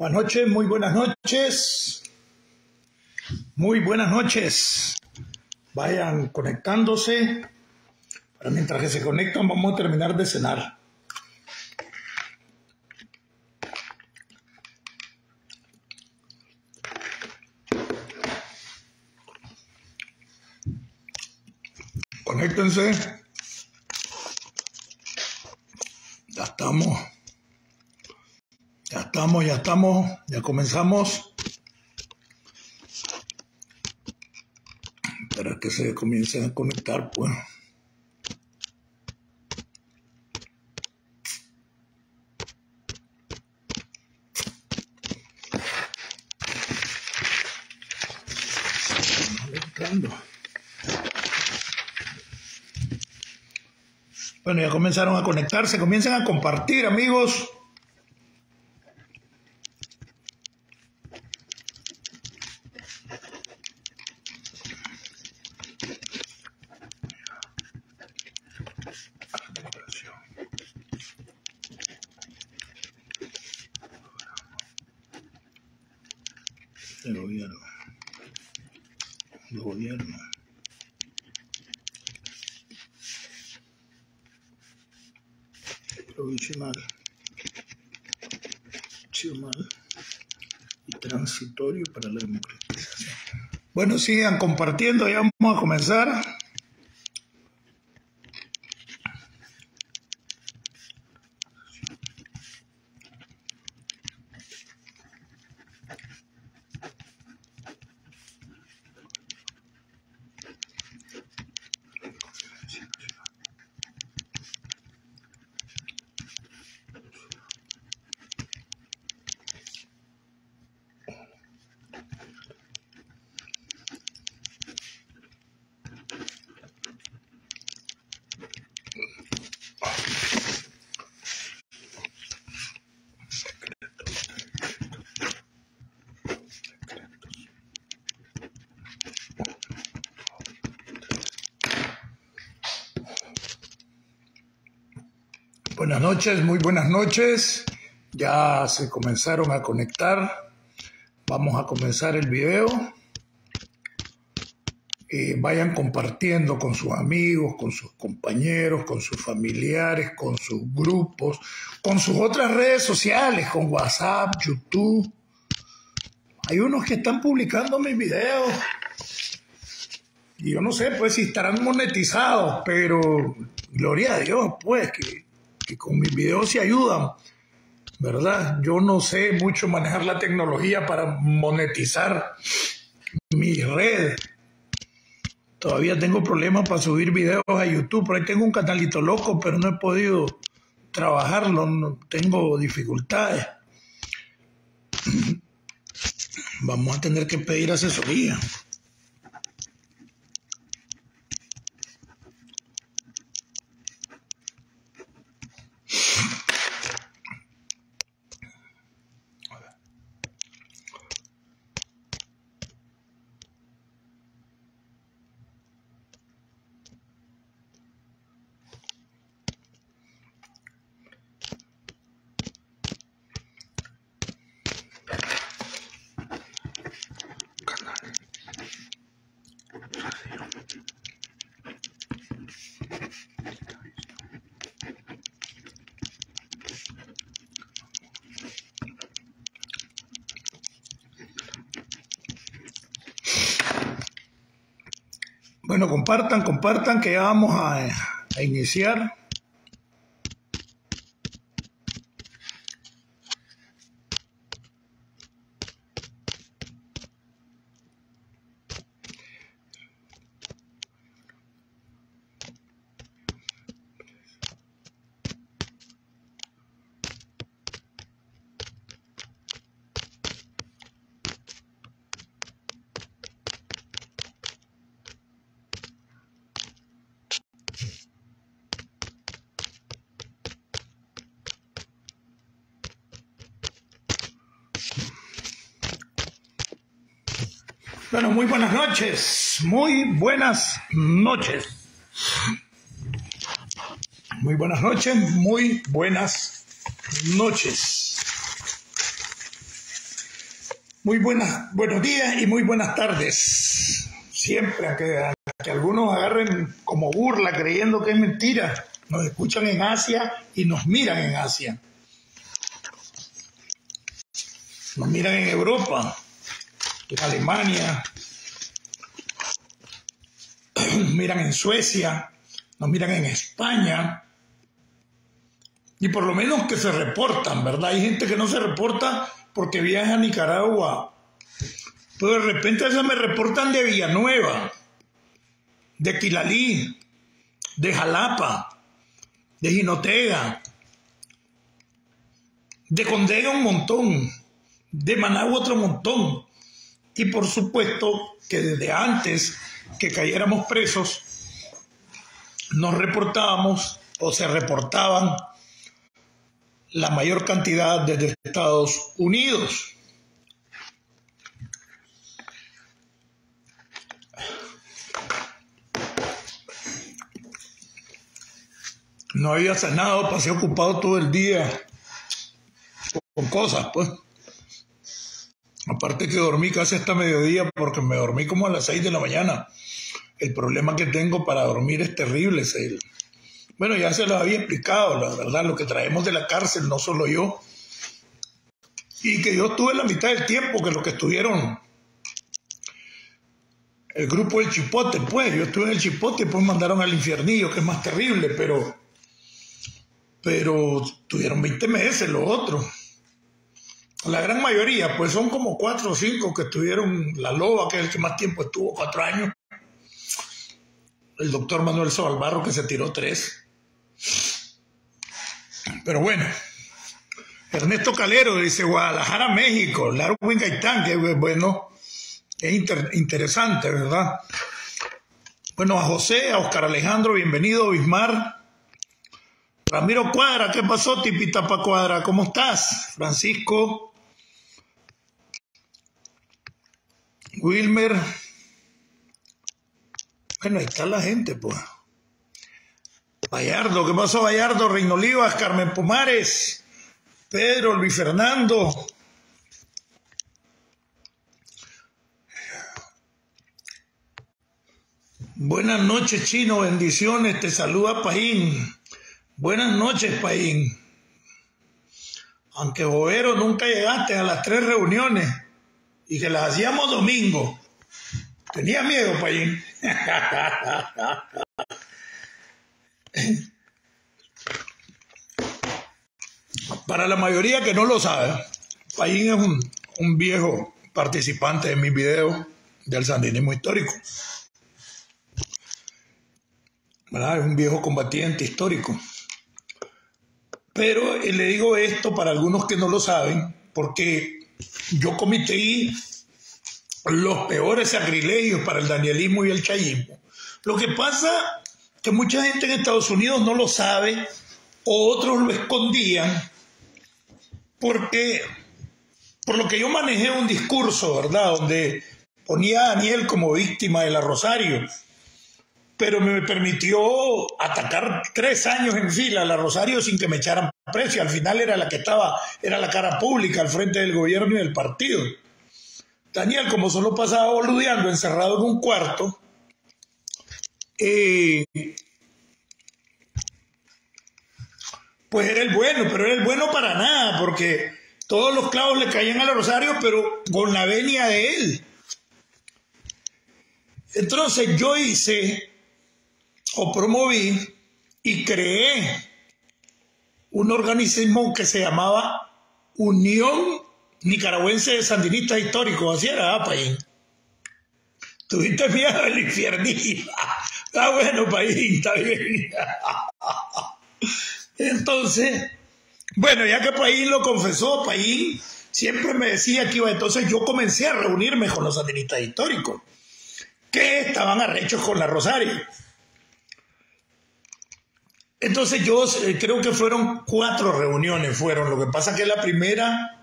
Buenas noches, muy buenas noches. Muy buenas noches. Vayan conectándose. Mientras que se conectan, vamos a terminar de cenar. Conéctense. Ya estamos. Estamos, ya estamos, ya comenzamos. Para que se comiencen a conectar, pues. Bueno, ya comenzaron a conectarse, comiencen a compartir, amigos. El gobierno. El gobierno. provisional, opcional y transitorio para la democratización. Bueno, sigan compartiendo, ya vamos a comenzar. Buenas noches, muy buenas noches. Ya se comenzaron a conectar. Vamos a comenzar el video. Eh, vayan compartiendo con sus amigos, con sus compañeros, con sus familiares, con sus grupos, con sus otras redes sociales, con WhatsApp, YouTube. Hay unos que están publicando mis videos. Y yo no sé, pues, si estarán monetizados, pero gloria a Dios, pues, que con mis videos se ayudan, ¿verdad? Yo no sé mucho manejar la tecnología para monetizar mis redes. Todavía tengo problemas para subir videos a YouTube. Por ahí tengo un canalito loco, pero no he podido trabajarlo. No, tengo dificultades. Vamos a tener que pedir asesoría. Bueno, compartan, compartan que vamos a, a iniciar. Bueno, muy buenas noches, muy buenas noches. Muy buenas noches, muy buenas noches. Muy buenas, buenos días y muy buenas tardes. Siempre, a que, que algunos agarren como burla creyendo que es mentira, nos escuchan en Asia y nos miran en Asia. Nos miran en Europa, en Alemania, miran en Suecia, nos miran en España. Y por lo menos que se reportan, ¿verdad? Hay gente que no se reporta porque viaja a Nicaragua. Pero de repente se me reportan de Villanueva, de Quilalí, de Jalapa, de Jinotega, de Condega un montón, de Managua otro montón. Y por supuesto que desde antes que cayéramos presos, nos reportábamos o se reportaban la mayor cantidad desde Estados Unidos. No había cenado, pasé ocupado todo el día con cosas, pues. Aparte que dormí casi hasta mediodía porque me dormí como a las 6 de la mañana. El problema que tengo para dormir es terrible, Seil. Bueno, ya se lo había explicado, la verdad, lo que traemos de la cárcel, no solo yo. Y que yo estuve la mitad del tiempo que los que estuvieron el grupo del Chipote, pues yo estuve en el Chipote, pues mandaron al infiernillo, que es más terrible, pero pero tuvieron 20 meses los otros. La gran mayoría, pues son como cuatro o cinco que estuvieron, la loba, que es el que más tiempo estuvo, cuatro años. El doctor Manuel Sobalbarro, que se tiró tres. Pero bueno, Ernesto Calero dice Guadalajara, México, Larwin Gaitán, que bueno, es interesante, ¿verdad? Bueno, a José, a Oscar Alejandro, bienvenido, Bismar. Ramiro Cuadra, ¿qué pasó, Tipitapa Cuadra? ¿Cómo estás? Francisco. Wilmer. Bueno, ahí está la gente, pues. Bayardo, ¿qué pasó, Bayardo? Reino Olivas, Carmen Pomares, Pedro, Luis Fernando. Buenas noches, Chino, bendiciones, te saluda Paín. Buenas noches, Paín. Aunque Bovero nunca llegaste a las tres reuniones y que las hacíamos domingo. Tenía miedo, Paín. Para la mayoría que no lo sabe, Paín es un, viejo participante de mis videos del sandinismo histórico. Es un viejo combatiente histórico. Pero eh, le digo esto para algunos que no lo saben, porque yo cometí los peores sacrilegios para el danielismo y el chayismo. Lo que pasa que mucha gente en Estados Unidos no lo sabe, o otros lo escondían, porque por lo que yo manejé un discurso, ¿verdad?, donde ponía a Daniel como víctima de la Rosario, pero me permitió atacar tres años en fila a la Rosario sin que me echaran precio. Al final era la que estaba, era la cara pública al frente del gobierno y del partido. Daniel, como solo pasaba boludeando, encerrado en un cuarto, eh, pues era el bueno, pero era el bueno para nada, porque todos los clavos le caían a la Rosario, pero con la venia de él. Entonces yo hice o promoví y creé un organismo que se llamaba Unión Nicaragüense de Sandinistas Históricos, así era, ¿ah, Paín. Tuviste miedo del infierno. Ah, bueno, Paín, está bien. Entonces, bueno, ya que Paín lo confesó, Paín siempre me decía que iba, entonces yo comencé a reunirme con los sandinistas históricos, que estaban arrechos con la Rosario. Entonces yo eh, creo que fueron cuatro reuniones, fueron. Lo que pasa que la primera,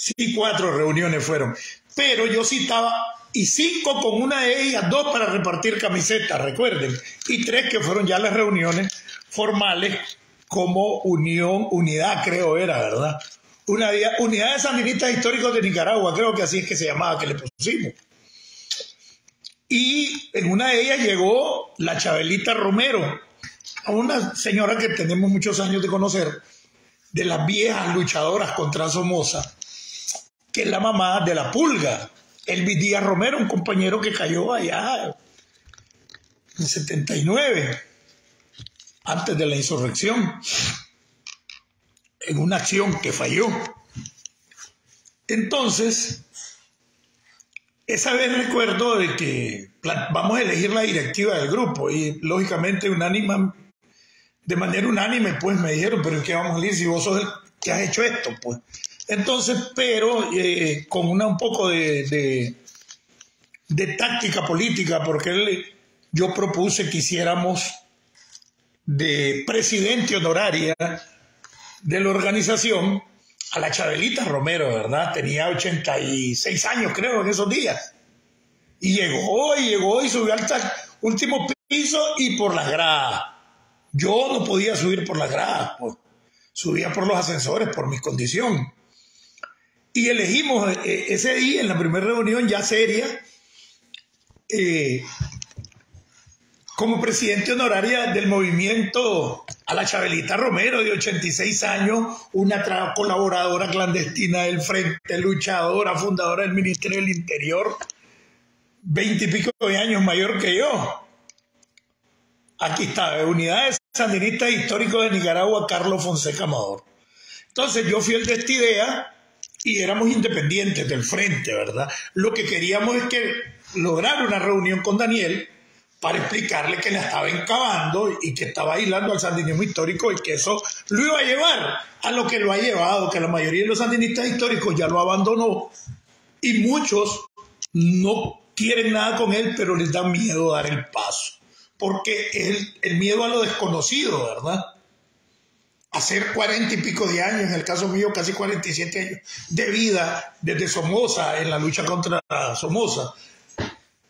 sí, cuatro reuniones fueron. Pero yo citaba, y cinco con una de ellas, dos para repartir camisetas, recuerden. Y tres que fueron ya las reuniones formales como unión, unidad creo era, ¿verdad? Unidad, Unidad de Sandinistas Históricos de Nicaragua, creo que así es que se llamaba, que le pusimos. Y en una de ellas llegó la Chabelita Romero, a una señora que tenemos muchos años de conocer, de las viejas luchadoras contra Somoza, que es la mamá de la pulga, Elvis Díaz Romero, un compañero que cayó allá en 79, antes de la insurrección, en una acción que falló. Entonces, esa vez recuerdo de que vamos a elegir la directiva del grupo y lógicamente unánima, de manera unánime pues me dijeron, pero ¿qué vamos a elegir si vos sos el que has hecho esto? Pues entonces, pero eh, con una un poco de, de, táctica política, porque yo propuse que hiciéramos de presidente honoraria de la organización a la Chabelita Romero, ¿verdad? Tenía 86 años, creo, en esos días. Y llegó, y llegó, y subió al último piso y por las gradas. Yo no podía subir por las gradas, pues. Subía por los ascensores por mi condición. Y elegimos eh, ese día, en la primera reunión ya seria, eh, como presidente honoraria del movimiento a la Chabelita Romero, de 86 años, una colaboradora clandestina del Frente, luchadora, fundadora del Ministerio del Interior, veinte y pico de años mayor que yo. Aquí está, Unidad de Sandinistas Históricos de Nicaragua, Carlos Fonseca Amador. Entonces yo fui el de esta idea y éramos independientes del frente, ¿verdad? Lo que queríamos es que lograr una reunión con Daniel para explicarle que la estaba encabando y que estaba aislando al sandinismo histórico y que eso lo iba a llevar a lo que lo ha llevado, que la mayoría de los sandinistas históricos ya lo abandonó y muchos no quieren nada con él, pero les da miedo dar el paso, porque es el miedo a lo desconocido, ¿verdad? Hacer cuarenta y pico de años, en el caso mío casi 47 años de vida desde Somoza, en la lucha contra Somoza,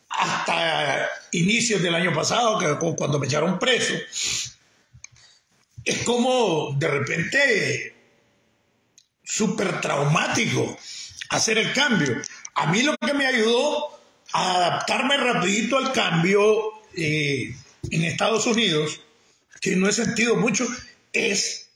hasta inicios del año pasado, que cuando me echaron preso. Es como de repente súper traumático hacer el cambio. A mí lo que me ayudó a adaptarme rapidito al cambio eh, en Estados Unidos, que no he sentido mucho, es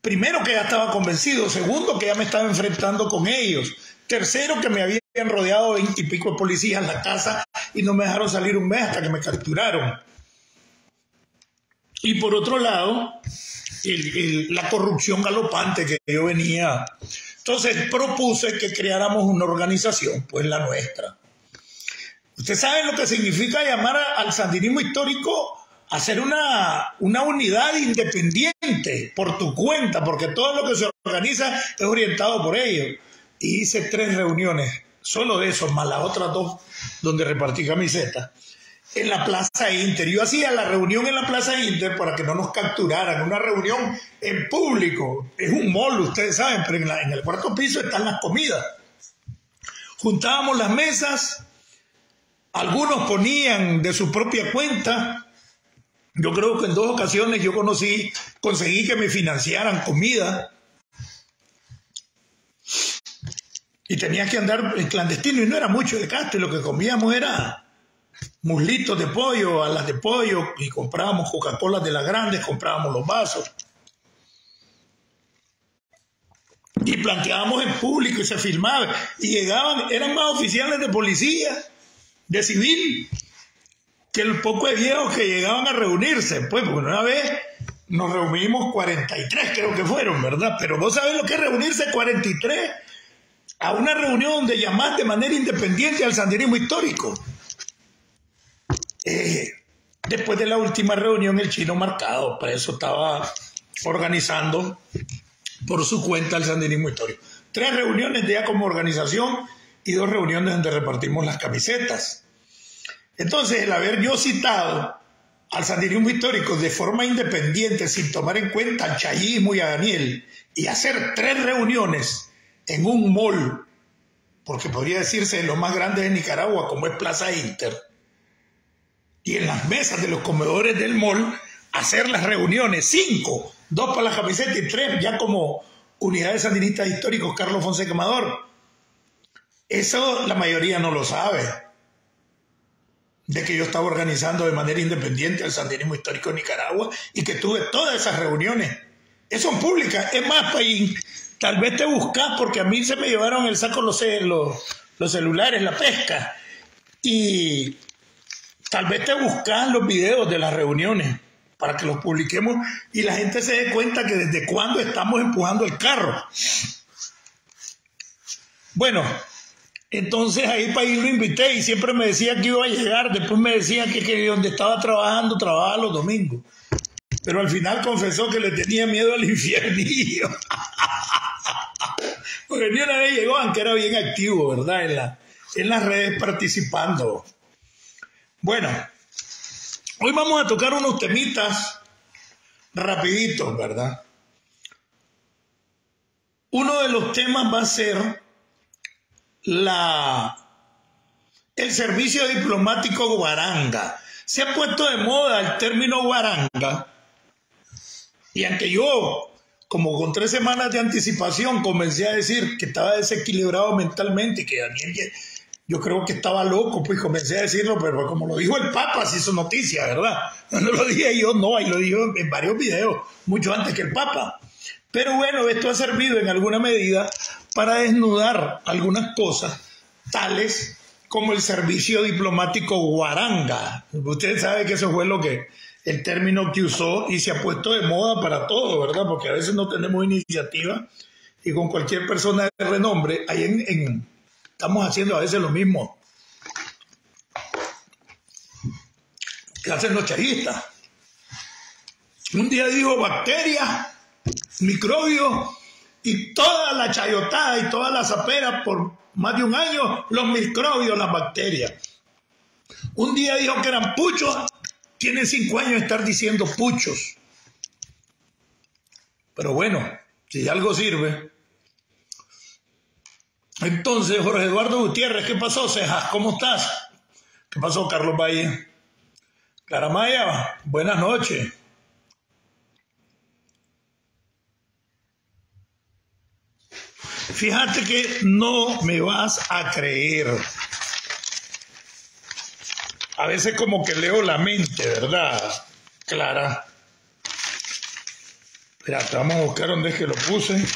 primero que ya estaba convencido, segundo que ya me estaba enfrentando con ellos, tercero que me habían rodeado veinte y pico de policías en la casa y no me dejaron salir un mes hasta que me capturaron. Y por otro lado, la corrupción galopante que yo venía. Entonces propuse que creáramos una organización, pues la nuestra. Usted sabe lo que significa llamar al sandinismo histórico hacer una, una unidad independiente por tu cuenta, porque todo lo que se organiza es orientado por ellos. Y hice tres reuniones, solo de eso, más las otras dos donde repartí camisetas, en la Plaza Inter. Yo hacía la reunión en la Plaza Inter para que no nos capturaran, una reunión en público. Es un mall, ustedes saben, pero en, en el cuarto piso están las comidas. Juntábamos las mesas, algunos ponían de su propia cuenta, yo creo que en dos ocasiones yo conocí, conseguí que me financiaran comida. Y tenía que andar en clandestino y no era mucho de gasto y lo que comíamos era muslitos de pollo, alas de pollo y comprábamos Coca-Cola de las grandes, comprábamos los vasos. Y planteábamos en público y se filmaba. Y llegaban, eran más oficiales de policía, de civil, que el poco de viejos que llegaban a reunirse, pues, porque una vez nos reunimos 43, creo que fueron, ¿verdad? Pero vos sabés lo que es reunirse 43 a una reunión donde llamás de manera independiente al sandinismo histórico. Eh, después de la última reunión, el chino marcado, para eso estaba organizando por su cuenta el sandinismo histórico. Tres reuniones ya como organización y dos reuniones donde repartimos las camisetas. Entonces, el haber yo citado al sandinismo histórico de forma independiente, sin tomar en cuenta al chayismo y a Daniel, y hacer tres reuniones en un mall, porque podría decirse lo más grande de Nicaragua, como es Plaza Inter, y en las mesas de los comedores del mall, hacer las reuniones, cinco, dos para la camiseta y tres ya como, unidades sandinistas históricos Carlos Fonseca Amador. Eso la mayoría no lo sabe. De que yo estaba organizando de manera independiente el sandinismo histórico de Nicaragua y que tuve todas esas reuniones. Son públicas. Es más, país, tal vez te buscas porque a mí se me llevaron el saco los, los, los celulares, la pesca. Y tal vez te buscas los videos de las reuniones para que los publiquemos y la gente se dé cuenta que desde cuándo estamos empujando el carro. Bueno, entonces ahí para ir lo invité y siempre me decía que iba a llegar, después me decía que, donde estaba trabajando, trabajaba los domingos. Pero al final confesó que le tenía miedo al infiernillo. Porque ni una vez llegó, aunque era bien activo, ¿verdad? En, la, en las redes participando. Bueno, Hoy vamos a tocar unos temitas rapiditos, ¿verdad? Uno de los temas va a ser la, el servicio diplomático guaranga. Se ha puesto de moda el término guaranga y aunque yo, como con tres semanas de anticipación, comencé a decir que estaba desequilibrado mentalmente que Daniel yo creo que estaba loco, pues comencé a decirlo, pero como lo dijo el Papa, se hizo noticia, ¿verdad? No lo dije yo, no, ahí lo dijo en varios videos, mucho antes que el Papa. Pero bueno, esto ha servido en alguna medida para desnudar algunas cosas, tales como el servicio diplomático guaranga. Usted sabe que eso fue lo que, el término que usó y se ha puesto de moda para todo, ¿verdad? Porque a veces no tenemos iniciativa y con cualquier persona de renombre, hay en Estamos haciendo a veces lo mismo que hacen los chavistas. Un día digo bacteria, microbio y toda la chayotada y toda la zapera por más de un año, los microbios, las bacterias. Un día dijo que eran puchos, tiene cinco años de estar diciendo puchos. Pero bueno, si algo sirve, entonces, Jorge Eduardo Gutiérrez, ¿qué pasó, Cejas? ¿Cómo estás? ¿Qué pasó, Carlos Valle? Caramaya, buenas noches. Fíjate que no me vas a creer. A veces como que leo la mente, ¿verdad? Clara. Espérate, vamos a buscar dónde es que lo puse.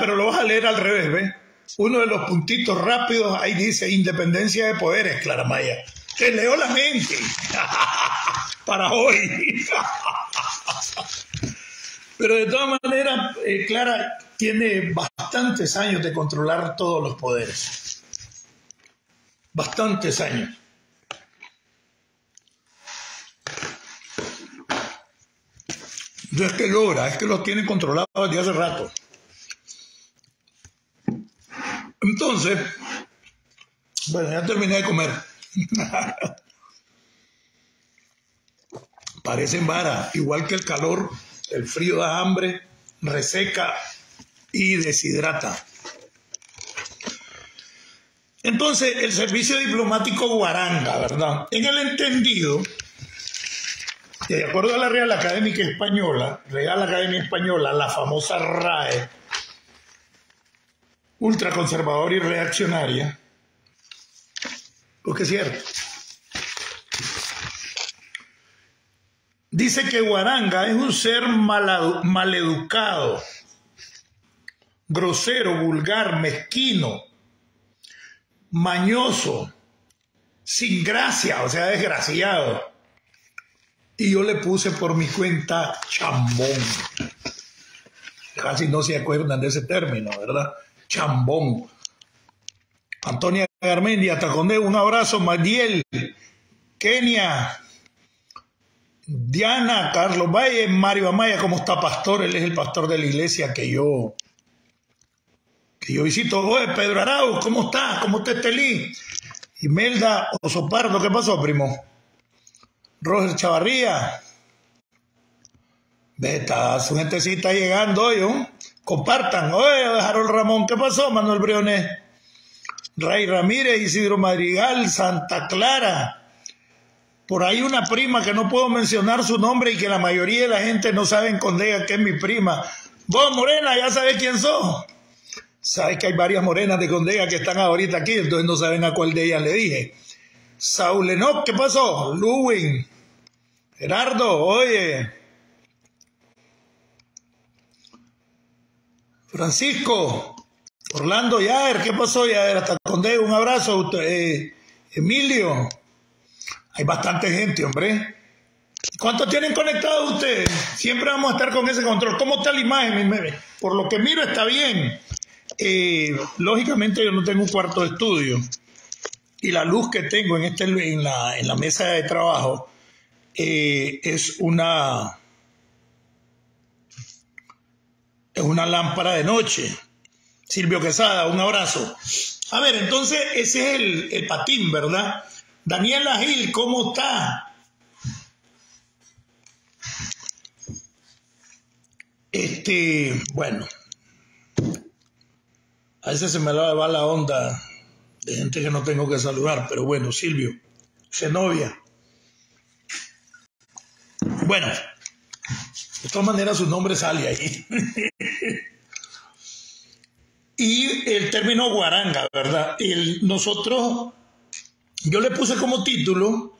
pero lo vas a leer al revés, ¿ves? Uno de los puntitos rápidos, ahí dice independencia de poderes, Clara Maya. Te leo la mente para hoy. pero de todas maneras, eh, Clara tiene bastantes años de controlar todos los poderes. Bastantes años. No es que logra, es que lo tiene controlado desde hace rato. Entonces, bueno, ya terminé de comer. Parecen vara, igual que el calor, el frío da hambre, reseca y deshidrata. Entonces, el servicio diplomático guaranga, ¿verdad? En el entendido, de acuerdo a la Real Académica Española, Real Academia Española, la famosa RAE, ultraconservadora y reaccionaria, porque es cierto. Dice que Guaranga es un ser maleducado, grosero, vulgar, mezquino, mañoso, sin gracia, o sea, desgraciado. Y yo le puse por mi cuenta chambón. Casi no se acuerdan de ese término, ¿verdad? Chambón. Antonia Garmendia, Taconde, un abrazo. Madiel, Kenia, Diana, Carlos Valle, Mario Amaya, ¿cómo está pastor? Él es el pastor de la iglesia que yo que yo visito. Oye, Pedro Arauz, ¿cómo está? ¿Cómo está Estelí? Imelda Osopardo, ¿qué pasó, primo? Roger Chavarría. Beta, su gentecita llegando hoy, Compartan. Oye, Harold Ramón, ¿qué pasó, Manuel Briones? Ray Ramírez, Isidro Madrigal, Santa Clara. Por ahí una prima que no puedo mencionar su nombre y que la mayoría de la gente no sabe en Condega que es mi prima. Vos, Morena, ya sabes quién sos. Sabes que hay varias morenas de Condega que están ahorita aquí, entonces no saben a cuál de ellas le dije. Saúl Enoch, ¿qué pasó? Luwin, Gerardo, oye. Francisco, Orlando Yaer, ¿qué pasó Yaer? Hasta Condega, un abrazo. Eh, Emilio, hay bastante gente, hombre. ¿Cuántos tienen conectados ustedes? Siempre vamos a estar con ese control. ¿Cómo está la imagen? Por lo que miro está bien. Eh, lógicamente yo no tengo un cuarto de estudio y la luz que tengo en, este, en, la, en la mesa de trabajo eh, es una es una lámpara de noche. Silvio Quesada, un abrazo. A ver, entonces ese es el, el patín, ¿verdad? Daniela Gil, ¿cómo está? Este, bueno, a veces se me va la onda de gente que no tengo que saludar, pero bueno, Silvio, Zenobia. Bueno, de todas maneras su nombre sale ahí. y el término guaranga, ¿verdad? Nosotros, yo le puse como título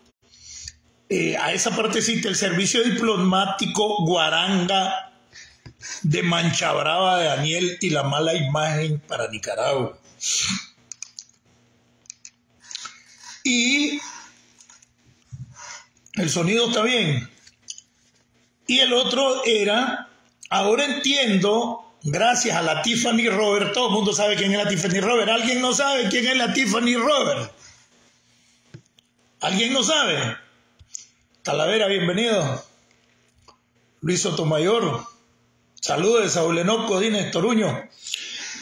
eh, a esa partecita el servicio diplomático guaranga de Mancha Brava de Daniel y la mala imagen para Nicaragua. Y el sonido está bien. Y el otro era, ahora entiendo, gracias a la Tiffany Robert, todo el mundo sabe quién es la Tiffany Robert. ¿Alguien no sabe quién es la Tiffany Robert? ¿Alguien no sabe? Talavera, bienvenido. Luis Sotomayor. Saludos Saúl Enoco, Dines Toruño.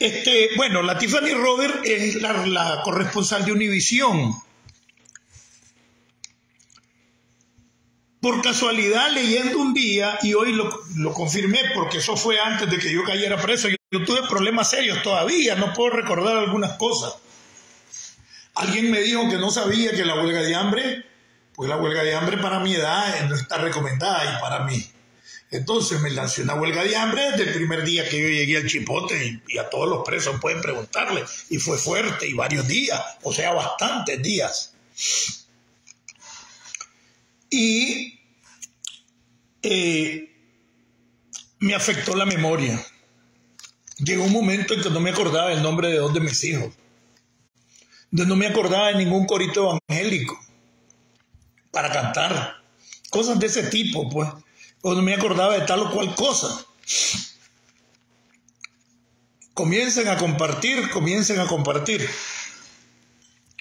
Este, bueno, la Tiffany Robert es la, corresponsal de Univisión. Por casualidad, leyendo un día, y hoy lo, confirmé porque eso fue antes de que yo cayera preso, yo, tuve problemas serios todavía, no puedo recordar algunas cosas. Alguien me dijo que no sabía que la huelga de hambre, pues la huelga de hambre para mi edad no está recomendada y para mí entonces me lancé una huelga de hambre desde el primer día que yo llegué al Chipote y, a todos los presos pueden preguntarle. Y fue fuerte y varios días, o sea, bastantes días. Y eh, me afectó la memoria. Llegó un momento en que no me acordaba el nombre de dos de mis hijos. No me acordaba de ningún corito evangélico para cantar. Cosas de ese tipo, pues o no me acordaba de tal o cual cosa. Comiencen a compartir, comiencen a compartir.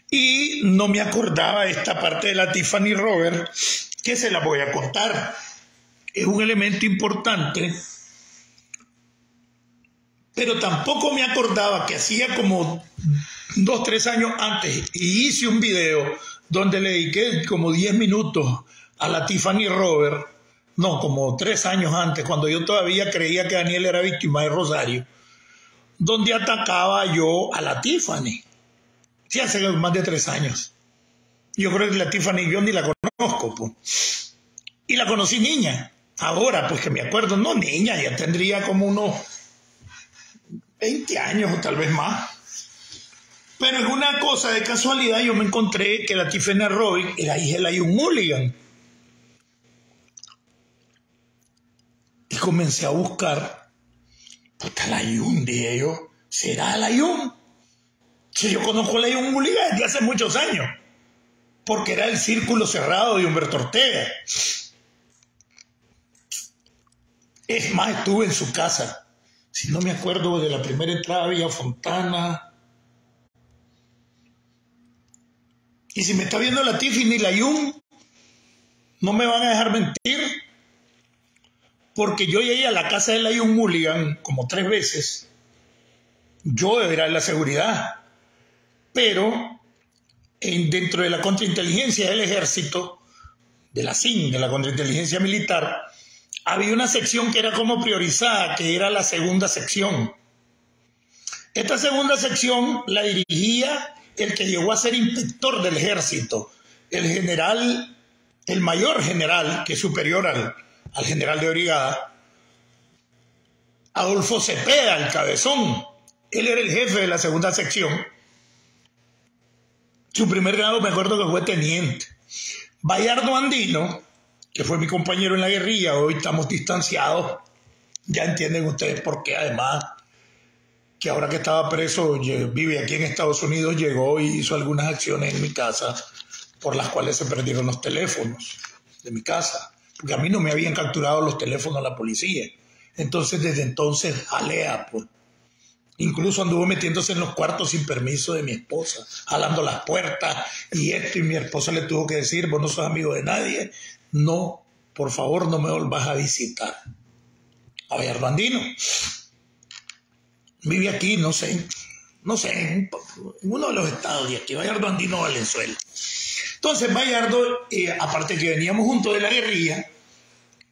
Y no me acordaba esta parte de la Tiffany Robert, que se la voy a contar. Es un elemento importante, pero tampoco me acordaba que hacía como dos, tres años antes y hice un video donde le dediqué como 10 minutos a la Tiffany Robert no, como tres años antes, cuando yo todavía creía que Daniel era víctima de Rosario, donde atacaba yo a la Tiffany. Sí, hace más de tres años. Yo creo que la Tiffany yo ni la conozco. Pues. Y la conocí niña. Ahora, pues que me acuerdo, no niña, ya tendría como unos 20 años o tal vez más. Pero en una cosa de casualidad yo me encontré que la Tiffany Robin era hija de un Mulligan Y comencé a buscar, puta, la Yun, dije yo, ¿será la Yun? Si yo conozco la Yun Mulligan desde hace muchos años, porque era el círculo cerrado de Humberto Ortega. Es más, estuve en su casa. Si no me acuerdo de la primera entrada a Villa Fontana. Y si me está viendo la Tiffany la Yun, no me van a dejar mentir porque yo llegué a la casa de Lion Mulligan como tres veces. Yo era la seguridad, pero en, dentro de la contrainteligencia del ejército, de la CIN, de la contrainteligencia militar, había una sección que era como priorizada, que era la segunda sección. Esta segunda sección la dirigía el que llegó a ser inspector del ejército, el general, el mayor general, que es superior al, al general de brigada, Adolfo Cepeda, el cabezón. Él era el jefe de la segunda sección. Su primer grado me acuerdo que fue teniente. Bayardo Andino, que fue mi compañero en la guerrilla, hoy estamos distanciados. Ya entienden ustedes por qué, además, que ahora que estaba preso, vive aquí en Estados Unidos, llegó y hizo algunas acciones en mi casa por las cuales se perdieron los teléfonos de mi casa. Porque a mí no me habían capturado los teléfonos la policía. Entonces, desde entonces, jalea, pues. Incluso anduvo metiéndose en los cuartos sin permiso de mi esposa, jalando las puertas y esto, y mi esposa le tuvo que decir, vos no sos amigo de nadie, no, por favor no me volvás a visitar. A Bayardo Andino. Vive aquí, no sé, no sé, en uno de los estados de aquí, Bayardo Andino, Valenzuela. Entonces, Bayardo, eh, aparte que veníamos juntos de la guerrilla,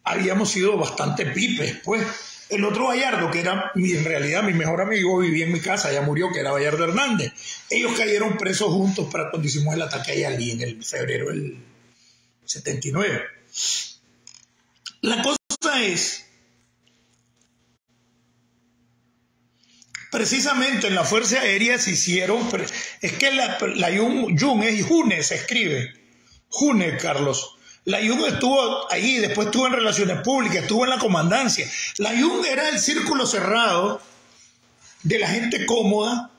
habíamos sido bastante pipes, pues. El otro Bayardo, que era en realidad mi mejor amigo, vivía en mi casa, ya murió, que era Bayardo Hernández. Ellos cayeron presos juntos para cuando hicimos el ataque a en el febrero del 79. La cosa es, precisamente en la Fuerza Aérea se hicieron, es que la, la June, se escribe, June, Carlos, la Jung estuvo ahí, después estuvo en relaciones públicas, estuvo en la comandancia. La Jung era el círculo cerrado de la gente cómoda,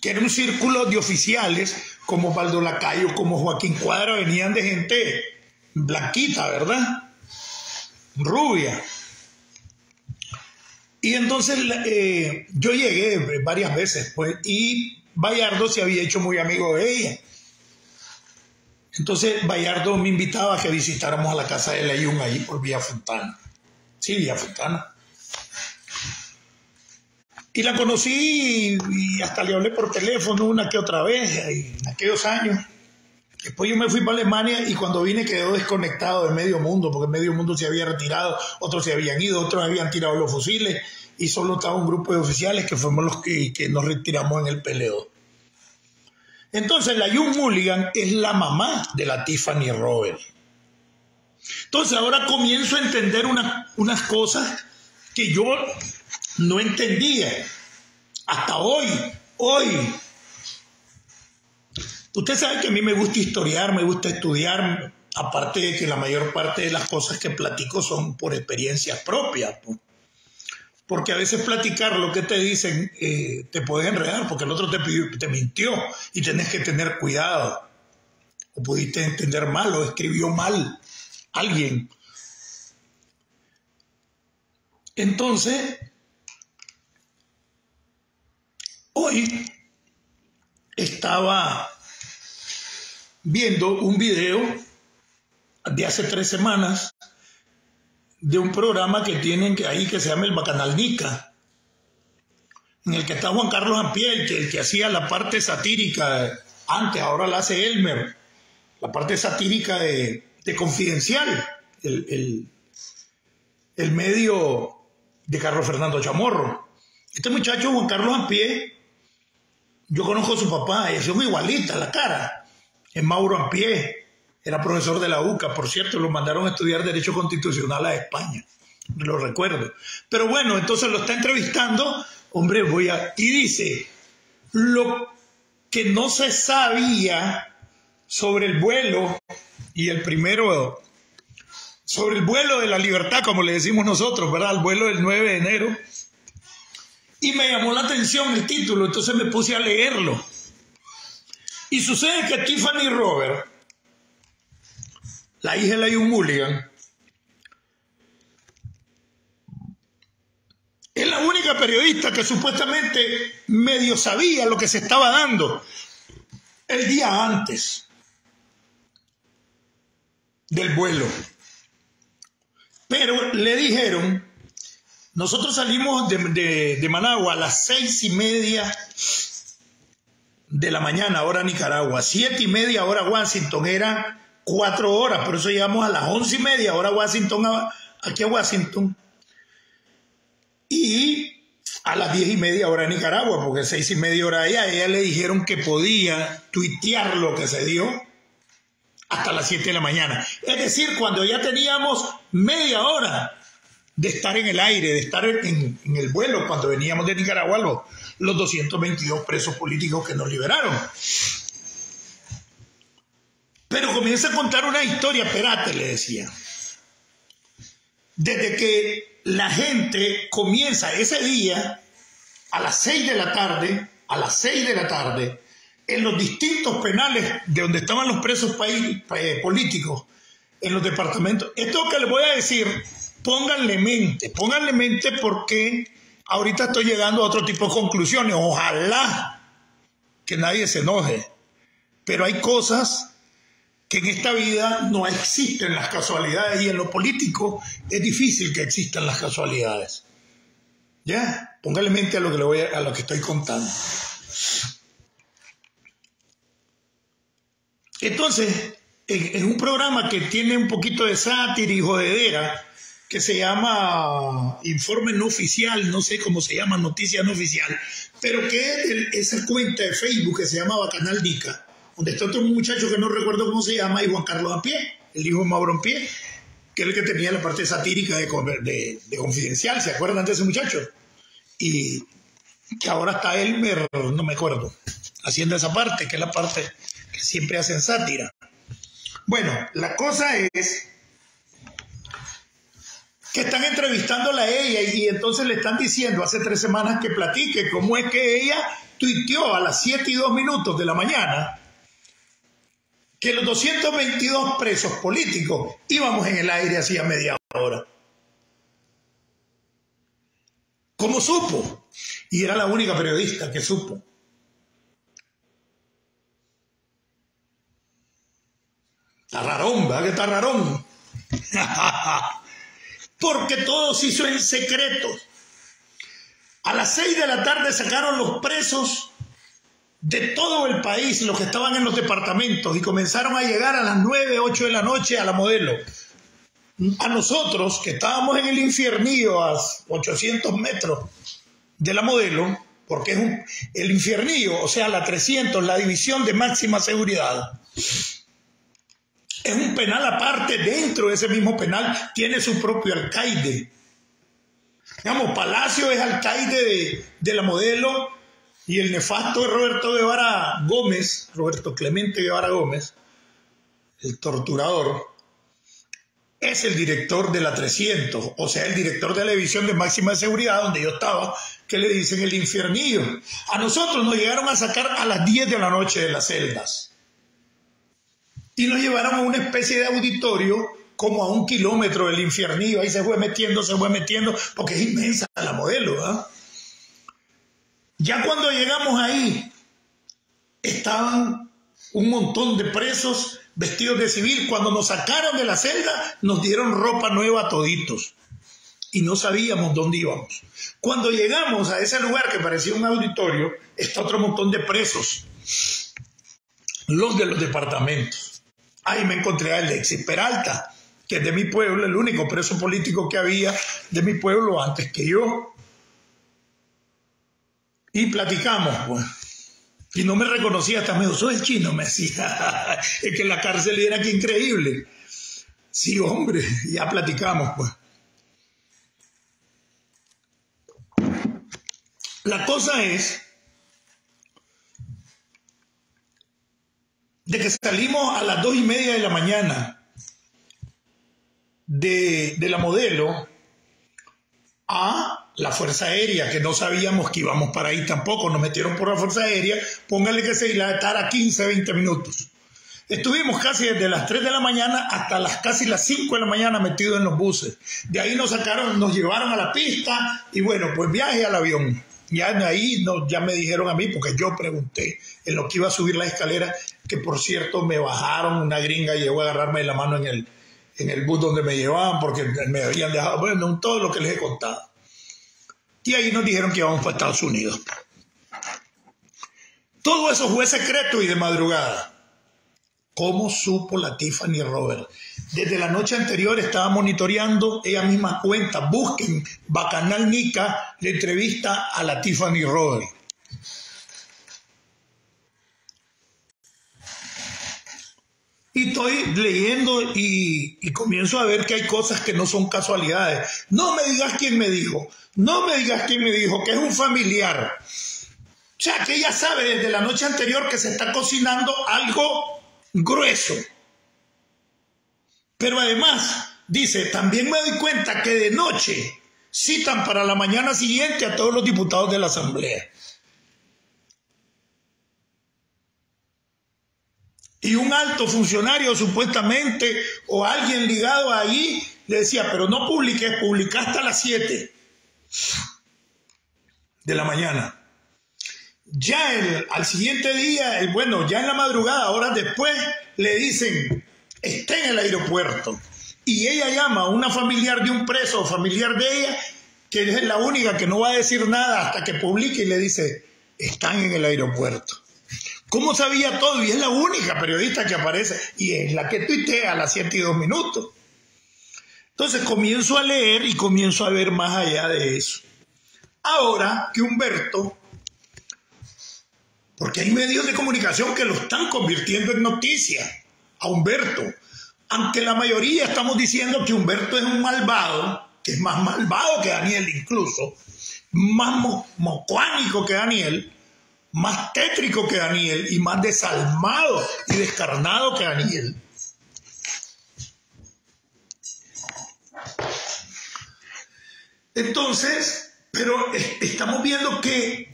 que era un círculo de oficiales como Baldo Lacayo, como Joaquín Cuadra, venían de gente blanquita, ¿verdad? Rubia. Y entonces eh, yo llegué varias veces, pues, y Bayardo se había hecho muy amigo de ella. Entonces Bayardo me invitaba a que visitáramos a la casa de Layún ahí por Vía Fontana. Sí, Vía Fontana. Y la conocí y hasta le hablé por teléfono una que otra vez en aquellos años. Después yo me fui para Alemania y cuando vine quedó desconectado de medio mundo, porque medio mundo se había retirado, otros se habían ido, otros habían tirado los fusiles y solo estaba un grupo de oficiales que fuimos los que, que nos retiramos en el peleo. Entonces la June Mulligan es la mamá de la Tiffany Robert. Entonces ahora comienzo a entender unas cosas que yo no entendía hasta hoy, hoy. Usted sabe que a mí me gusta historiar, me gusta estudiar, aparte de que la mayor parte de las cosas que platico son por experiencias propias. Porque a veces platicar lo que te dicen eh, te puede enredar, porque el otro te, te mintió y tenés que tener cuidado. O pudiste entender mal o escribió mal alguien. Entonces, hoy estaba viendo un video de hace tres semanas de un programa que tienen ahí que se llama el Bacanal Nica, en el que está Juan Carlos Ampiel, que el que hacía la parte satírica antes, ahora la hace Elmer, la parte satírica de, Confidencial, el, el, medio de Carlos Fernando Chamorro. Este muchacho, Juan Carlos Ampié, yo conozco a su papá, y es muy igualita la cara, es Mauro Ampié, era profesor de la UCA, por cierto, lo mandaron a estudiar Derecho Constitucional a España, lo recuerdo. Pero bueno, entonces lo está entrevistando, hombre, voy a... Y dice, lo que no se sabía sobre el vuelo, y el primero, sobre el vuelo de la libertad, como le decimos nosotros, ¿verdad? El vuelo del 9 de enero. Y me llamó la atención el título, entonces me puse a leerlo. Y sucede que Tiffany Robert la hija de Lyon Mulligan, es la única periodista que supuestamente medio sabía lo que se estaba dando el día antes del vuelo. Pero le dijeron, nosotros salimos de, de Managua a las seis y media de la mañana, hora Nicaragua, siete y media hora Washington, era cuatro horas, por eso llegamos a las once y media, ahora Washington, aquí a Washington. Y a las diez y media hora Nicaragua, porque seis y media hora allá, ella le dijeron que podía tuitear lo que se dio hasta las 7 de la mañana. Es decir, cuando ya teníamos media hora de estar en el aire, de estar en, el vuelo, cuando veníamos de Nicaragua, los, los 222 presos políticos que nos liberaron. Pero comienza a contar una historia, espérate, le decía. Desde que la gente comienza ese día, a las 6 de la tarde, a las 6 de la tarde, en los distintos penales de donde estaban los presos eh, políticos, en los departamentos. Esto que les voy a decir, pónganle mente, pónganle mente porque ahorita estoy llegando a otro tipo de conclusiones. Ojalá que nadie se enoje, pero hay cosas que en esta vida no existen las casualidades y en lo político es difícil que existan las casualidades. Ya, póngale mente a lo que, le voy a, lo que estoy contando. Entonces, en, un programa que tiene un poquito de sátira y jodedera, que se llama Informe No Oficial, no sé cómo se llama, Noticia No Oficial, pero que es esa cuenta de Facebook que se llamaba Canal Dica, donde está otro muchacho que no recuerdo cómo se llama, y Juan Carlos Pie, el hijo de Mauro Pie, que es el que tenía la parte satírica de, de, Confidencial, ¿se acuerdan de ese muchacho? Y que ahora está él, no me acuerdo, haciendo esa parte, que es la parte que siempre hacen sátira. Bueno, la cosa es que están entrevistándola a ella y entonces le están diciendo hace tres semanas que platique cómo es que ella tuiteó a las 7 y 2 minutos de la mañana que los 222 presos políticos íbamos en el aire hacía media hora. ¿Cómo supo? Y era la única periodista que supo. Tarrarón, ¿verdad que tarrarón? Porque todo se hizo en secreto. A las seis de la tarde sacaron los presos de todo el país, los que estaban en los departamentos, y comenzaron a llegar a las 9, 8 de la noche a la modelo. A nosotros, que estábamos en el infiernillo a 800 metros de la modelo, porque es el infiernillo, o sea, la 300, la división de máxima seguridad, es un penal aparte, dentro de ese mismo penal tiene su propio alcaide. Digamos, Palacio es alcaide de, de la modelo, y el nefasto Roberto Guevara Gómez, Roberto Clemente Guevara Gómez, el torturador, es el director de la 300, o sea, el director de la división de máxima seguridad donde yo estaba, que le dicen el infiernillo. A nosotros nos llegaron a sacar a las 10 de la noche de las celdas y nos llevaron a una especie de auditorio como a un kilómetro del infiernillo. Ahí se fue metiendo, se fue metiendo, porque es inmensa la modelo. ¿ah? Ya cuando llegamos ahí, estaban un montón de presos vestidos de civil. Cuando nos sacaron de la celda, nos dieron ropa nueva a toditos. Y no sabíamos dónde íbamos. Cuando llegamos a ese lugar que parecía un auditorio, está otro montón de presos. Los de los departamentos. Ahí me encontré a Alexis Peralta, que es de mi pueblo, el único preso político que había de mi pueblo antes que yo. Y platicamos, pues. Y no me reconocía, hasta me usó el chino, me decía. es que la cárcel era que increíble. Sí, hombre, ya platicamos, pues. La cosa es de que salimos a las dos y media de la mañana de, de la modelo a la Fuerza Aérea, que no sabíamos que íbamos para ahí tampoco, nos metieron por la Fuerza Aérea, póngale que se dilatara 15, 20 minutos. Estuvimos casi desde las 3 de la mañana hasta las casi las 5 de la mañana metidos en los buses. De ahí nos sacaron, nos llevaron a la pista y bueno, pues viaje al avión. Ya de ahí no, ya me dijeron a mí, porque yo pregunté en lo que iba a subir la escalera, que por cierto me bajaron una gringa y llegó a agarrarme la mano en el, en el bus donde me llevaban porque me habían dejado, bueno, todo lo que les he contado. Y ahí nos dijeron que íbamos para Estados Unidos. Todo eso fue secreto y de madrugada. ¿Cómo supo la Tiffany Robert? Desde la noche anterior estaba monitoreando, ella misma cuenta, busquen Bacanal Nica, la entrevista a la Tiffany Robert. Y estoy leyendo y, comienzo a ver que hay cosas que no son casualidades. No me digas quién me dijo, no me digas quién me dijo, que es un familiar. O sea, que ella sabe desde la noche anterior que se está cocinando algo grueso. Pero además, dice, también me doy cuenta que de noche citan para la mañana siguiente a todos los diputados de la Asamblea. Y un alto funcionario supuestamente o alguien ligado ahí le decía, pero no publiques, publica hasta las 7 de la mañana. Ya el, al siguiente día, bueno, ya en la madrugada, horas después, le dicen, está en el aeropuerto. Y ella llama a una familiar de un preso o familiar de ella, que es la única que no va a decir nada hasta que publique y le dice, están en el aeropuerto. ¿Cómo sabía todo? Y es la única periodista que aparece y es la que tuitea a las 7 y 2 minutos. Entonces comienzo a leer y comienzo a ver más allá de eso. Ahora que Humberto, porque hay medios de comunicación que lo están convirtiendo en noticia, a Humberto, aunque la mayoría estamos diciendo que Humberto es un malvado, que es más malvado que Daniel incluso, más mocuánico que Daniel, más tétrico que Daniel y más desalmado y descarnado que Daniel. Entonces, pero estamos viendo que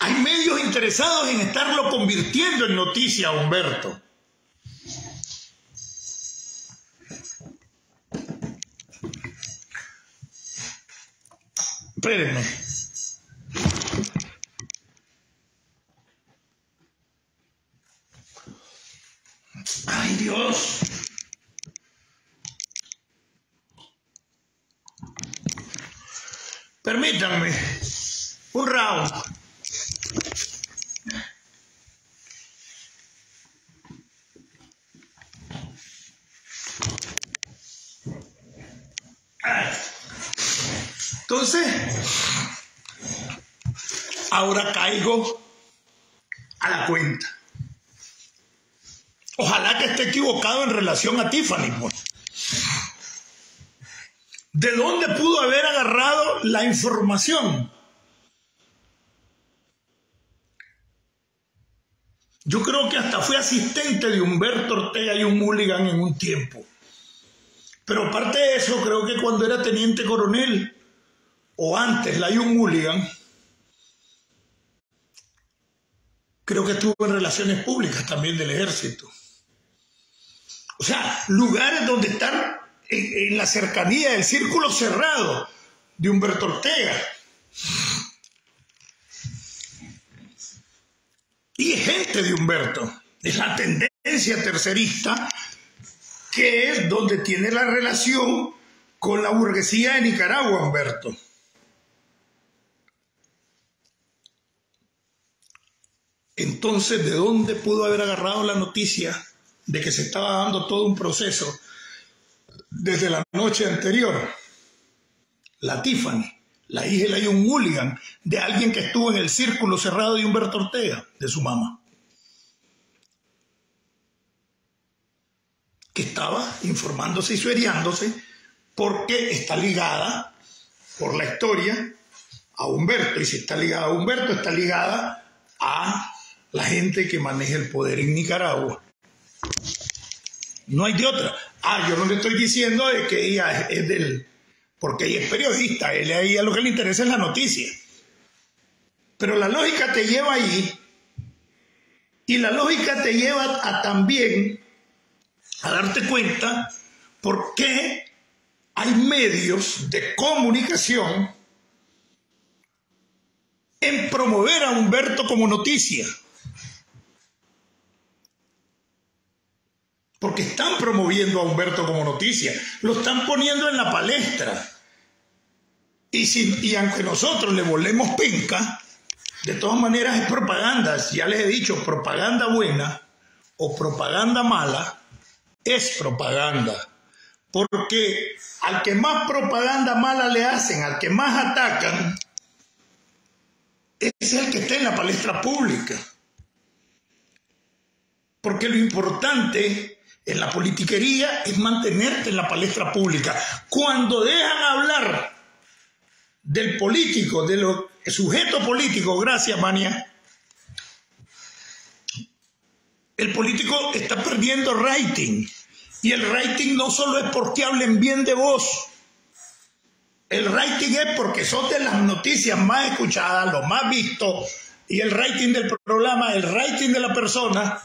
hay medios interesados en estarlo convirtiendo en noticia, Humberto. Espérenme. Ay Dios. Permítanme un round. Entonces, ahora caigo a la cuenta. Ojalá que esté equivocado en relación a Tiffany. Pues. ¿De dónde pudo haber agarrado la información? Yo creo que hasta fue asistente de Humberto Ortega y un Mulligan en un tiempo. Pero aparte de eso, creo que cuando era teniente coronel, o antes, la un Mulligan, creo que estuvo en relaciones públicas también del ejército. O sea, lugares donde están en, la cercanía del círculo cerrado de Humberto Ortega. Y es gente de Humberto, es la tendencia tercerista que es donde tiene la relación con la burguesía de Nicaragua, Humberto. Entonces, ¿de dónde pudo haber agarrado la noticia de que se estaba dando todo un proceso desde la noche anterior. La Tiffany, la hija de un Mulligan, de alguien que estuvo en el círculo cerrado de Humberto Ortega, de su mamá. Que estaba informándose y sueriándose porque está ligada por la historia a Humberto. Y si está ligada a Humberto, está ligada a la gente que maneja el poder en Nicaragua. No hay de otra. Ah, yo no le estoy diciendo de que ella es del... Porque ella es periodista, él, a lo que le interesa es la noticia. Pero la lógica te lleva ahí y la lógica te lleva a también a darte cuenta por qué hay medios de comunicación en promover a Humberto como noticia. Porque están promoviendo a Humberto como noticia, lo están poniendo en la palestra. Y, si, y aunque nosotros le volvemos penca, de todas maneras es propaganda, ya les he dicho, propaganda buena, o propaganda mala es propaganda. Porque al que más propaganda mala le hacen, al que más atacan, es el que está en la palestra pública. Porque lo importante en la politiquería es mantenerte en la palestra pública. Cuando dejan hablar del político, del sujeto político, gracias Mania, el político está perdiendo rating. Y el rating no solo es porque hablen bien de vos. El rating es porque son de las noticias más escuchadas, lo más visto. Y el rating del programa, el rating de la persona.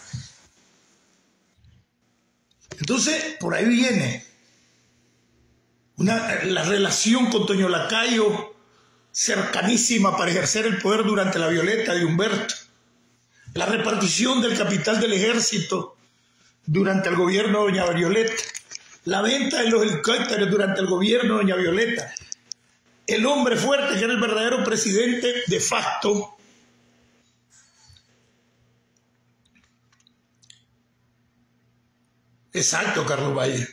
Entonces, por ahí viene la relación con Toño Lacayo cercanísima para ejercer el poder durante la violeta de Humberto la repartición del capital del ejército durante el gobierno de Doña Violeta, la venta de los helicópteros durante el gobierno de Doña Violeta, el hombre fuerte que era el verdadero presidente de facto. Exacto, Carlos Valle.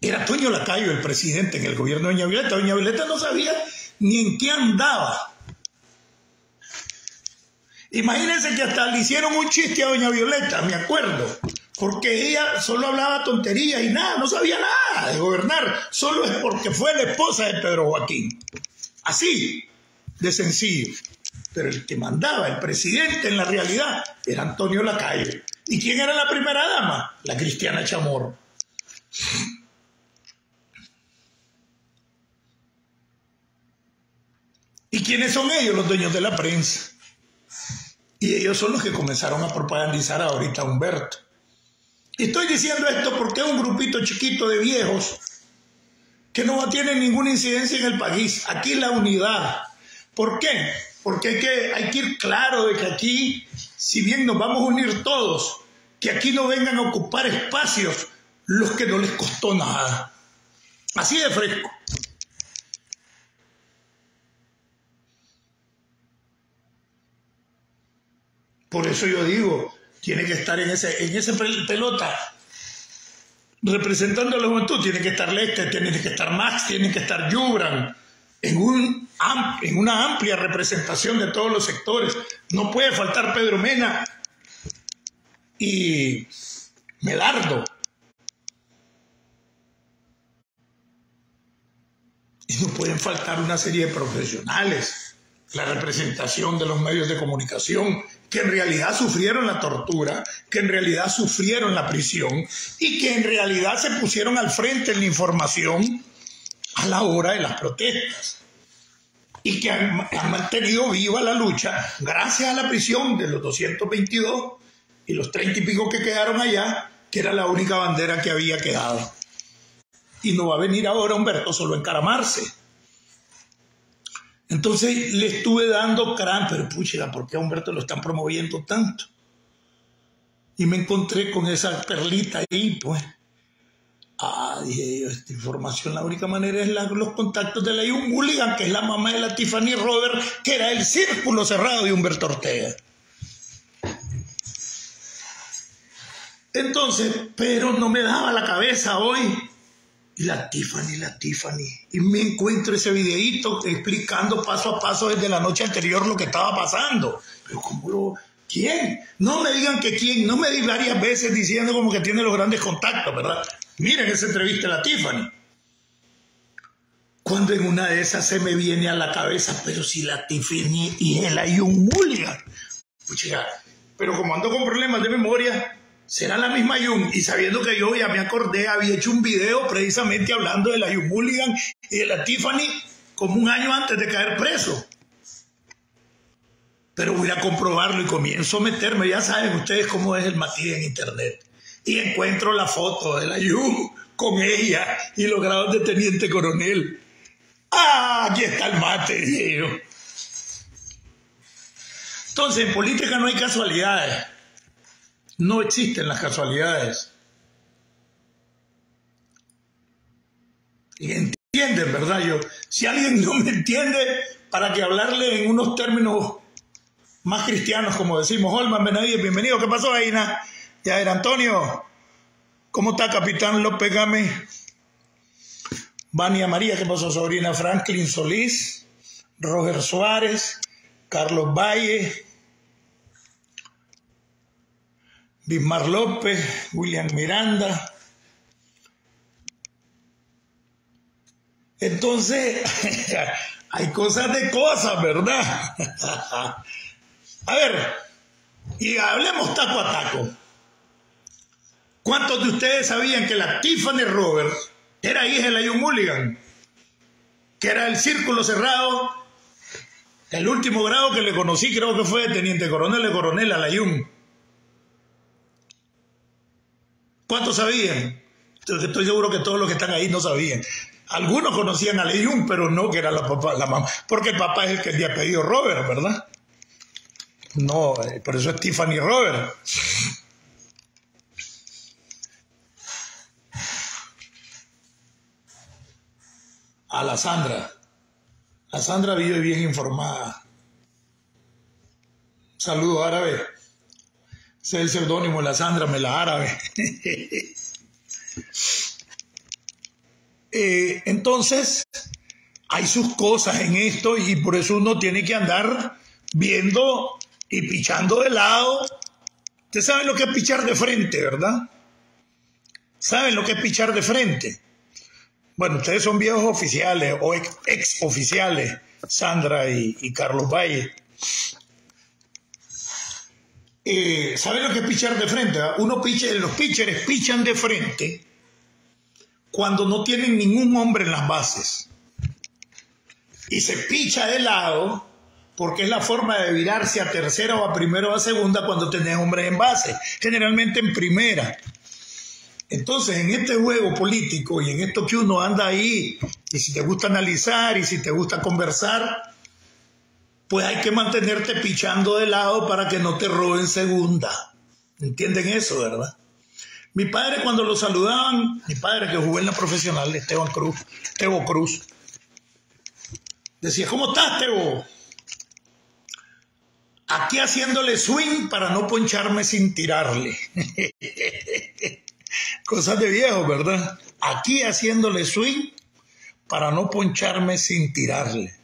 Era Toño Lacayo el presidente en el gobierno de Doña Violeta. Doña Violeta no sabía ni en qué andaba. Imagínense que hasta le hicieron un chiste a doña Violeta, me acuerdo, porque ella solo hablaba tonterías y nada, no sabía nada de gobernar, solo es porque fue la esposa de Pedro Joaquín. Así de sencillo. Pero el que mandaba, el presidente en la realidad, era Antonio Lacalle. ¿Y quién era la primera dama? La cristiana Chamorro. ¿Y quiénes son ellos, los dueños de la prensa? Y ellos son los que comenzaron a propagandizar ahorita a Humberto. Estoy diciendo esto porque es un grupito chiquito de viejos que no tienen ninguna incidencia en el país. Aquí la unidad. ¿Por qué? Porque hay que, hay que ir claro de que aquí, si bien nos vamos a unir todos, que aquí no vengan a ocupar espacios los que no les costó nada. Así de fresco. Por eso yo digo, tiene que estar en ese, en ese pelota representando a la juventud. Tiene que estar Leste, tiene que estar Max, tiene que estar Yubran, en, un, en una amplia representación de todos los sectores. No puede faltar Pedro Mena y Medardo. Y no pueden faltar una serie de profesionales, la representación de los medios de comunicación, que en realidad sufrieron la tortura, que en realidad sufrieron la prisión y que en realidad se pusieron al frente en la información a la hora de las protestas y que han, mantenido viva la lucha gracias a la prisión de los 222 y los 30 y pico que quedaron allá, que era la única bandera que había quedado. Y no va a venir ahora Humberto solo a encaramarse entonces le estuve dando crán, pero pucha, ¿por qué a Humberto lo están promoviendo tanto? Y me encontré con esa perlita ahí, pues. Ah, dije yo, esta información, la única manera es los contactos de la Young Mulligan, que es la mamá de la Tiffany Robert, que era el círculo cerrado de Humberto Ortega. Entonces, pero no me daba la cabeza hoy y la Tiffany, la Tiffany. Y me encuentro ese videíto explicando paso a paso desde la noche anterior lo que estaba pasando. Pero ¿cómo lo...? ¿Quién? No me digan que quién, no me di varias veces diciendo como que tiene los grandes contactos, ¿verdad? Miren esa entrevista a la Tiffany. Cuando en una de esas se me viene a la cabeza, pero si la Tiffany y él hay un Mulligan. pero como ando con problemas de memoria, será la misma Jung. Y sabiendo que yo ya me acordé, había hecho un video precisamente hablando de la Jung Mulligan y de la Tiffany como un año antes de caer preso. Pero voy a comprobarlo y comienzo a meterme. Ya saben ustedes cómo es el Matías en internet. Y encuentro la foto de la Jung con ella y los grados de teniente coronel. ¡Ah! Aquí está el mate, dije Entonces, en política no hay casualidades. No existen las casualidades. Entienden, ¿verdad? Yo, si alguien no me entiende, para que hablarle en unos términos más cristianos, como decimos. Holman Benavides, bienvenido. ¿Qué pasó, Aina? Ya era Antonio. ¿Cómo está, capitán López Game? Vania María, ¿qué pasó, sobrina? Franklin Solís, Roger Suárez, Carlos Valle, Bismar López, William Miranda. Entonces, hay cosas de cosas, ¿verdad? A ver, y hablemos taco a taco. ¿Cuántos de ustedes sabían que la Tiffany Roberts era hija de la Young Mulligan? Que era el círculo cerrado. El último grado que le conocí creo que fue de teniente coronel de coronel a la Young. ¿Cuántos sabían? Estoy seguro que todos los que están ahí no sabían. Algunos conocían a Leyun, pero no que era la, papá, la mamá, porque el papá es el que le ha pedido Robert, ¿verdad? No, eh, por eso es Tiffany Robert. A la Sandra. La Sandra vive bien informada. Saludo árabe. Es el seudónimo, la Sandra, me la árabe. Eh, entonces, hay sus cosas en esto y por eso uno tiene que andar viendo y pichando de lado. Ustedes saben lo que es pichar de frente, ¿verdad? ¿Saben lo que es pichar de frente? Bueno, ustedes son viejos oficiales o ex, oficiales, Sandra y, Carlos Valle. Eh, ¿Saben lo que es pichar de frente? Uno piche, los pitchers pichan de frente cuando no tienen ningún hombre en las bases. Y se picha de lado porque es la forma de virarse a tercera o a primera o a segunda cuando tenés hombres en base, generalmente en primera. Entonces, en este juego político y en esto que uno anda ahí, y si te gusta analizar y si te gusta conversar, pues hay que mantenerte pichando de lado para que no te roben segunda. ¿Entienden eso, verdad? Mi padre cuando lo saludaban, mi padre que jugó en la profesional, Esteban Cruz, Tebo Cruz, decía, ¿cómo estás, Tebo? Aquí haciéndole swing para no poncharme sin tirarle. Cosas de viejo, ¿verdad? Aquí haciéndole swing para no poncharme sin tirarle.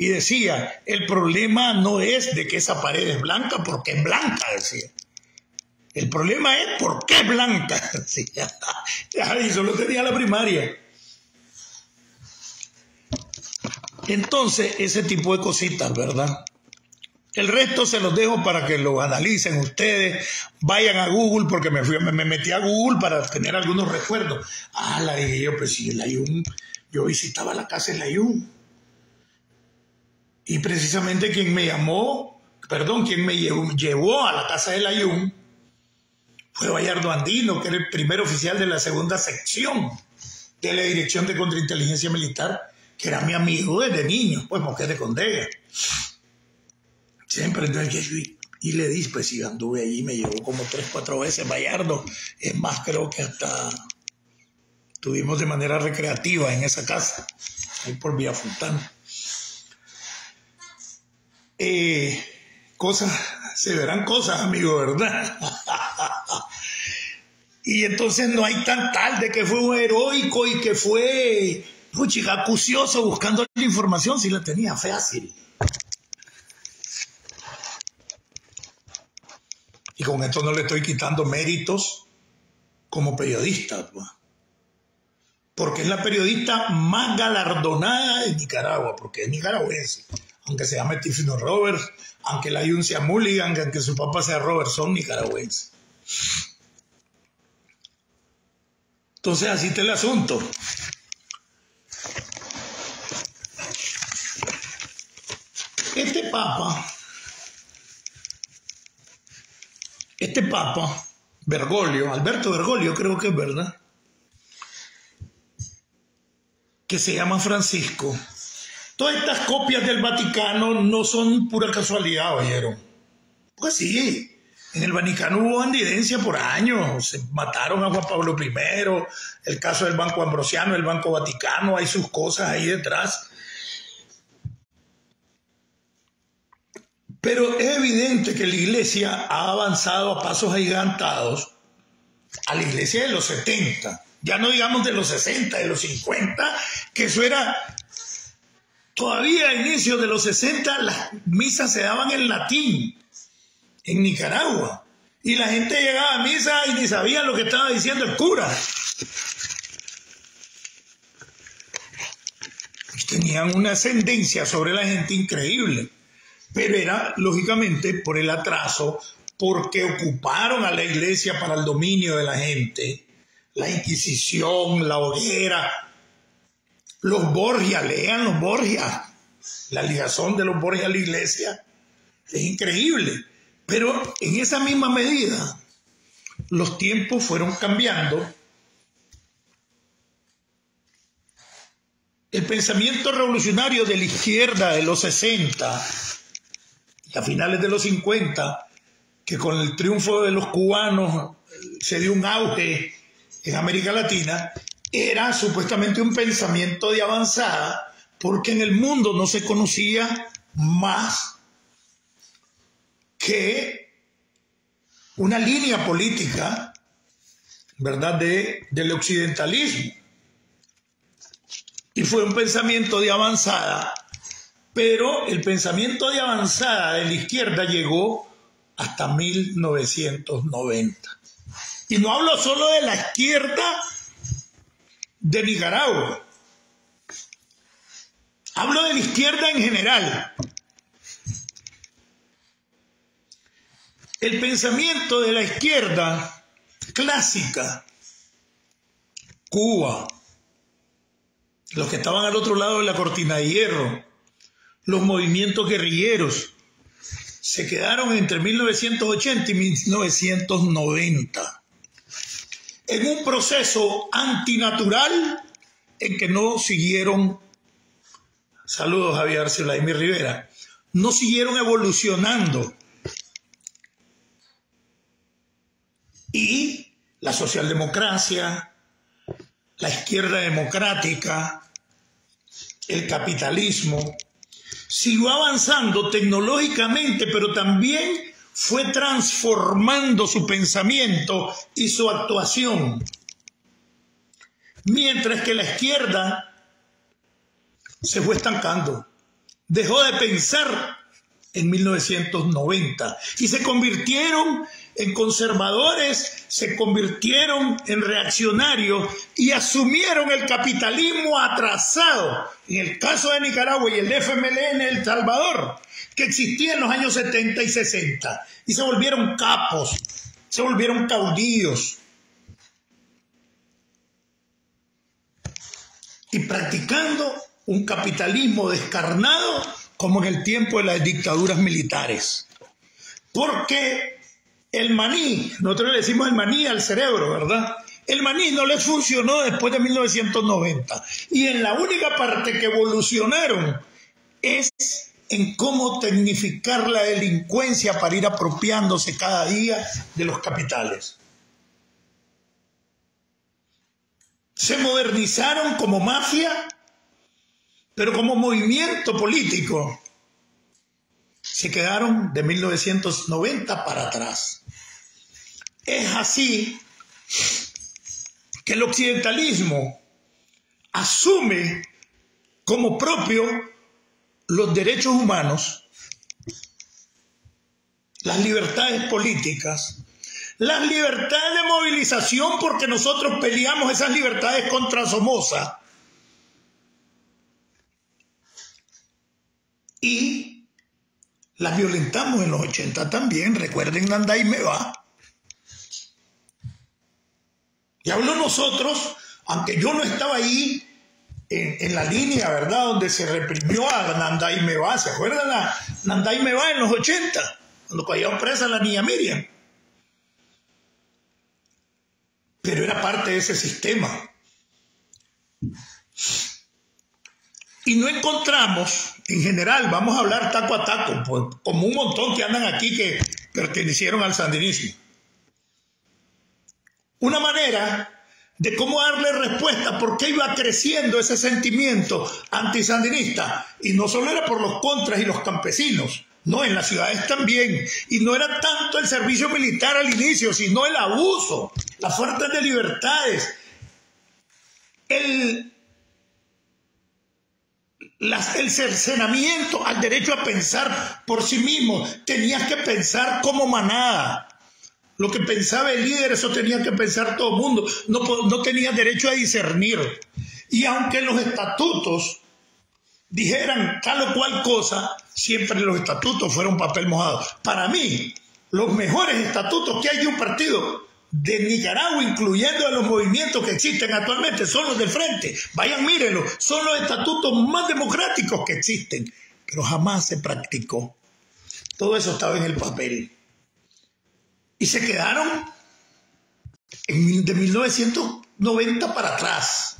Y decía, el problema no es de que esa pared es blanca, porque es blanca, decía. El problema es por qué es blanca. Sí. Y solo tenía la primaria. Entonces, ese tipo de cositas, ¿verdad? El resto se los dejo para que lo analicen ustedes. Vayan a Google, porque me, fui, me, metí a Google para tener algunos recuerdos. Ah, la dije yo, pues sí, la Ayun. Yo visitaba la casa en la Ayun. Y precisamente quien me llamó, perdón, quien me llevó, a la casa de la Ayun fue Bayardo Andino, que era el primer oficial de la segunda sección de la Dirección de Contrainteligencia Militar, que era mi amigo desde niño, pues porque es de Condega. Siempre entonces y le di, pues si anduve allí, me llevó como tres, cuatro veces Bayardo. Es más, creo que hasta estuvimos de manera recreativa en esa casa, ahí por Vía Fontana. Eh, cosas, se verán cosas, amigo, ¿verdad? y entonces no hay tan tal de que fue un heroico y que fue, puchica, acucioso buscando la información si la tenía fácil. Y con esto no le estoy quitando méritos como periodista, pues. porque es la periodista más galardonada de Nicaragua, porque es nicaragüense, aunque se llame Tiffany Roberts, aunque la Yun sea Mulligan, aunque su papá sea Robert, son nicaragüenses. Entonces así está el asunto. Este papa Este papa, Bergoglio, Alberto Bergoglio creo que es verdad, que se llama Francisco, todas estas copias del Vaticano no son pura casualidad, oyeron. Pues sí, en el Vaticano hubo andidencia por años, se mataron a Juan Pablo I, el caso del Banco Ambrosiano, el Banco Vaticano, hay sus cosas ahí detrás. Pero es evidente que la iglesia ha avanzado a pasos agigantados a la iglesia de los 70, ya no digamos de los 60, de los 50, que eso era todavía a inicios de los 60 las misas se daban en latín en Nicaragua. Y la gente llegaba a misa y ni sabía lo que estaba diciendo el cura. tenían una ascendencia sobre la gente increíble, pero era lógicamente por el atraso, porque ocuparon a la iglesia para el dominio de la gente, la Inquisición, la hoguera, los Borgia, lean los Borgia, la ligación de los Borgia a la iglesia, es increíble, pero en esa misma medida los tiempos fueron cambiando. El pensamiento revolucionario de la izquierda de los 60 y a finales de los 50, que con el triunfo de los cubanos se dio un auge en América Latina, era supuestamente un pensamiento de avanzada porque en el mundo no se conocía más que una línea política, ¿verdad?, de, del occidentalismo y fue un pensamiento de avanzada, pero el pensamiento de avanzada de la izquierda llegó hasta 1990. Y no hablo solo de la izquierda de Nicaragua, hablo de la izquierda en general. El pensamiento de la izquierda clásica, Cuba, los que estaban al otro lado de la cortina de hierro, los movimientos guerrilleros, se quedaron entre 1980 y 1990 en un proceso antinatural en que no siguieron, saludos Javier mi Rivera, no siguieron evolucionando. Y la socialdemocracia, la izquierda democrática, el capitalismo, siguió avanzando tecnológicamente, pero también fue transformando su pensamiento y su actuación. Mientras que la izquierda se fue estancando, dejó de pensar en 1990 y se convirtieron en conservadores, se convirtieron en reaccionarios y asumieron el capitalismo atrasado, en el caso de Nicaragua y el FMLN en El Salvador, que existía en los años 70 y 60, y se volvieron capos, se volvieron caudillos. Y practicando un capitalismo descarnado como en el tiempo de las dictaduras militares. Porque el maní, nosotros le decimos el maní al cerebro, ¿verdad? El maní no les funcionó después de 1990. Y en la única parte que evolucionaron es en cómo tecnificar la delincuencia para ir apropiándose cada día de los capitales. Se modernizaron como mafia, pero como movimiento político se quedaron de 1990 para atrás. Es así que el occidentalismo asume como propio los derechos humanos, las libertades políticas, las libertades de movilización, porque nosotros peleamos esas libertades contra Somoza, y las violentamos en los 80 también, recuerden Nanda y me va. Y hablo nosotros, aunque yo no estaba ahí en, la línea, ¿verdad? Donde se reprimió a Nanda y me va. ¿Se acuerdan a Nanda y me va en los 80? Cuando cayó presa la niña Miriam. Pero era parte de ese sistema. Y no encontramos, en general, vamos a hablar taco a taco, pues, como un montón que andan aquí que pertenecieron al sandinismo. Una manera de cómo darle respuesta por qué iba creciendo ese sentimiento antisandinista. Y no solo era por los contras y los campesinos, No, en las ciudades también. Y no era tanto el servicio militar al inicio, sino el abuso, la falta de libertades, el, el cercenamiento al derecho a pensar por sí mismo. Tenías que pensar como manada. Lo que pensaba el líder, eso tenía que pensar todo el mundo. No, no tenía derecho a discernir. Y aunque los estatutos dijeran tal o cual cosa, siempre los estatutos fueron papel mojado. Para mí, los mejores estatutos que hay de un partido de Nicaragua, incluyendo a los movimientos que existen actualmente, son los del frente. Vayan, mírenlo, son los estatutos más democráticos que existen, pero jamás se practicó. Todo eso estaba en el papel. Y se quedaron en, de 1990 para atrás,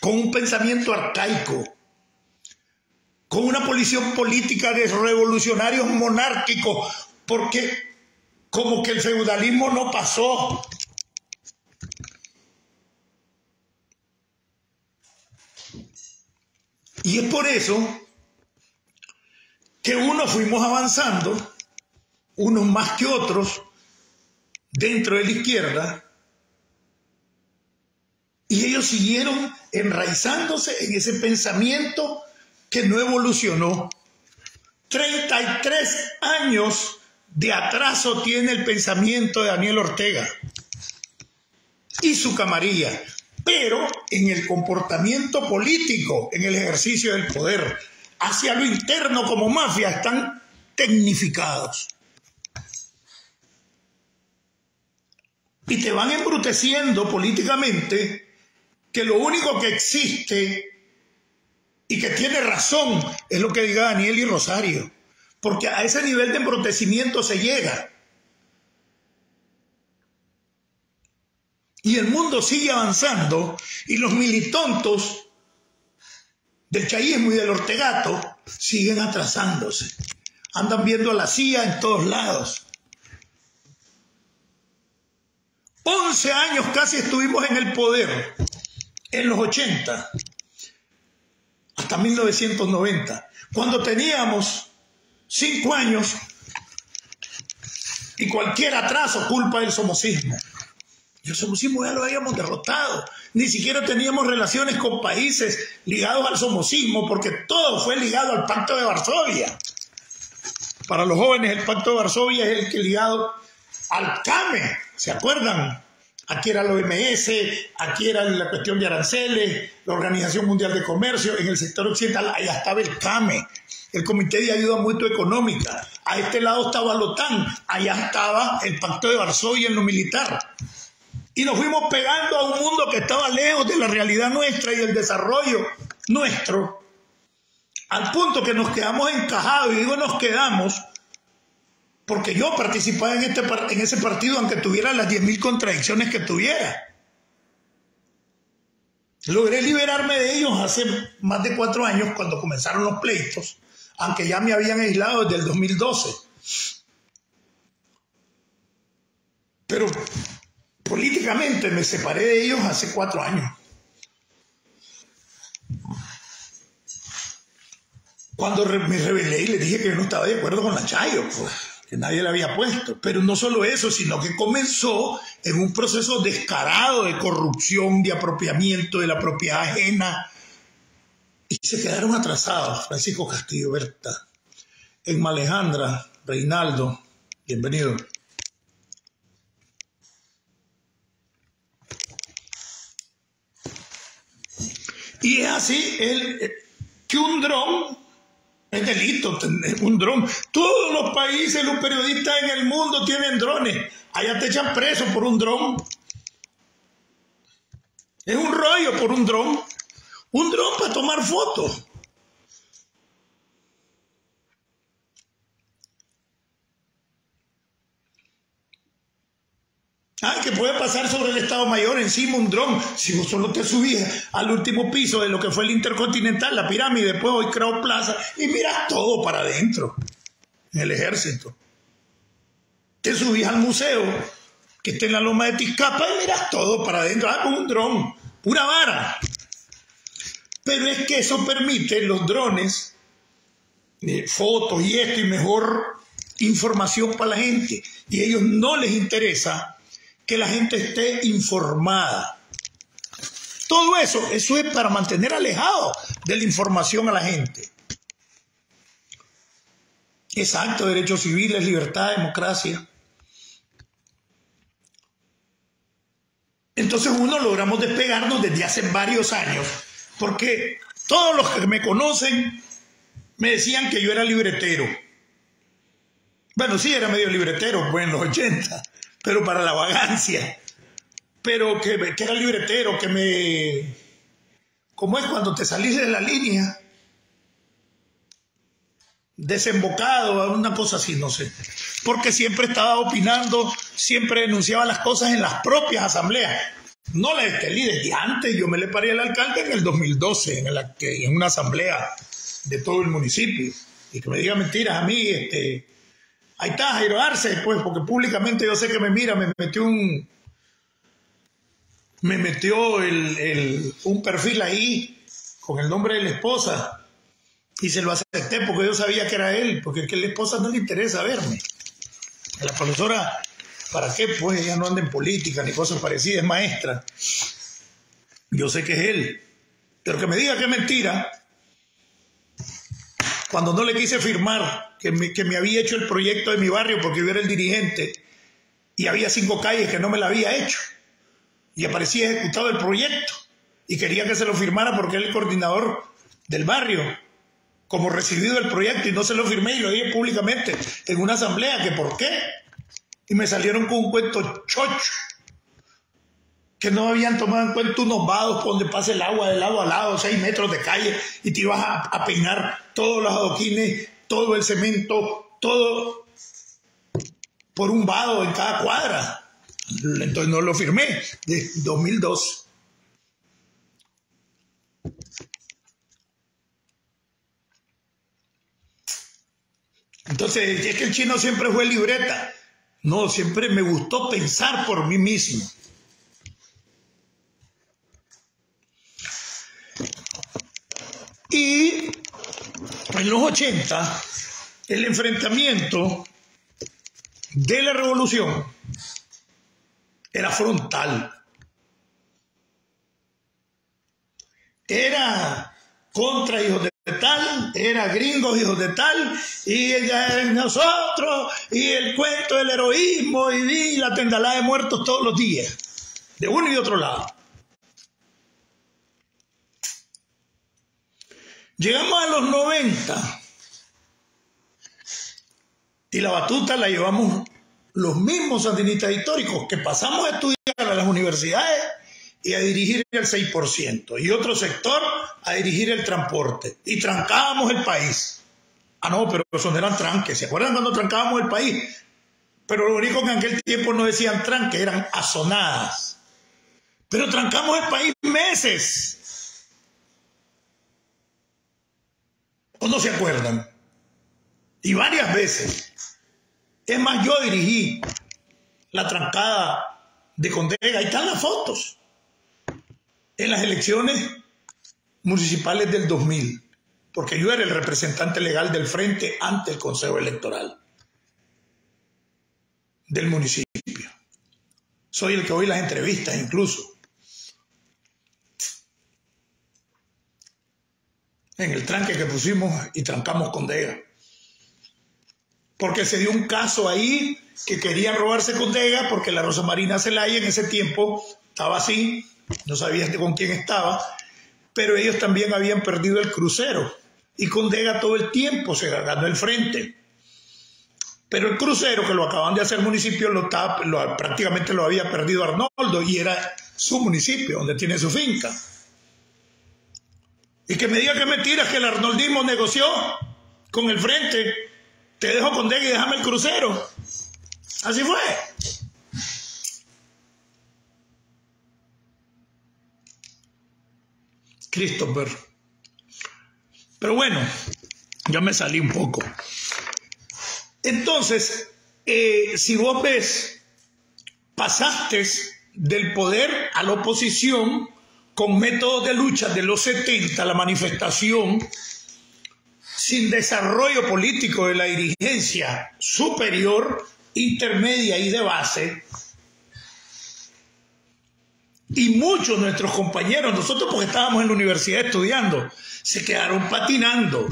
con un pensamiento arcaico, con una posición política de revolucionarios monárquicos, porque como que el feudalismo no pasó. Y es por eso que unos fuimos avanzando, unos más que otros, dentro de la izquierda, y ellos siguieron enraizándose en ese pensamiento que no evolucionó. 33 años de atraso tiene el pensamiento de Daniel Ortega y su camarilla, pero en el comportamiento político, en el ejercicio del poder, hacia lo interno como mafia, están tecnificados. Y te van embruteciendo políticamente que lo único que existe y que tiene razón es lo que diga Daniel y Rosario porque a ese nivel de embrotecimiento se llega. Y el mundo sigue avanzando y los militontos del chayismo y del ortegato siguen atrasándose. Andan viendo a la CIA en todos lados. 11 años casi estuvimos en el poder, en los 80, hasta 1990, cuando teníamos cinco años y cualquier atraso culpa del somocismo. Y el somocismo ya lo habíamos derrotado. Ni siquiera teníamos relaciones con países ligados al somocismo porque todo fue ligado al Pacto de Varsovia. Para los jóvenes el Pacto de Varsovia es el que ligado al CAME. ¿Se acuerdan? Aquí era la OMS, aquí era la cuestión de aranceles, la Organización Mundial de Comercio, en el sector occidental allá estaba el CAME, el Comité de Ayuda Mutua Económica. A este lado estaba la OTAN, allá estaba el Pacto de Varsovia en lo militar. Y nos fuimos pegando a un mundo que estaba lejos de la realidad nuestra y el desarrollo nuestro, al punto que nos quedamos encajados, y digo nos quedamos, porque yo participaba en, este, en ese partido aunque tuviera las 10.000 contradicciones que tuviera. Logré liberarme de ellos hace más de cuatro años cuando comenzaron los pleitos aunque ya me habían aislado desde el 2012. Pero políticamente me separé de ellos hace cuatro años. Cuando me rebelé y le dije que yo no estaba de acuerdo con la Chayo, pues, que nadie le había puesto. Pero no solo eso, sino que comenzó en un proceso descarado de corrupción, de apropiamiento de la propiedad ajena, y se quedaron atrasados, Francisco Castillo Berta, en Alejandra, Reinaldo, bienvenido. Y es así el, que un dron es delito, un dron. Todos los países, los periodistas en el mundo tienen drones. Allá te echan preso por un dron. Es un rollo por un dron. Un dron para tomar fotos. Ah, que puede pasar sobre el Estado Mayor encima un dron. Si vos solo te subías al último piso de lo que fue el Intercontinental, la pirámide, después hoy Creo Plaza, y miras todo para adentro, en el ejército. Te subís al museo, que está en la loma de Tizcapa, y miras todo para adentro. Ah, con un dron, pura vara. Pero es que eso permite los drones eh, fotos y esto y mejor información para la gente. Y a ellos no les interesa que la gente esté informada. Todo eso, eso es para mantener alejado de la información a la gente. Exacto, derechos civiles, libertad, democracia. Entonces uno logramos despegarnos desde hace varios años, porque todos los que me conocen me decían que yo era libretero. Bueno, sí, era medio libretero, pues en los 80, pero para la vagancia. Pero que, que era libretero, que me... ¿Cómo es cuando te salís de la línea? desembocado, una cosa así, no sé. Porque siempre estaba opinando, siempre denunciaba las cosas en las propias asambleas. No la estelí desde antes, yo me le paré al alcalde en el 2012, en, la, en una asamblea de todo el municipio. Y que me diga mentiras a mí, este, ahí está Jairo Arce, pues, porque públicamente yo sé que me mira, me metió un, me metió el, un perfil ahí con el nombre de la esposa y se lo acepté porque yo sabía que era él, porque es que la esposa no le interesa verme. la profesora, ¿para qué? Pues ella no anda en política ni cosas parecidas, es maestra. Yo sé que es él. Pero que me diga que es mentira, cuando no le quise firmar que me, que me había hecho el proyecto de mi barrio porque yo era el dirigente y había cinco calles que no me la había hecho y aparecía ejecutado el proyecto y quería que se lo firmara porque era el coordinador del barrio como recibido el proyecto y no se lo firmé y lo dije públicamente en una asamblea que por qué. Y me salieron con un cuento chocho, que no habían tomado en cuenta unos vados donde pasa el agua de lado a lado, seis metros de calle, y te ibas a, peinar todos los adoquines, todo el cemento, todo por un vado en cada cuadra. Entonces no lo firmé, de 2002. Entonces, es que el chino siempre fue libreta. No, siempre me gustó pensar por mí mismo. Y en los 80, el enfrentamiento de la revolución era frontal. Era contra hijos de tal, era gringos hijos de tal, y ella nosotros, y el cuento del heroísmo, y, la tendalá de muertos todos los días, de uno y otro lado. Llegamos a los 90 y la batuta la llevamos los mismos sandinistas históricos que pasamos a estudiar a las universidades y a dirigir el 6%, y otro sector a dirigir el transporte. Y trancábamos el país. Ah, no, pero son eran tranques. ¿Se acuerdan cuando trancábamos el país? Pero lo único que en aquel tiempo no decían tranque, eran azonadas. Pero trancamos el país meses. ¿O no se acuerdan? Y varias veces. Es más, yo dirigí la trancada de Condega. Ahí están las fotos. En las elecciones municipales del 2000, porque yo era el representante legal del frente ante el Consejo Electoral del municipio. Soy el que oí las entrevistas incluso. En el tranque que pusimos y trancamos Condega. Porque se dio un caso ahí que querían robarse Condega porque la Rosa Marina Celaya en ese tiempo estaba así, no sabía con quién estaba, pero ellos también habían perdido el crucero y Condega todo el tiempo se ganó el frente. Pero el crucero que lo acaban de hacer municipio lo, prácticamente lo había perdido Arnoldo y era su municipio, donde tiene su finca. Y que me diga que mentira que el arnoldismo negoció con el frente, te dejo Condega y déjame el crucero. Así fue. Christopher. Pero bueno, ya me salí un poco. Entonces, eh, si vos ves, pasaste del poder a la oposición con métodos de lucha de los 70, la manifestación sin desarrollo político de la dirigencia superior, intermedia y de base, y muchos de nuestros compañeros, nosotros porque estábamos en la universidad estudiando, se quedaron patinando.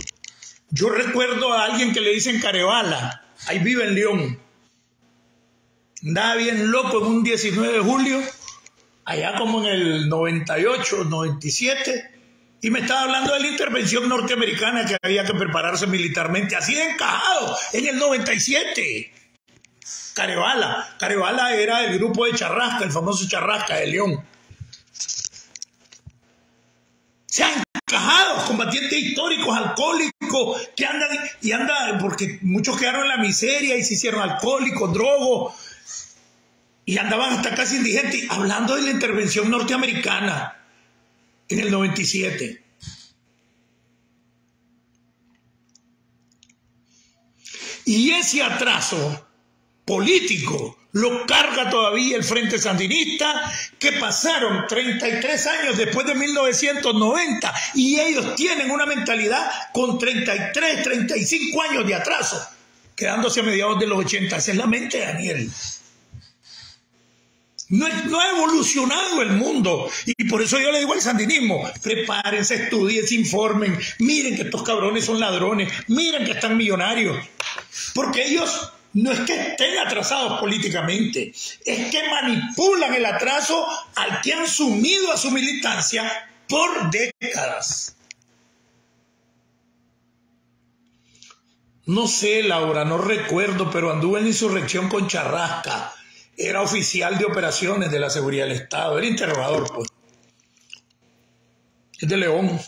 Yo recuerdo a alguien que le dicen Carevala, ahí vive en León. Andaba bien loco en un 19 de julio, allá como en el 98, 97, y me estaba hablando de la intervención norteamericana que había que prepararse militarmente, así de encajado, en el 97. Carevala. Carevala era el grupo de Charrasca, el famoso Charrasca de León. Se han encajado, combatientes históricos, alcohólicos, que andan y andan, porque muchos quedaron en la miseria y se hicieron alcohólicos, drogos, y andaban hasta casi indigentes, hablando de la intervención norteamericana en el 97. Y ese atraso político lo carga todavía el Frente Sandinista, que pasaron 33 años después de 1990 y ellos tienen una mentalidad con 33, 35 años de atraso, quedándose a mediados de los 80. Esa es la mente de Daniel. No, ha evolucionado el mundo. Y por eso yo le digo al sandinismo, prepárense, estudien, se informen, miren que estos cabrones son ladrones, miren que están millonarios. Porque ellos no es que estén atrasados políticamente, es que manipulan el atraso al que han sumido a su militancia por décadas. No sé, Laura, no recuerdo, pero anduve en insurrección con Charrasca. Era oficial de operaciones de la seguridad del Estado, era interrogador, pues. Es de León.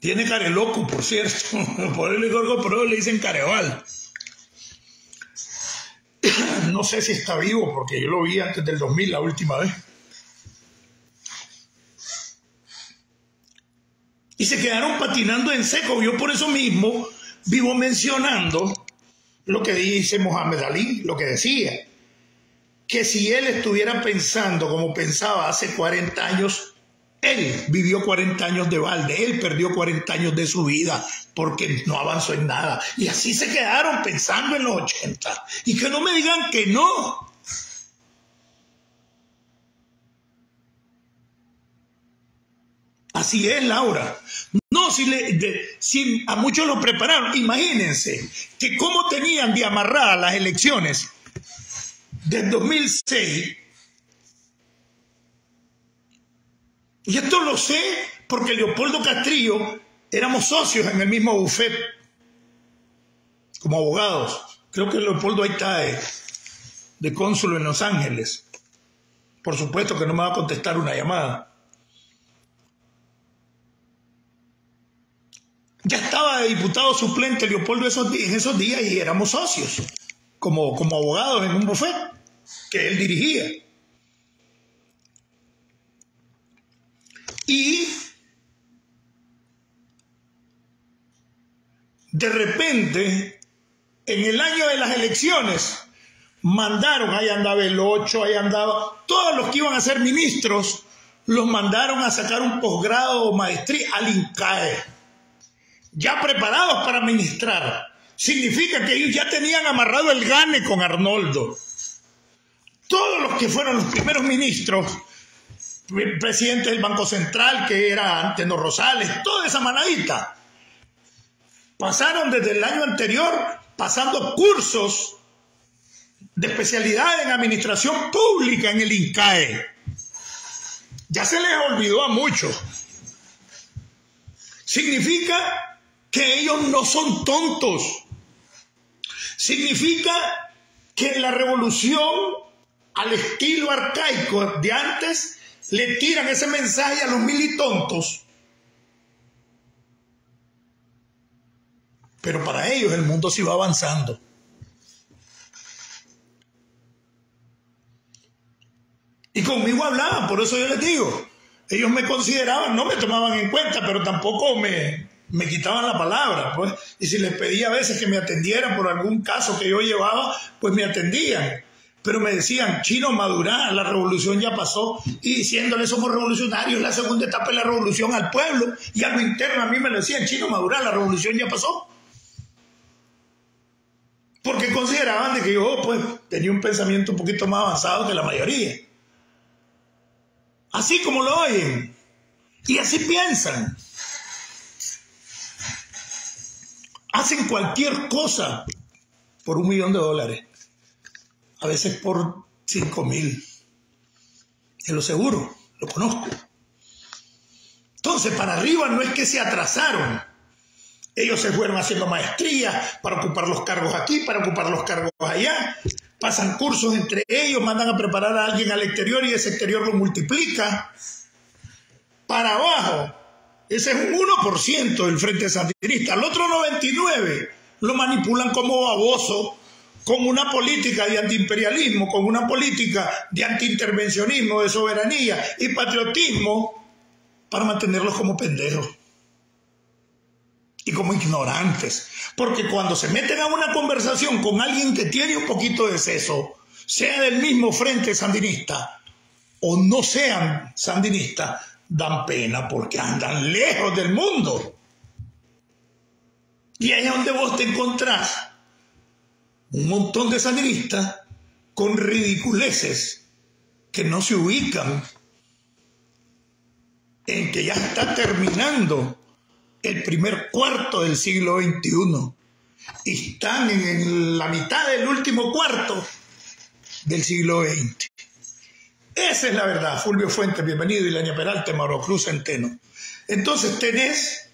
Tiene careloco, por cierto. Por el gorgo, pero le dicen careval. No sé si está vivo, porque yo lo vi antes del 2000, la última vez. Y se quedaron patinando en seco. Yo por eso mismo vivo mencionando lo que dice Mohamed Ali, lo que decía. Que si él estuviera pensando como pensaba hace 40 años, él vivió 40 años de balde, él perdió 40 años de su vida porque no avanzó en nada. Y así se quedaron pensando en los 80. Y que no me digan que no. Así es, Laura. Si, a muchos lo prepararon, imagínense que cómo tenían de amarradas las elecciones del 2006 Y esto lo sé porque Leopoldo Castrillo éramos socios en el mismo bufet, como abogados. Creo que Leopoldo ahí está de cónsul en Los Ángeles. Por supuesto que no me va a contestar una llamada. Ya estaba de diputado suplente Leopoldo en esos días y éramos socios, como, como abogados en un bufet que él dirigía. Y de repente, en el año de las elecciones, mandaron, ahí andaba el 8, ahí andaba, todos los que iban a ser ministros, los mandaron a sacar un posgrado o maestría al INCAE, ya preparados para ministrar. Significa que ellos ya tenían amarrado el gane con Arnoldo. Todos los que fueron los primeros ministros presidente del Banco Central, que era Anteno Rosales, toda esa manadita. Pasaron desde el año anterior pasando cursos de especialidad en administración pública en el INCAE. Ya se les olvidó a muchos. Significa que ellos no son tontos. Significa que la revolución al estilo arcaico de antes le tiran ese mensaje a los militontos. Pero para ellos el mundo sí va avanzando. Y conmigo hablaban, por eso yo les digo, ellos me consideraban, no me tomaban en cuenta, pero tampoco me, me quitaban la palabra, pues. Y si les pedía a veces que me atendieran por algún caso que yo llevaba, pues me atendían. pero me decían, chino, madurar, la revolución ya pasó, y diciéndole somos revolucionarios, la segunda etapa de la revolución al pueblo, y a lo interno a mí me lo decían, chino, madurar, la revolución ya pasó. Porque consideraban de que yo pues tenía un pensamiento un poquito más avanzado que la mayoría. Así como lo oyen. Y así piensan. Hacen cualquier cosa por un millón de dólares a veces por cinco mil. Te lo seguro, lo conozco. Entonces, para arriba no es que se atrasaron. Ellos se fueron haciendo maestría para ocupar los cargos aquí, para ocupar los cargos allá. Pasan cursos entre ellos, mandan a preparar a alguien al exterior y ese exterior lo multiplica. Para abajo, ese es un 1% del Frente Sandinista. Al otro 99% lo manipulan como baboso con una política de antiimperialismo, con una política de antiintervencionismo, de soberanía y patriotismo para mantenerlos como pendejos y como ignorantes. Porque cuando se meten a una conversación con alguien que tiene un poquito de seso, sea del mismo frente sandinista o no sean sandinistas, dan pena porque andan lejos del mundo. Y ahí es donde vos te encontrás un montón de sandinistas con ridiculeces que no se ubican en que ya está terminando el primer cuarto del siglo XXI y están en la mitad del último cuarto del siglo XX. Esa es la verdad. Fulvio Fuentes, bienvenido, Ilenia Peralta, Mauro Cruz Centeno. Entonces tenés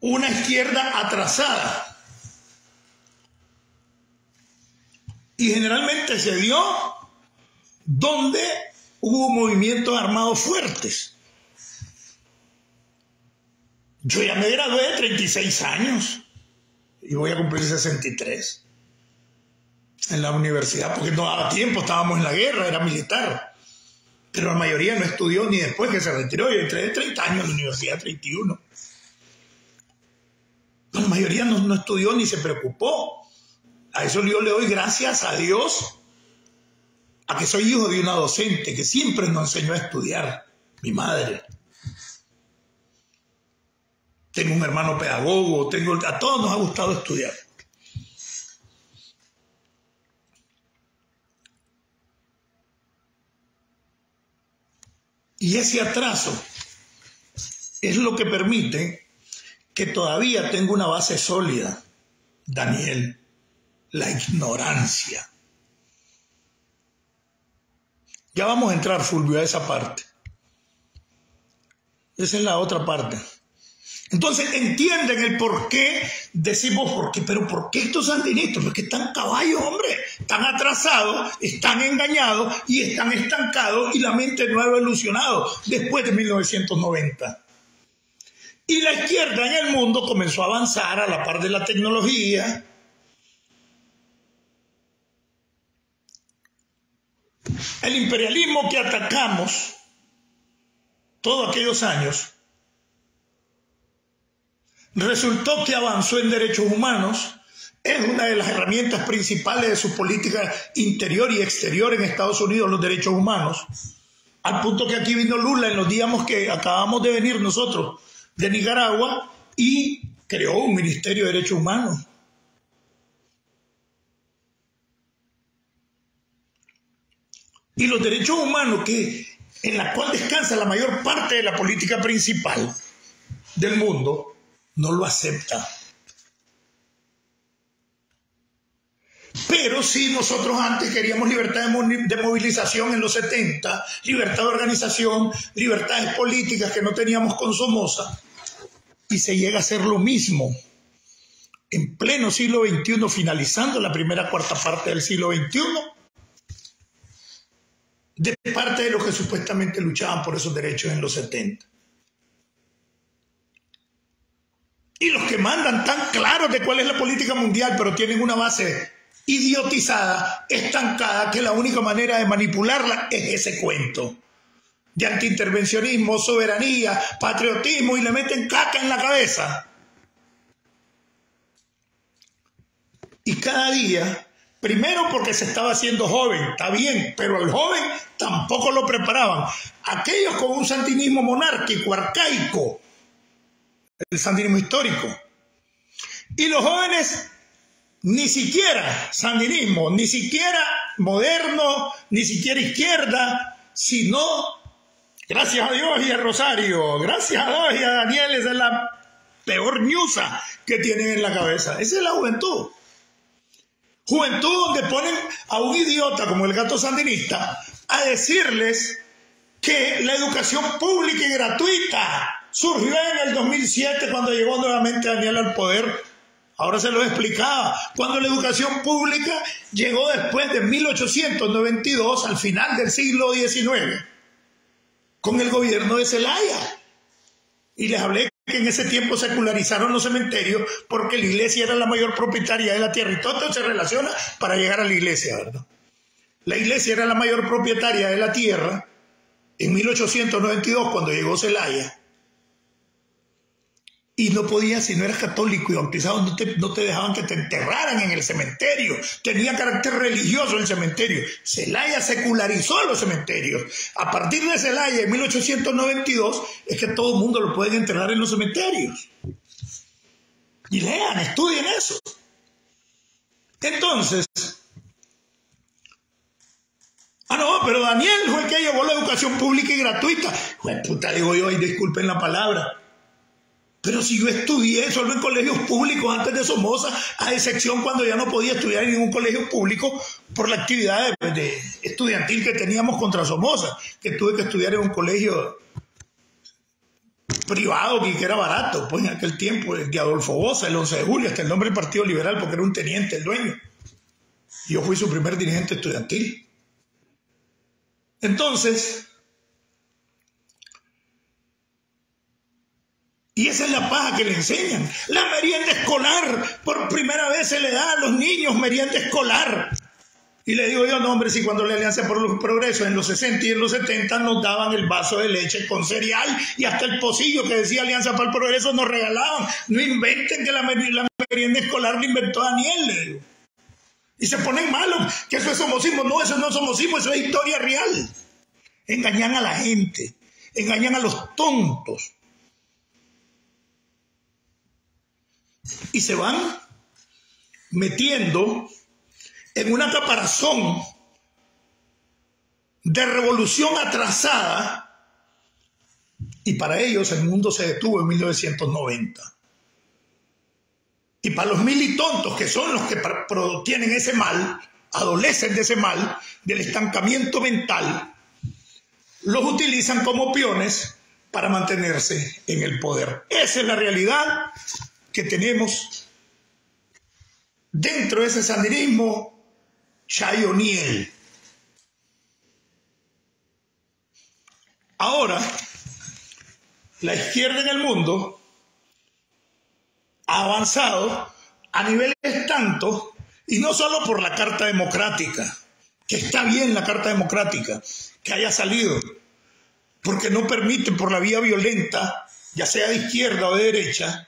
una izquierda atrasada Y generalmente se dio donde hubo movimientos armados fuertes. Yo ya me gradué de 36 años y voy a cumplir 63 en la universidad porque no daba tiempo, estábamos en la guerra, era militar. Pero la mayoría no estudió ni después que se retiró. Yo entré de 30 años en la universidad, 31. La mayoría no, no estudió ni se preocupó. A eso yo le doy gracias a Dios, a que soy hijo de una docente que siempre nos enseñó a estudiar, mi madre. Tengo un hermano pedagogo, tengo, a todos nos ha gustado estudiar. Y ese atraso es lo que permite que todavía tenga una base sólida, Daniel la ignorancia. Ya vamos a entrar, Fulvio, a esa parte. Esa es la otra parte. Entonces entienden el por qué, decimos por qué, pero ¿por qué estos sandinistas? Porque están caballos, hombre, están atrasados, están engañados y están estancados y la mente no ha evolucionado después de 1990. Y la izquierda en el mundo comenzó a avanzar a la par de la tecnología, El imperialismo que atacamos todos aquellos años resultó que avanzó en derechos humanos, es una de las herramientas principales de su política interior y exterior en Estados Unidos, los derechos humanos, al punto que aquí vino Lula en los días que acabamos de venir nosotros de Nicaragua y creó un Ministerio de Derechos Humanos. y los derechos humanos que en la cual descansa la mayor parte de la política principal del mundo no lo acepta. Pero si nosotros antes queríamos libertad de movilización en los 70, libertad de organización, libertades políticas que no teníamos con Somoza, y se llega a hacer lo mismo en pleno siglo XXI, finalizando la primera cuarta parte del siglo XXI, de parte de los que supuestamente luchaban por esos derechos en los 70. Y los que mandan tan claros de cuál es la política mundial, pero tienen una base idiotizada, estancada, que la única manera de manipularla es ese cuento de antiintervencionismo, soberanía, patriotismo y le meten caca en la cabeza. Y cada día Primero porque se estaba haciendo joven, está bien, pero al joven tampoco lo preparaban. Aquellos con un sandinismo monárquico, arcaico, el sandinismo histórico. Y los jóvenes, ni siquiera sandinismo, ni siquiera moderno, ni siquiera izquierda, sino, gracias a Dios y a Rosario, gracias a Dios y a Daniel, esa es la peor ñusa que tienen en la cabeza. Esa es la juventud. Juventud donde ponen a un idiota como el gato sandinista a decirles que la educación pública y gratuita surgió en el 2007 cuando llegó nuevamente Daniel al poder. Ahora se lo explicaba. Cuando la educación pública llegó después de 1892, al final del siglo XIX, con el gobierno de Zelaya. Y les hablé que en ese tiempo secularizaron los cementerios porque la iglesia era la mayor propietaria de la tierra y todo se relaciona para llegar a la iglesia, ¿verdad? La iglesia era la mayor propietaria de la tierra en 1892 cuando llegó Zelaya y no podías, si no eras católico y bautizado, no te, no te dejaban que te enterraran en el cementerio. Tenía carácter religioso el cementerio. Celaya secularizó los cementerios. A partir de Celaya, en 1892, es que todo el mundo lo puede enterrar en los cementerios. Y lean, estudien eso. Entonces, ah, no, pero Daniel fue el que llevó la educación pública y gratuita. Puta, digo yo, y disculpen la palabra. Pero si yo estudié solo en colegios públicos antes de Somoza, a excepción cuando ya no podía estudiar en ningún colegio público por la actividad estudiantil que teníamos contra Somoza, que tuve que estudiar en un colegio privado que era barato, pues en aquel tiempo, de Adolfo Bosa, el 11 de julio, hasta el nombre del Partido Liberal, porque era un teniente el dueño. Yo fui su primer dirigente estudiantil. Entonces, Y esa es la paja que le enseñan. La merienda escolar. Por primera vez se le da a los niños merienda escolar. Y le digo yo, no, hombre, si cuando la Alianza por los Progresos en los 60 y en los 70 nos daban el vaso de leche con cereal y hasta el pocillo que decía Alianza para el Progreso nos regalaban. No inventen que la, merienda escolar lo inventó Daniel, le digo. Y se ponen malos, que eso es. No, eso no es eso es historia real. Engañan a la gente, engañan a los tontos. Y se van metiendo en una caparazón de revolución atrasada y para ellos el mundo se detuvo en 1990. Y para los militontos, que son los que tienen ese mal, adolecen de ese mal, del estancamiento mental, los utilizan como peones para mantenerse en el poder. Esa es la realidad que tenemos dentro de ese sandinismo chayoniel. Ahora, la izquierda en el mundo ha avanzado a niveles tanto, y no solo por la Carta Democrática, que está bien la Carta Democrática, que haya salido, porque no permite por la vía violenta, ya sea de izquierda o de derecha,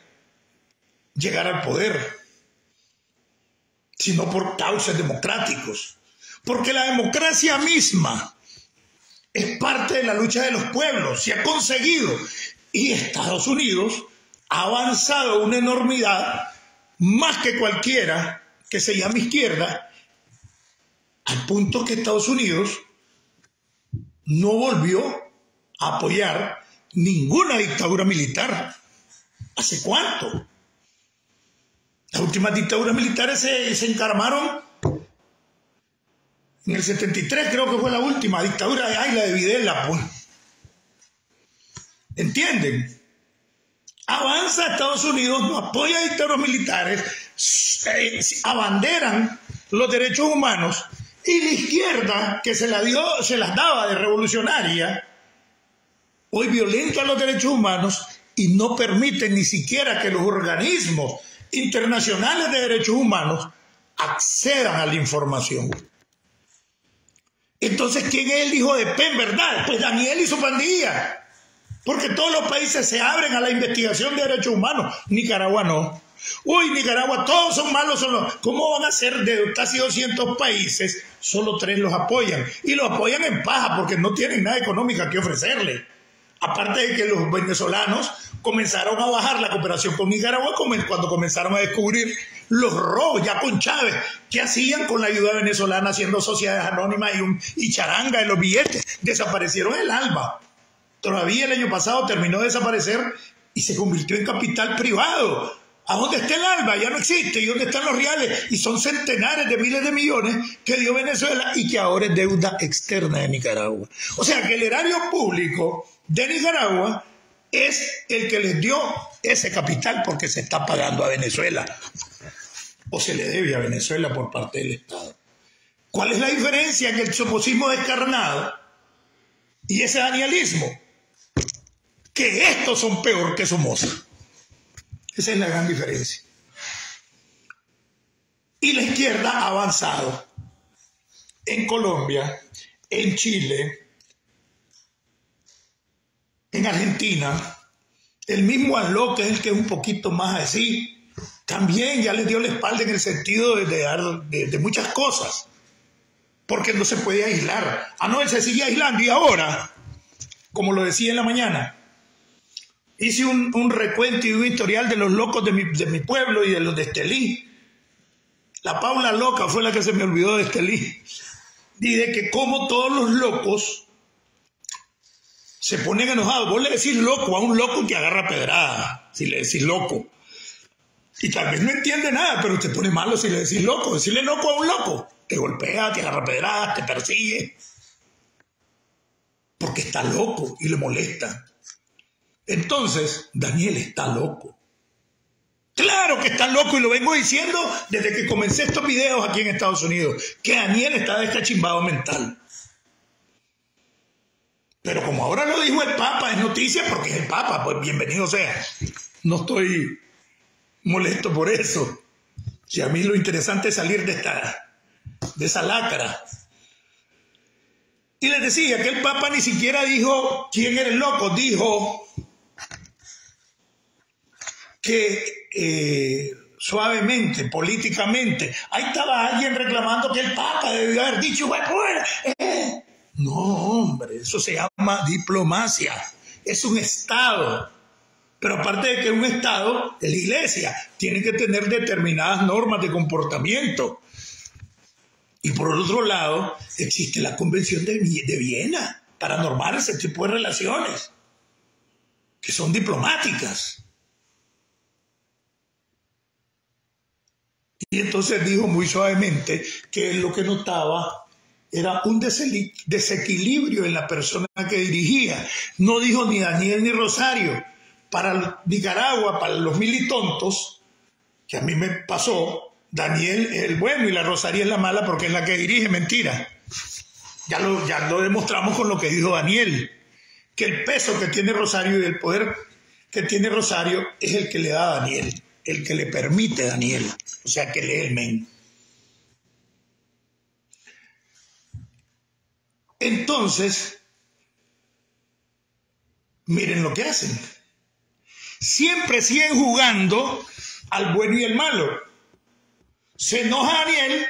llegar al poder, sino por causas democráticos. Porque la democracia misma es parte de la lucha de los pueblos, se ha conseguido. Y Estados Unidos ha avanzado una enormidad más que cualquiera que se llame izquierda, al punto que Estados Unidos no volvió a apoyar ninguna dictadura militar. ¿Hace cuánto? Las últimas dictaduras militares se, encarmaron en el 73, creo que fue la última dictadura de Ayla de Videla. Pues. ¿Entienden? Avanza Estados Unidos, no apoya a dictaduras militares, abanderan los derechos humanos y la izquierda, que se, la dio, se las daba de revolucionaria, hoy violenta los derechos humanos y no permite ni siquiera que los organismos internacionales de derechos humanos accedan a la información. Entonces, ¿quién es el hijo de Pen, verdad? Pues Daniel y su pandilla. Porque todos los países se abren a la investigación de derechos humanos. Nicaragua no. Uy, Nicaragua, todos son malos. Son ¿Cómo van a ser de casi 200 países? Solo tres los apoyan. Y los apoyan en paja porque no tienen nada económica que ofrecerle. Aparte de que los venezolanos comenzaron a bajar la cooperación con Nicaragua cuando comenzaron a descubrir los robos ya con Chávez, ¿qué hacían con la ayuda venezolana haciendo sociedades anónimas y, un, y charanga de los billetes? Desaparecieron el alba. Todavía el año pasado terminó de desaparecer y se convirtió en capital privado. ¿A dónde está el alba? Ya no existe. ¿Y dónde están los reales? Y son centenares de miles de millones que dio Venezuela y que ahora es deuda externa de Nicaragua. O sea que el erario público de Nicaragua es el que les dio ese capital porque se está pagando a Venezuela o se le debe a Venezuela por parte del Estado. ¿Cuál es la diferencia en el somocismo descarnado y ese danialismo? Que estos son peor que Somoza. Esa es la gran diferencia. Y la izquierda ha avanzado en Colombia, en Chile, en Argentina, el mismo Aló, que es el que es un poquito más así, también ya le dio la espalda en el sentido de, de, muchas cosas, porque no se puede aislar. Ah, no, se sigue aislando y ahora, como lo decía en la mañana, hice un, recuento y un historial de los locos de mi, de pueblo y de los de Estelí. La Paula loca fue la que se me olvidó de Estelí. Dice que como todos los locos se ponen enojados. Vos le decís loco a un loco que agarra pedrada, si le decís loco. Y tal vez no entiende nada, pero te pone malo si le decís loco. Decirle loco a un loco. Te golpea, te agarra pedrada, te persigue. Porque está loco y le molesta. Entonces, Daniel está loco. Claro que está loco y lo vengo diciendo desde que comencé estos videos aquí en Estados Unidos, que Daniel está descachimbado mental. Pero como ahora lo dijo el Papa, es noticia porque es el Papa, pues bienvenido sea. No estoy molesto por eso. Si a mí lo interesante es salir de esta, de esa lacra. Y les decía que el Papa ni siquiera dijo quién era el loco, dijo que eh, suavemente, políticamente, ahí estaba alguien reclamando que el Papa debió haber dicho, bueno, eh, no, hombre, eso se llama diplomacia. Es un Estado. Pero aparte de que un Estado, es la Iglesia. Tiene que tener determinadas normas de comportamiento. Y por otro lado, existe la Convención de, de Viena para normar ese tipo de relaciones, que son diplomáticas. Y entonces dijo muy suavemente que lo que notaba era un desequilibrio en la persona que dirigía. No dijo ni Daniel ni Rosario. Para Nicaragua, para los militontos, que a mí me pasó, Daniel es el bueno y la Rosario es la mala porque es la que dirige, mentira. Ya lo, ya lo demostramos con lo que dijo Daniel, que el peso que tiene Rosario y el poder que tiene Rosario es el que le da a Daniel, el que le permite Daniel, o sea, que lee el men. Entonces, miren lo que hacen. Siempre siguen jugando al bueno y el malo. Se enoja Daniel,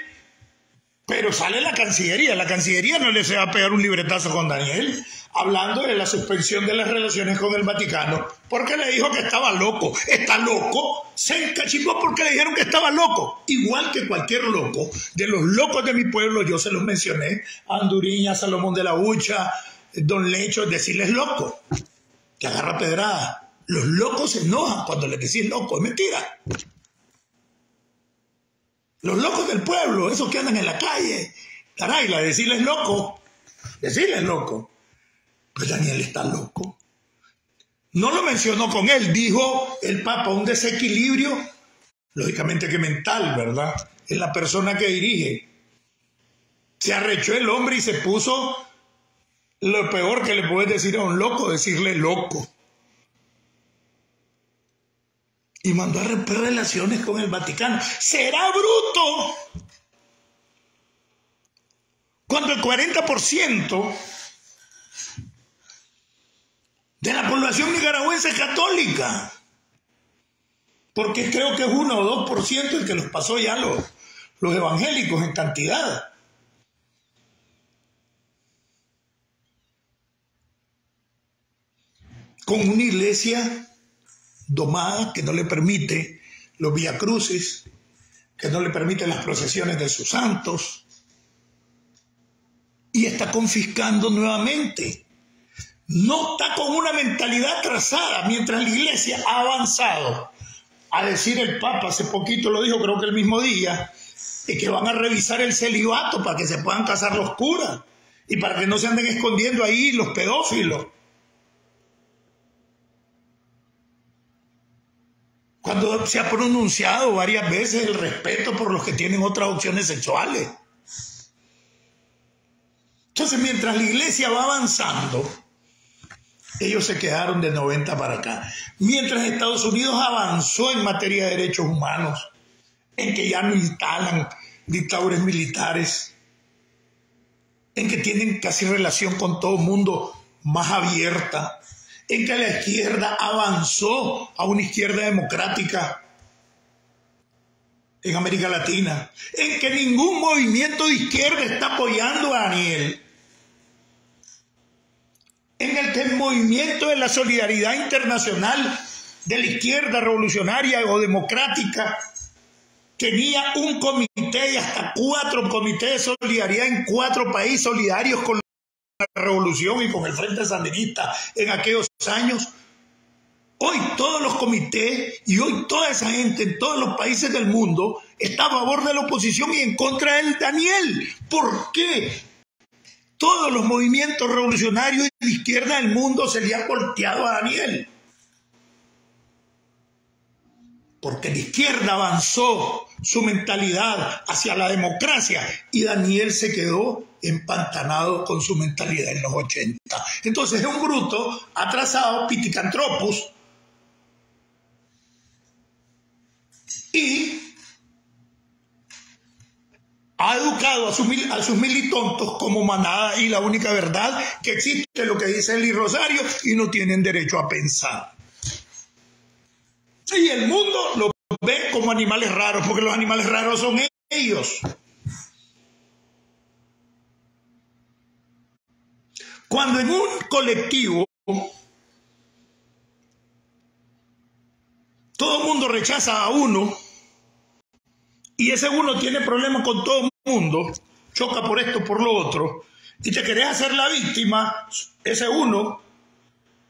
pero sale la Cancillería. La Cancillería no le se va a pegar un libretazo con Daniel hablando de la suspensión de las relaciones con el Vaticano, porque le dijo que estaba loco. Está loco, se encachipó porque le dijeron que estaba loco. Igual que cualquier loco, de los locos de mi pueblo, yo se los mencioné, Anduriña, Salomón de la Hucha, Don Lecho, decirles loco, que agarra pedrada. Los locos se enojan cuando les decís loco, es mentira. Los locos del pueblo, esos que andan en la calle, caray, la decirles loco, decirles loco. Pues Daniel está loco. No lo mencionó con él, dijo el Papa, un desequilibrio, lógicamente que mental, ¿verdad? En la persona que dirige. Se arrechó el hombre y se puso lo peor que le puedes decir a un loco, decirle loco. Y mandó a romper relaciones con el Vaticano. ¿Será bruto? Cuando el 40% de la población nicaragüense católica. porque creo que es 1 o 2% el que los pasó ya los, los evangélicos en cantidad. Con una iglesia domada que no le permite los viacrucis, que no le permite las procesiones de sus santos, y está confiscando nuevamente. No está con una mentalidad trazada, mientras la iglesia ha avanzado. A decir el Papa, hace poquito lo dijo, creo que el mismo día, y que van a revisar el celibato para que se puedan casar los curas y para que no se anden escondiendo ahí los pedófilos. Cuando se ha pronunciado varias veces el respeto por los que tienen otras opciones sexuales. Entonces, mientras la iglesia va avanzando, ellos se quedaron de 90 para acá. Mientras Estados Unidos avanzó en materia de derechos humanos, en que ya no instalan dictadores militares, en que tienen casi relación con todo el mundo más abierta, en que la izquierda avanzó a una izquierda democrática en América Latina, en que ningún movimiento de izquierda está apoyando a Daniel, en el que el movimiento de la solidaridad internacional de la izquierda revolucionaria o democrática tenía un comité y hasta cuatro comités de solidaridad en cuatro países solidarios con revolución y con el Frente Sandinista en aquellos años. Hoy todos los comités y hoy toda esa gente en todos los países del mundo está a favor de la oposición y en contra del Daniel. ¿Por qué? Todos los movimientos revolucionarios de izquierda del mundo se le han volteado a Daniel. Porque la izquierda avanzó su mentalidad hacia la democracia y Daniel se quedó empantanado con su mentalidad en los 80. Entonces es un bruto atrasado, piticantropus, y ha educado a sus, a sus militontos como manada y la única verdad que existe lo que dice Eli Rosario y no tienen derecho a pensar. Y el mundo lo ve como animales raros, porque los animales raros son ellos. Cuando en un colectivo todo el mundo rechaza a uno y ese uno tiene problemas con todo el mundo, choca por esto, por lo otro, y te querés hacer la víctima, ese uno,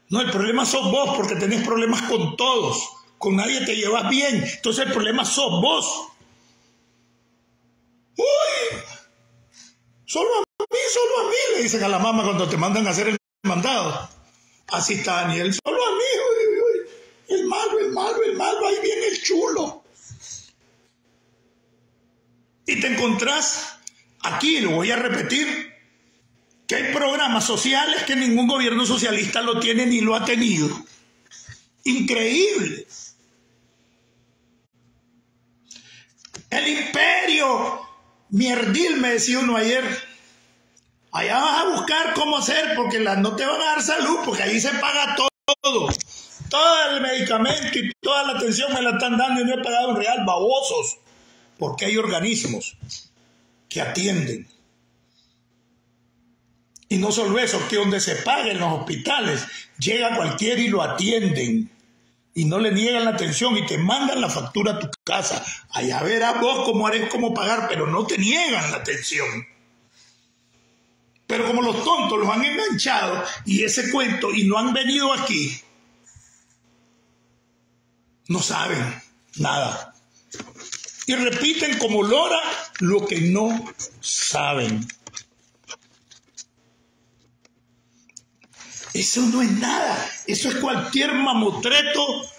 no, el problema sos vos porque tenés problemas con todos, con nadie te llevas bien, entonces el problema sos vos. Uy, solo solo a mí, le dicen a la mamá cuando te mandan a hacer el mandado. Así está Daniel, solo a mí, uy, uy, el malo, el malo, el malo, ahí viene el chulo. Y te encontrás aquí, lo voy a repetir, que hay programas sociales que ningún gobierno socialista lo tiene ni lo ha tenido. Increíble. El imperio, mierdil, me decía uno ayer. Allá vas a buscar cómo hacer, porque no te van a dar salud, porque ahí se paga todo. Todo el medicamento y toda la atención me la están dando y no he pagado un real, babosos porque hay organismos que atienden. Y no solo eso, que donde se paguen los hospitales, llega cualquiera y lo atienden. Y no le niegan la atención y te mandan la factura a tu casa. Allá verás vos cómo harés cómo pagar, pero no te niegan la atención. Pero como los tontos los han enganchado y ese cuento y no han venido aquí, no saben nada y repiten como lora lo que no saben. Eso no es nada, eso es cualquier mamotreto,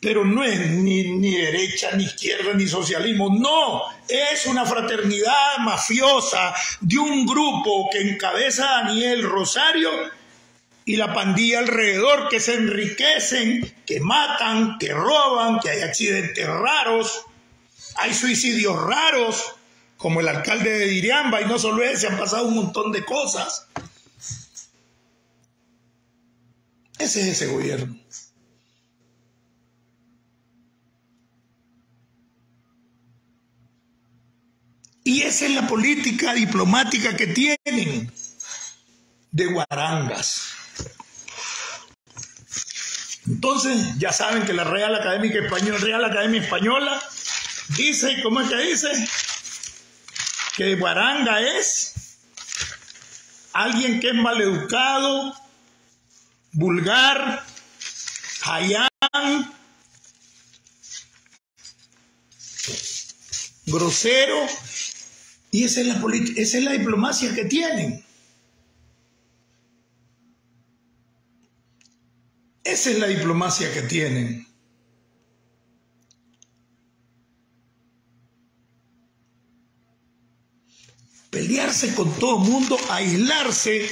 pero no es ni, ni, derecha, ni izquierda, ni socialismo, no, es una fraternidad mafiosa de un grupo que encabeza Daniel Rosario y la pandilla alrededor que se enriquecen, que matan, que roban, que hay accidentes raros, hay suicidios raros, como el alcalde de Diriamba, y no solo ese, han pasado un montón de cosas. Ese es ese gobierno. Y esa es la política diplomática que tienen de guarangas. Entonces, ya saben que la Real Academia Española, Real Academia Española dice, ¿cómo es que dice? Que guaranga es alguien que es maleducado, vulgar, hayán, grosero, y esa es la, esa es la diplomacia que tienen. Esa es la diplomacia que tienen. Pelearse con todo el mundo, aislarse.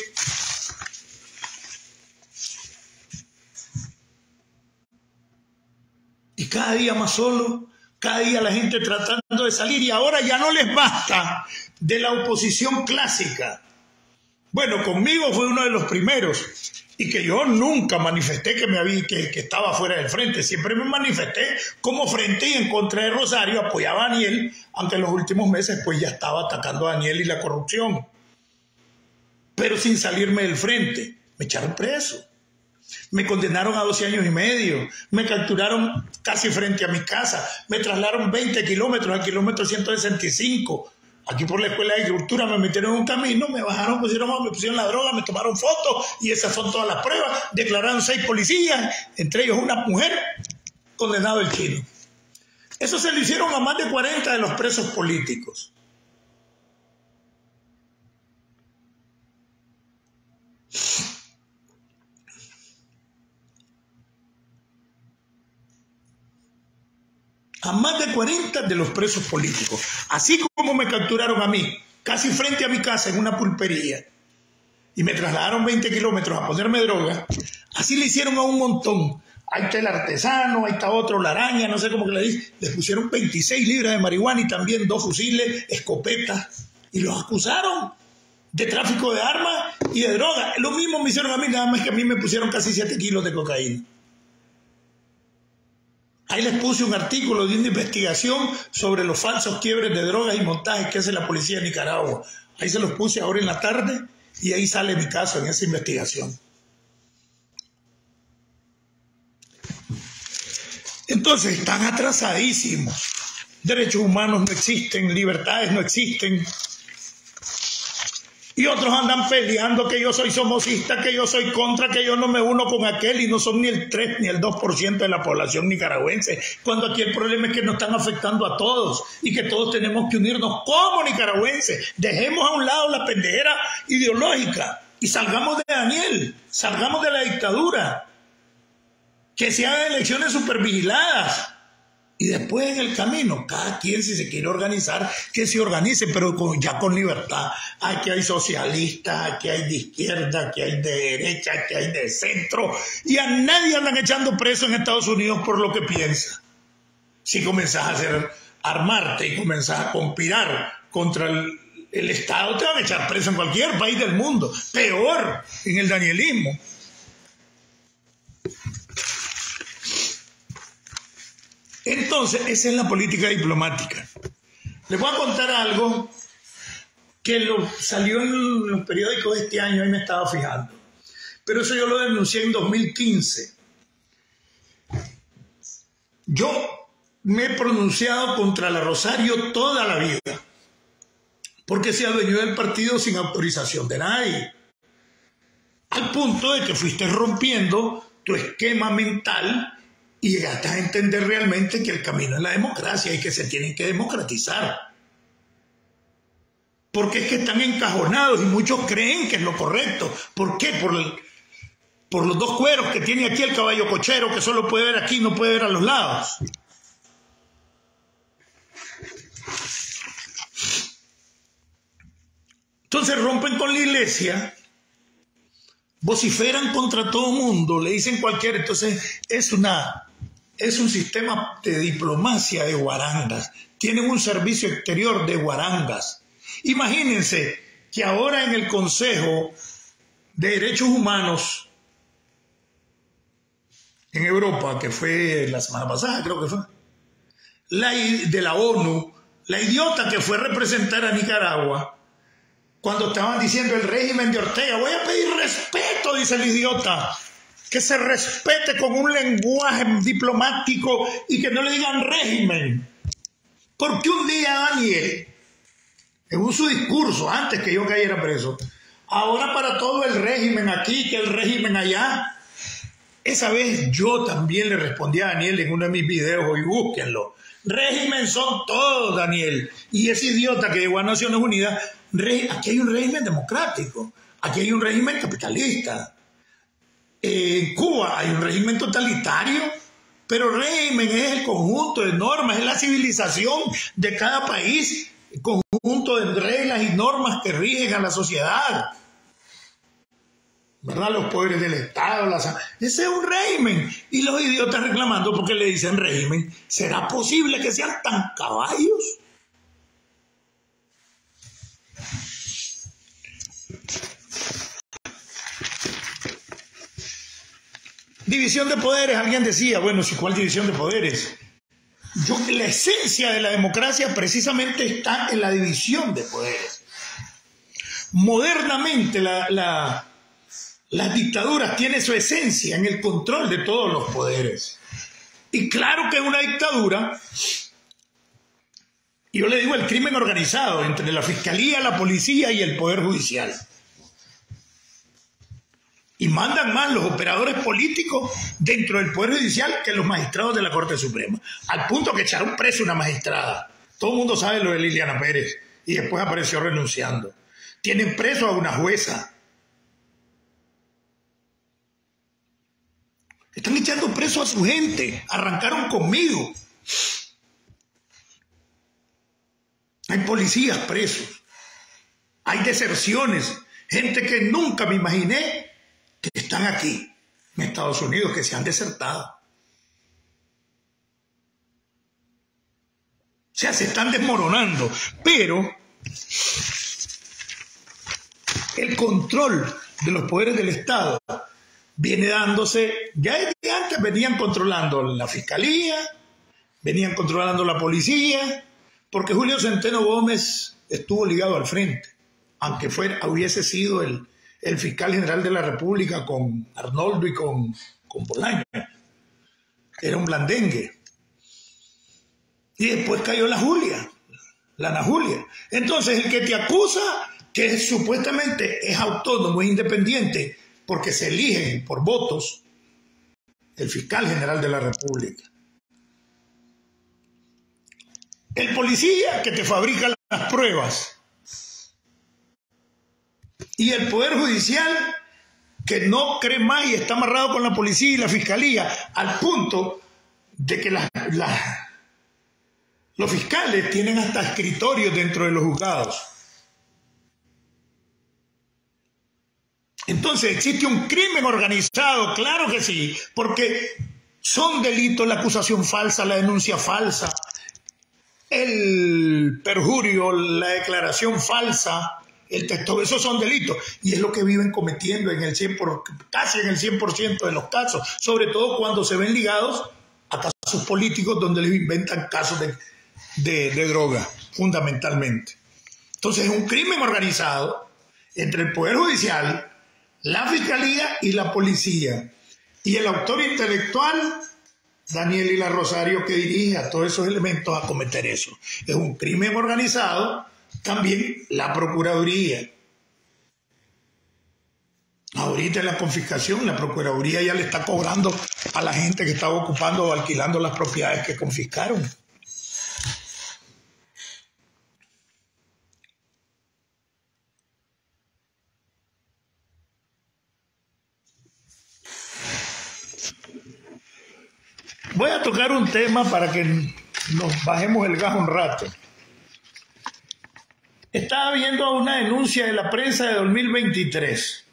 Y cada día más solo, cada día la gente tratando de salir y ahora ya no les basta de la oposición clásica. Bueno, conmigo fue uno de los primeros y que yo nunca manifesté que me había que, que, estaba fuera del frente, siempre me manifesté como frente y en contra de Rosario, apoyaba a Daniel, aunque en los últimos meses pues ya estaba atacando a Daniel y la corrupción. Pero sin salirme del frente, me echaron preso. Me condenaron a 12 años y medio, me capturaron casi frente a mi casa, me trasladaron 20 kilómetros al kilómetro 165, Aquí por la escuela de agricultura me metieron en un camino, me bajaron, pusieron, me pusieron la droga, me tomaron fotos y esas son todas las pruebas. Declararon seis policías, entre ellos una mujer, condenado el chino. Eso se lo hicieron a más de 40 de los presos políticos. A más de 40 de los presos políticos. Así como me capturaron a mí, casi frente a mi casa en una pulpería, y me trasladaron 20 kilómetros a ponerme droga, así le hicieron a un montón. Ahí está el artesano, ahí está otro, la araña, no sé cómo que le dice. Les pusieron 26 libras de marihuana y también dos fusiles, escopetas, y los acusaron de tráfico de armas y de droga. Lo mismo me hicieron a mí, nada más que a mí me pusieron casi 7 kilos de cocaína. Ahí les puse un artículo de una investigación sobre los falsos quiebres de drogas y montajes que hace la policía de Nicaragua. Ahí se los puse ahora en la tarde y ahí sale mi caso en esa investigación. Entonces están atrasadísimos. Derechos humanos no existen, libertades no existen, y otros andan peleando que yo soy somocista, que yo soy contra, que yo no me uno con aquel y no son ni el 3 ni el 2% de la población nicaragüense. Cuando aquí el problema es que nos están afectando a todos y que todos tenemos que unirnos como nicaragüenses. Dejemos a un lado la pendejera ideológica y salgamos de Daniel, salgamos de la dictadura. Que se hagan elecciones supervigiladas y después en el camino, cada quien si se quiere organizar, que se organice, pero ya con libertad. Aquí hay socialistas, aquí hay de izquierda, aquí hay de derecha, aquí hay de centro. Y a nadie andan echando preso en Estados Unidos por lo que piensa. Si comenzás a hacer, armarte y comenzás a conspirar contra el, el Estado, te van a echar preso en cualquier país del mundo. Peor en el danielismo. Entonces, esa es la política diplomática. Les voy a contar algo que lo, salió en los periódicos de este año y me estaba fijando. Pero eso yo lo denuncié en 2015. Yo me he pronunciado contra la Rosario toda la vida, porque se adueñó del partido sin autorización de nadie. Al punto de que fuiste rompiendo tu esquema mental y llegaste a entender realmente que el camino es la democracia y que se tienen que democratizar. Porque es que están encajonados y muchos creen que es lo correcto. ¿Por qué? Por, por los dos cueros que tiene aquí el caballo cochero, que solo puede ver aquí, no puede ver a los lados. Entonces rompen con la iglesia, vociferan contra todo mundo, le dicen cualquier, entonces es una es un sistema de diplomacia de guarangas. Tienen un servicio exterior de guarangas. Imagínense que ahora en el Consejo de Derechos Humanos en Europa, que fue la semana pasada, creo que fue, la, de la ONU, la idiota que fue a representar a Nicaragua, cuando estaban diciendo el régimen de Ortega, voy a pedir respeto, dice el idiota, que se respete con un lenguaje diplomático y que no le digan régimen. Porque un día Daniel, en su discurso, antes que yo cayera preso, ahora para todo el régimen aquí, que el régimen allá, esa vez yo también le respondí a Daniel en uno de mis videos, y búsquenlo. Régimen son todos, Daniel. Y ese idiota que llegó a Naciones Unidas, aquí hay un régimen democrático, aquí hay un régimen capitalista. En Cuba hay un régimen totalitario, pero régimen es el conjunto de normas, es la civilización de cada país, el conjunto de reglas y normas que rigen a la sociedad. ¿verdad? Los poderes del Estado, ese es un régimen. Y los idiotas reclamando porque le dicen régimen. ¿Será posible que sean tan caballos? División de poderes, alguien decía, bueno, si cuál división de poderes. Yo, la esencia de la democracia precisamente está en la división de poderes. Modernamente la las dictaduras tienen su esencia en el control de todos los poderes. Y claro que una dictadura, yo le digo el crimen organizado entre la fiscalía, la policía y el poder judicial. Y mandan más los operadores políticos dentro del poder judicial que los magistrados de la Corte Suprema. Al punto que echaron preso una magistrada. Todo el mundo sabe lo de Liliana Pérez. Y después apareció renunciando. Tienen preso a una jueza Están echando preso a su gente. Arrancaron conmigo. Hay policías presos. Hay deserciones. Gente que nunca me imaginé están aquí, en Estados Unidos, que se han desertado. O sea, se están desmoronando. Pero el control de los poderes del Estado viene dándose, ya desde antes venían controlando la fiscalía, venían controlando la policía, porque Julio Centeno Gómez estuvo ligado al frente, aunque fuera, hubiese sido el, fiscal general de la República con Arnoldo y con, con Bolaño. Era un blandengue. Y después cayó la Julia, la Ana Julia. Entonces, el que te acusa, que supuestamente es autónomo, es independiente, porque se elige por votos el fiscal general de la República. El policía que te fabrica las pruebas. Y el Poder Judicial que no cree más y está amarrado con la policía y la fiscalía al punto de que los fiscales tienen hasta escritorios dentro de los juzgados. Entonces, ¿existe un crimen organizado? Claro que sí, porque son delitos la acusación falsa, la denuncia falsa, el perjurio, la declaración falsa, el texto, esos son delitos y es lo que viven cometiendo en el 100 casi en el 100% de los casos, sobre todo cuando se ven ligados a casos políticos donde les inventan casos de, de droga, fundamentalmente. Entonces es un crimen organizado entre el Poder Judicial, la Fiscalía y la Policía. Y el autor intelectual, Daniel Hila Rosario, que dirige a todos esos elementos a cometer eso. Es un crimen organizado, también la Procuraduría. Ahorita en la confiscación, la Procuraduría ya le está cobrando a la gente que estaba ocupando o alquilando las propiedades que confiscaron. Voy a tocar un tema para que nos bajemos el gas un rato. Estaba viendo una denuncia de la prensa de 2023,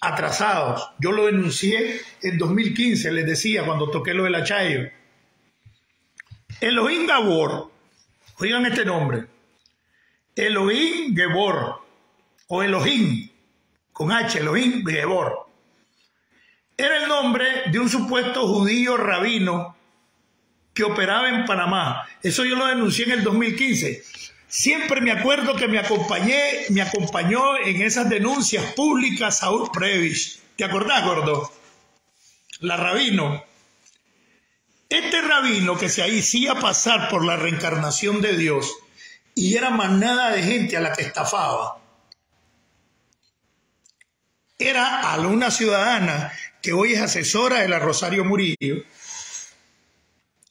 atrasados. Yo lo denuncié en 2015, les decía cuando toqué lo del Achayo. Elohim Gabor, oigan este nombre, Elohim Gebor, o Elohim, con H, Elohim Gebor. Era el nombre de un supuesto judío rabino que operaba en Panamá. Eso yo lo denuncié en el 2015. Siempre me acuerdo que me acompañé, me acompañó en esas denuncias públicas Saúl Previch. ¿Te acordás, gordo? La rabino. Este rabino que se hacía pasar por la reencarnación de Dios y era manada de gente a la que estafaba, era a una ciudadana que hoy es asesora de la Rosario Murillo,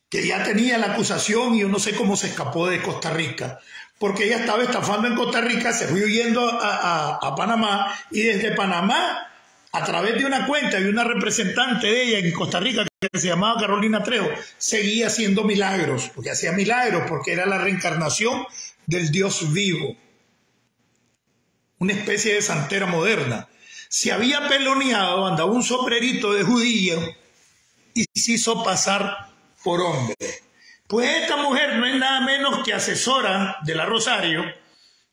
que ya tenía la acusación y yo no sé cómo se escapó de Costa Rica, porque ella estaba estafando en Costa Rica, se fue huyendo a, Panamá y desde Panamá, a través de una cuenta y una representante de ella en Costa Rica que se llamaba Carolina Trejo, seguía haciendo milagros, porque hacía milagros, porque era la reencarnación del Dios vivo, una especie de santera moderna. Se había peloneado, andaba un sombrerito de judío y se hizo pasar por hombre. Pues esta mujer no es nada menos que asesora de la Rosario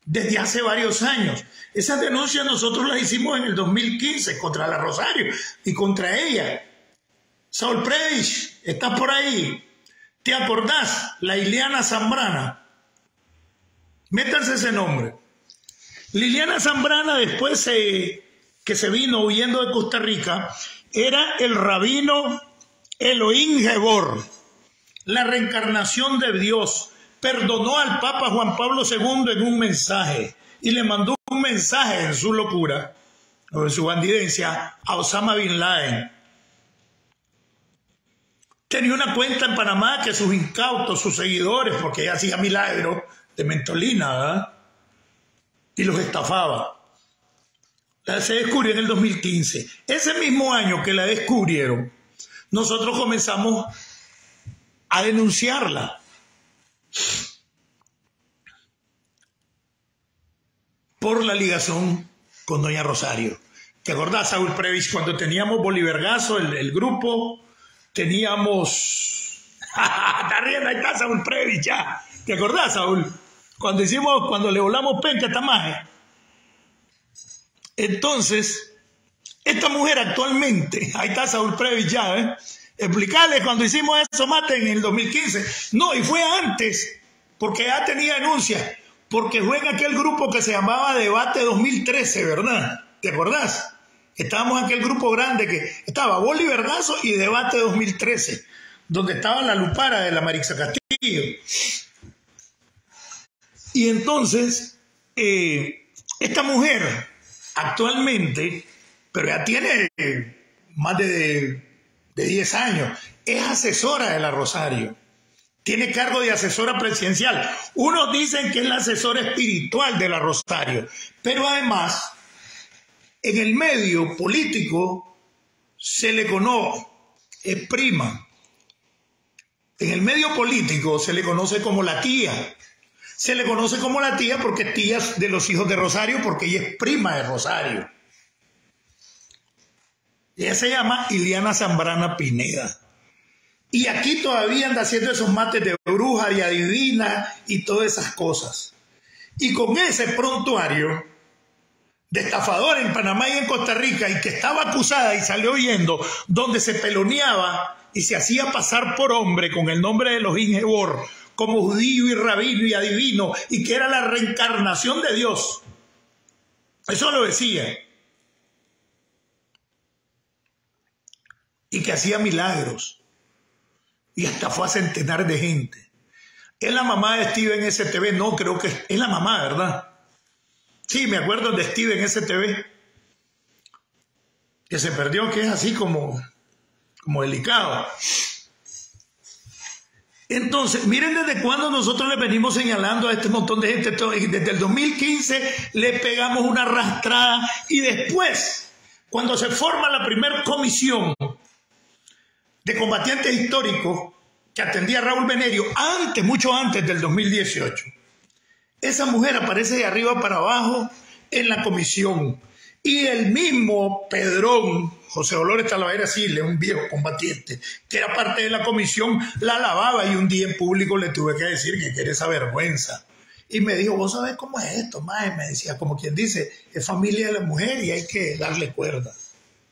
desde hace varios años. Esas denuncias nosotros las hicimos en el 2015 contra la Rosario y contra ella. Saul Predich, ¿estás por ahí? ¿Te acordás? La Ileana Zambrana. Métanse ese nombre. Liliana Zambrana, después que se vino huyendo de Costa Rica, era el rabino Elohim Gebor la reencarnación de Dios, perdonó al Papa Juan Pablo II en un mensaje y le mandó un mensaje en su locura o en su bandidencia a Osama Bin Laden. Tenía una cuenta en Panamá que sus incautos, sus seguidores, porque ella hacía milagros de mentolina, y los estafaba. Se descubrió en el 2015. Ese mismo año que la descubrieron, nosotros comenzamos a denunciarla. Por la ligación con Doña Rosario. ¿Te acordás, Saúl Previs, cuando teníamos Bolivergazo, el, el grupo, teníamos... está ahí está Saúl Previs, ya. ¿Te acordás, Saúl? Cuando hicimos, cuando le volamos penca a Tamaje. Entonces, esta mujer actualmente, ahí está Saúl Previs ya, ¿eh? Explicarles cuando hicimos eso, mate en el 2015. No, y fue antes, porque ya tenía denuncia, porque fue en aquel grupo que se llamaba Debate 2013, ¿verdad? ¿Te acordás? Estábamos en aquel grupo grande que estaba Boli Vergazo y Debate 2013, donde estaba la lupara de la Marixa Castillo. Y entonces, eh, esta mujer actualmente, pero ya tiene más de de 10 años, es asesora de la Rosario. Tiene cargo de asesora presidencial. Unos dicen que es la asesora espiritual de la Rosario, pero además, en el medio político se le conoce, es prima. En el medio político se le conoce como la tía. Se le conoce como la tía porque es tía de los hijos de Rosario, porque ella es prima de Rosario. Ella se llama Iliana Zambrana Pineda. Y aquí todavía anda haciendo esos mates de bruja y adivina y todas esas cosas. Y con ese prontuario de estafador en Panamá y en Costa Rica y que estaba acusada y salió oyendo, donde se peloneaba y se hacía pasar por hombre con el nombre de los Ingebor, como judío y rabino y adivino, y que era la reencarnación de Dios. Eso lo decía. Y que hacía milagros y hasta fue a centenar de gente. ¿Es la mamá de Steven STV? No, creo que es la mamá, ¿verdad? Sí, me acuerdo de Steven STV, que se perdió, que es así como, como delicado. Entonces, miren desde cuándo nosotros le venimos señalando a este montón de gente. Desde el 2015 le pegamos una arrastrada y después, cuando se forma la primera comisión de combatientes históricos que atendía Raúl Venerio antes, mucho antes del 2018. Esa mujer aparece de arriba para abajo en la comisión. Y el mismo Pedrón, José Dolores Talavera Siles, un viejo combatiente, que era parte de la comisión, la alababa y un día en público le tuve que decir que quiere esa vergüenza. Y me dijo, vos sabés cómo es esto, más me decía, como quien dice, es familia de la mujer y hay que darle cuerda.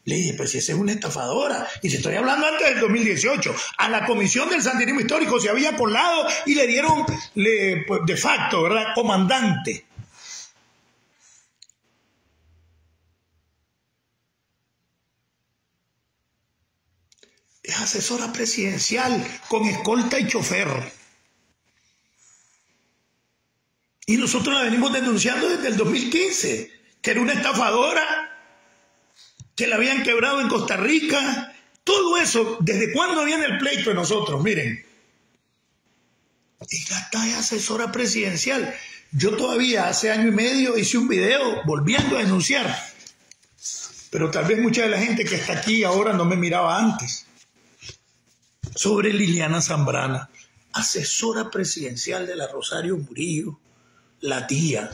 Le dije, pues si esa es una estafadora. Y te estoy hablando antes del 2018. A la Comisión del Sandinismo Histórico se había colado y le dieron, pues, de facto, ¿verdad? Comandante. Es asesora presidencial con escolta y chofer. Y nosotros la venimos denunciando desde el 2015, que era una estafadora que la habían quebrado en Costa Rica, todo eso, ¿desde cuándo viene el pleito de nosotros? Miren, ella está asesora presidencial. Yo todavía hace año y medio hice un video volviendo a denunciar, pero tal vez mucha de la gente que está aquí ahora no me miraba antes, sobre Liliana Zambrana, asesora presidencial de la Rosario Murillo, la tía,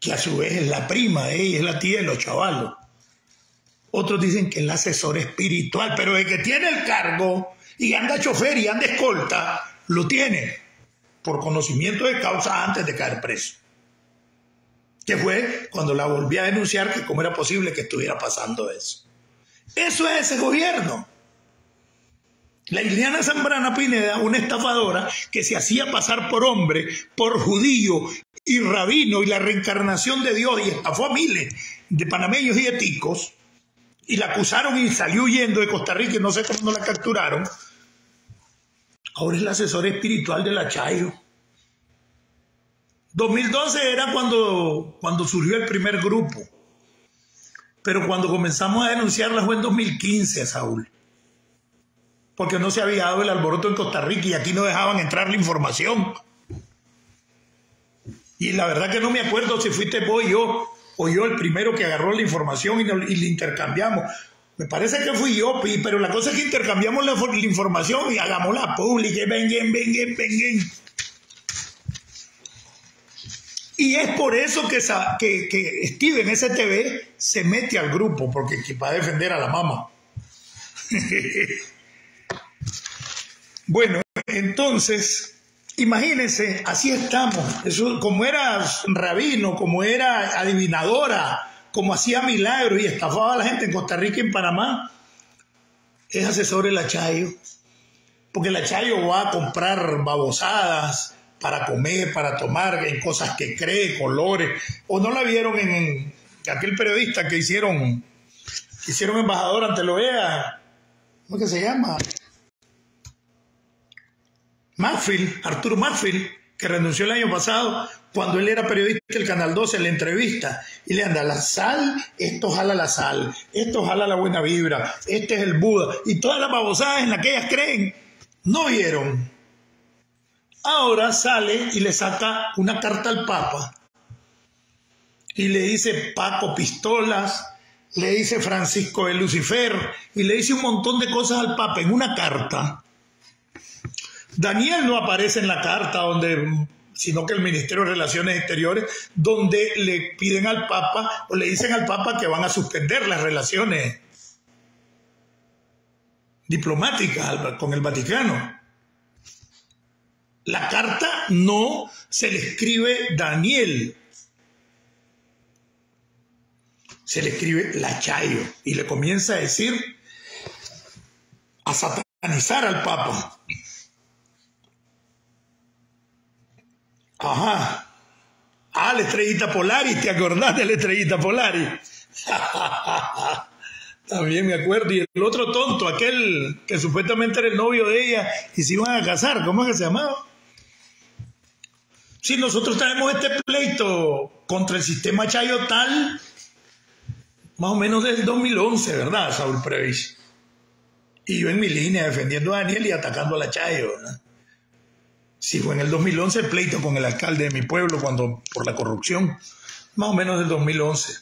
que a su vez es la prima de ella, es la tía de los chavalos. Otros dicen que es la asesora espiritual, pero el que tiene el cargo y anda chofer y anda escolta, lo tiene por conocimiento de causa antes de caer preso. Que fue cuando la volví a denunciar que cómo era posible que estuviera pasando eso. Eso es ese gobierno. La Iliana Zambrana Pineda, una estafadora que se hacía pasar por hombre, por judío y rabino y la reencarnación de Dios y estafó a miles de panameños y eticos, y la acusaron y salió huyendo de Costa Rica y no sé cómo no la capturaron. Ahora es la asesora espiritual de la Chayo. 2012 era cuando, cuando surgió el primer grupo. Pero cuando comenzamos a denunciarla fue en 2015, Saúl. Porque no se había dado el alboroto en Costa Rica y aquí no dejaban entrar la información. Y la verdad que no me acuerdo si fuiste vos y yo o yo el primero que agarró la información y, le intercambiamos. Me parece que fui yo, pero la cosa es que intercambiamos la, información y hagámosla pública, vengan, vengan, vengan. Y es por eso que, que, que Steven STV se mete al grupo, porque va a defender a la mamá. bueno, entonces, Imagínense, así estamos. Eso, como era rabino, como era adivinadora, como hacía milagros y estafaba a la gente en Costa Rica y en Panamá, es asesor de la Chayo. Porque la Chayo va a comprar babosadas para comer, para tomar, en cosas que cree, colores. O no la vieron en, aquel periodista que hicieron, que hicieron embajador ante lo OEA. ¿Cómo que se llama? Arturo Marfield, que renunció el año pasado, cuando él era periodista del Canal 12, en la entrevista, y le anda la sal, esto jala la sal, esto jala la buena vibra, este es el Buda, y todas las babosadas en las que ellas creen, no vieron. Ahora sale y le saca una carta al Papa y le dice Paco Pistolas, le dice Francisco de Lucifer y le dice un montón de cosas al Papa en una carta Daniel no aparece en la carta donde sino que el Ministerio de Relaciones Exteriores, donde le piden al Papa o le dicen al Papa que van a suspender las relaciones diplomáticas con el Vaticano. La carta no se le escribe Daniel, se le escribe Lachayo y le comienza a decir, a satanizar al Papa. Ajá. Ah, la estrellita Polaris, ¿te acordás de la estrellita Polaris? También me acuerdo. Y el otro tonto, aquel que supuestamente era el novio de ella y se iban a casar, ¿cómo es que se llamaba? Si nosotros tenemos este pleito contra el sistema Chayotal, más o menos desde el 2011, ¿verdad, Saúl Previs? Y yo en mi línea defendiendo a Daniel y atacando a la Chayo, ¿verdad? Sí, fue en el 2011 el pleito con el alcalde de mi pueblo cuando por la corrupción, más o menos del 2011.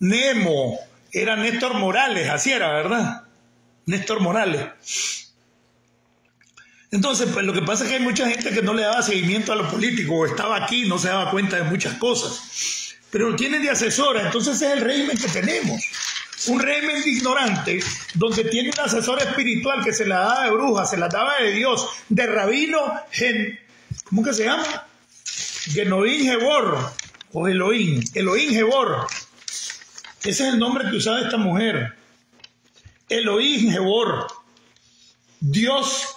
Nemo era Néstor Morales, así era, ¿verdad? Néstor Morales. Entonces, pues lo que pasa es que hay mucha gente que no le daba seguimiento a lo político, o estaba aquí, no se daba cuenta de muchas cosas, pero lo tienen de asesora, entonces es el régimen que tenemos un régimen ignorante donde tiene un asesor espiritual que se la daba de bruja, se la daba de Dios, de rabino, gen, ¿cómo que se llama? Genoín Gebor, o Elohim, Elohim Gebor. Ese es el nombre que usaba esta mujer. Elohim Gebor. Dios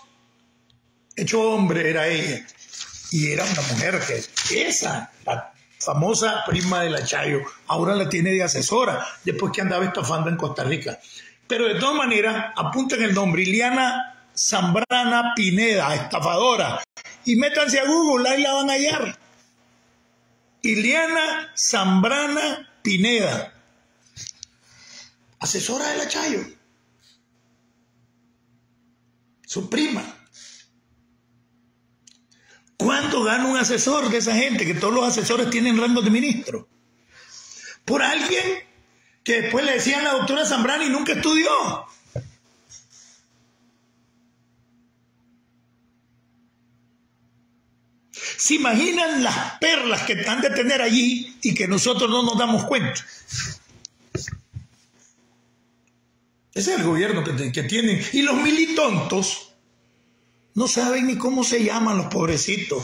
hecho hombre era ella. Y era una mujer que esa, famosa prima de la Chayo, ahora la tiene de asesora, después que andaba estafando en Costa Rica. Pero de todas maneras, apunten el nombre, Iliana Zambrana Pineda, estafadora. Y métanse a Google, ahí la van a hallar. Iliana Zambrana Pineda, asesora de la Chayo. Su prima. ¿Cuánto gana un asesor de esa gente? Que todos los asesores tienen rango de ministro. Por alguien que después le decían la doctora Zambrana y nunca estudió. ¿Se imaginan las perlas que han de tener allí y que nosotros no nos damos cuenta? Ese es el gobierno que tienen. Y los militontos no saben ni cómo se llaman los pobrecitos.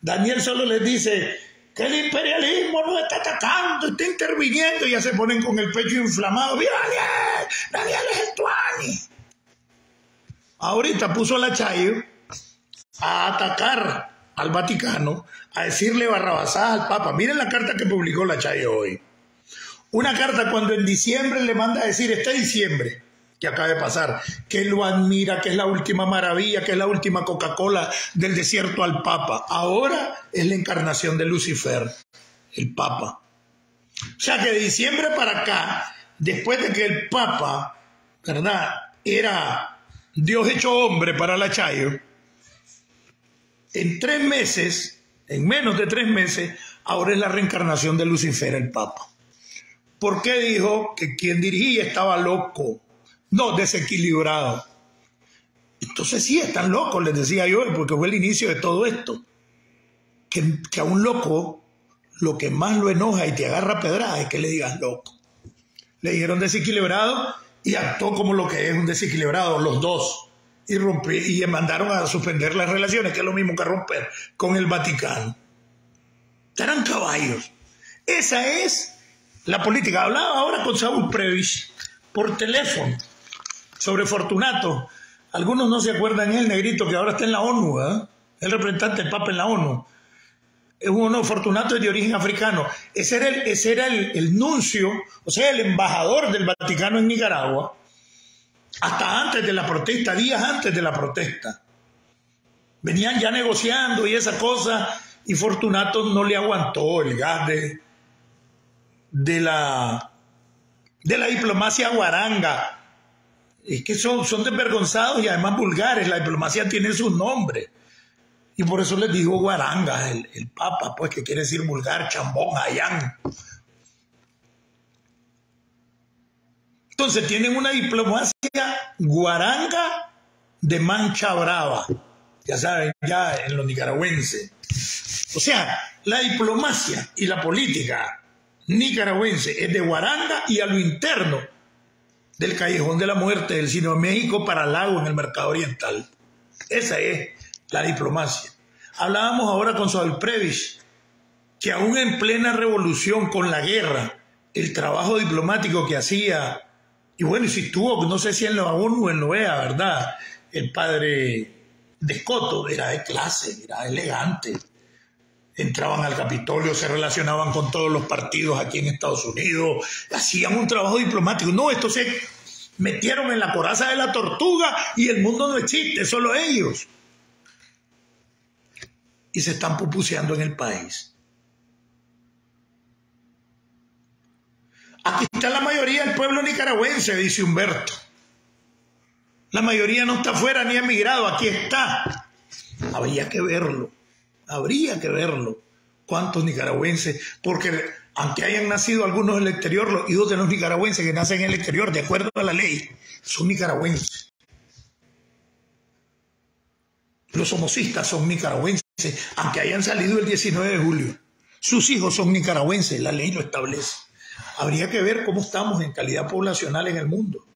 Daniel solo les dice que el imperialismo no está atacando, está interviniendo y ya se ponen con el pecho inflamado. ¡Mira, Daniel! ¡Daniel es el! Ahorita puso a la Chayo a atacar al Vaticano, a decirle barrabasadas al Papa. Miren la carta que publicó la Chayo hoy. Una carta cuando en diciembre le manda a decir, este diciembre, que acaba de pasar, que lo admira, que es la última maravilla, que es la última Coca-Cola del desierto al Papa. Ahora es la encarnación de Lucifer, el Papa. O sea que de diciembre para acá, después de que el Papa, ¿verdad? Era Dios hecho hombre para la Chayo, en tres meses, en menos de tres meses, ahora es la reencarnación de Lucifer, el Papa. ¿Por qué dijo que quien dirigía estaba loco? No, desequilibrado. Entonces sí, están locos, les decía yo, porque fue el inicio de todo esto. Que, a un loco lo que más lo enoja y te agarra pedrada es que le digas loco. Le dijeron desequilibrado y actuó como lo que es un desequilibrado, los dos. Y, rompí, y mandaron a suspender las relaciones, que es lo mismo que romper con el Vaticano. Eran caballos. Esa es la política. Hablaba ahora con Saúl Previs por teléfono sobre Fortunato. Algunos no se acuerdan el negrito que ahora está en la ONU, ¿eh? el representante del Papa en la ONU. Es uno Fortunato de origen africano. Ese era, el, ese era el, nuncio, o sea, el embajador del Vaticano en Nicaragua, hasta antes de la protesta, días antes de la protesta. Venían ya negociando y esa cosa, y Fortunato no le aguantó el gas de, de, la, de la diplomacia guaranga es que son, son desvergonzados y además vulgares. La diplomacia tiene su nombre. Y por eso les digo guaranga, el, el papa, pues que quiere decir vulgar, chambón, ayán. Entonces tienen una diplomacia guaranga de mancha brava. Ya saben, ya en lo nicaragüense. O sea, la diplomacia y la política nicaragüense es de guaranga y a lo interno del Callejón de la Muerte del Sino México para Lago en el mercado oriental. Esa es la diplomacia. Hablábamos ahora con Previs, que aún en plena revolución con la guerra, el trabajo diplomático que hacía, y bueno, si estuvo, no sé si en la o en la OEA, ¿verdad? El padre de Escoto era de clase, era elegante. Entraban al Capitolio, se relacionaban con todos los partidos aquí en Estados Unidos, hacían un trabajo diplomático. No, esto se metieron en la coraza de la tortuga y el mundo no existe, solo ellos. Y se están pupuseando en el país. Aquí está la mayoría del pueblo nicaragüense, dice Humberto. La mayoría no está afuera ni ha emigrado, aquí está. Habría que verlo, habría que verlo. ¿Cuántos nicaragüenses? Porque aunque hayan nacido algunos en el exterior, los hijos de los nicaragüenses que nacen en el exterior, de acuerdo a la ley, son nicaragüenses. Los homocistas son nicaragüenses, aunque hayan salido el 19 de julio. Sus hijos son nicaragüenses, la ley lo establece. Habría que ver cómo estamos en calidad poblacional en el mundo.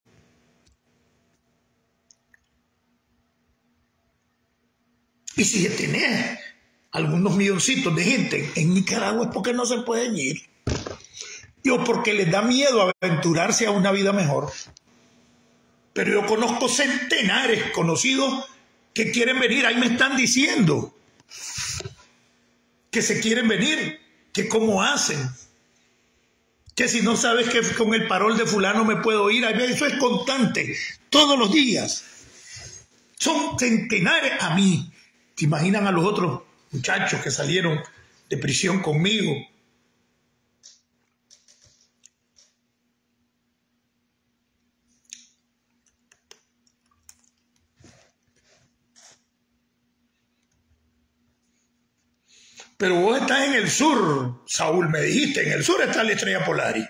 Y si tenés algunos milloncitos de gente en Nicaragua es porque no se pueden ir. y o porque les da miedo aventurarse a una vida mejor. Pero yo conozco centenares conocidos que quieren venir, ahí me están diciendo que se quieren venir, que cómo hacen, que si no sabes que con el parol de fulano me puedo ir, eso es constante, todos los días. Son centenares a mí. ¿Te imaginan a los otros muchachos que salieron de prisión conmigo? Pero vos estás en el sur, Saúl, me dijiste, en el sur está la estrella Polaris.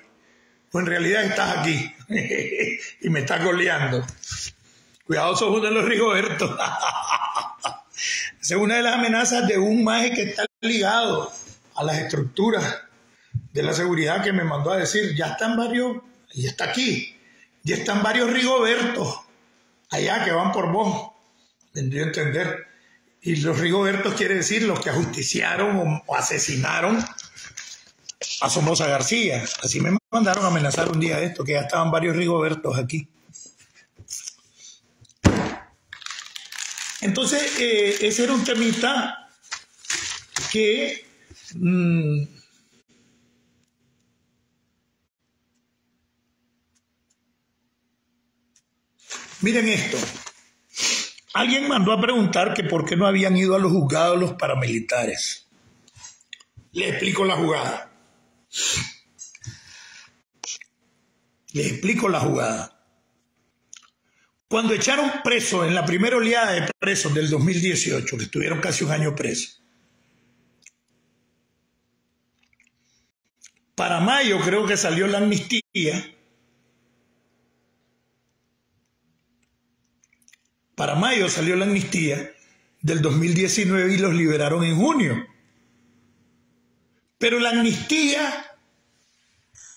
Pues en realidad estás aquí y me estás goleando. Cuidado, sos uno de los Rigobertos. Esa es una de las amenazas de un maje que está ligado a las estructuras de la seguridad que me mandó a decir, ya están varios, y está aquí, ya están varios Rigobertos allá que van por vos. Vendría a entender. Y los Rigobertos quiere decir los que ajusticiaron o, asesinaron a Somoza García. Así me mandaron a amenazar un día esto, que ya estaban varios Rigobertos aquí. Entonces, eh, ese era un temita que mm, miren esto. Alguien mandó a preguntar que por qué no habían ido a los juzgados los paramilitares. Le explico la jugada. Le explico la jugada. Cuando echaron presos en la primera oleada de presos del 2018, que estuvieron casi un año presos, para mayo creo que salió la amnistía Para mayo salió la amnistía del 2019 y los liberaron en junio. Pero la amnistía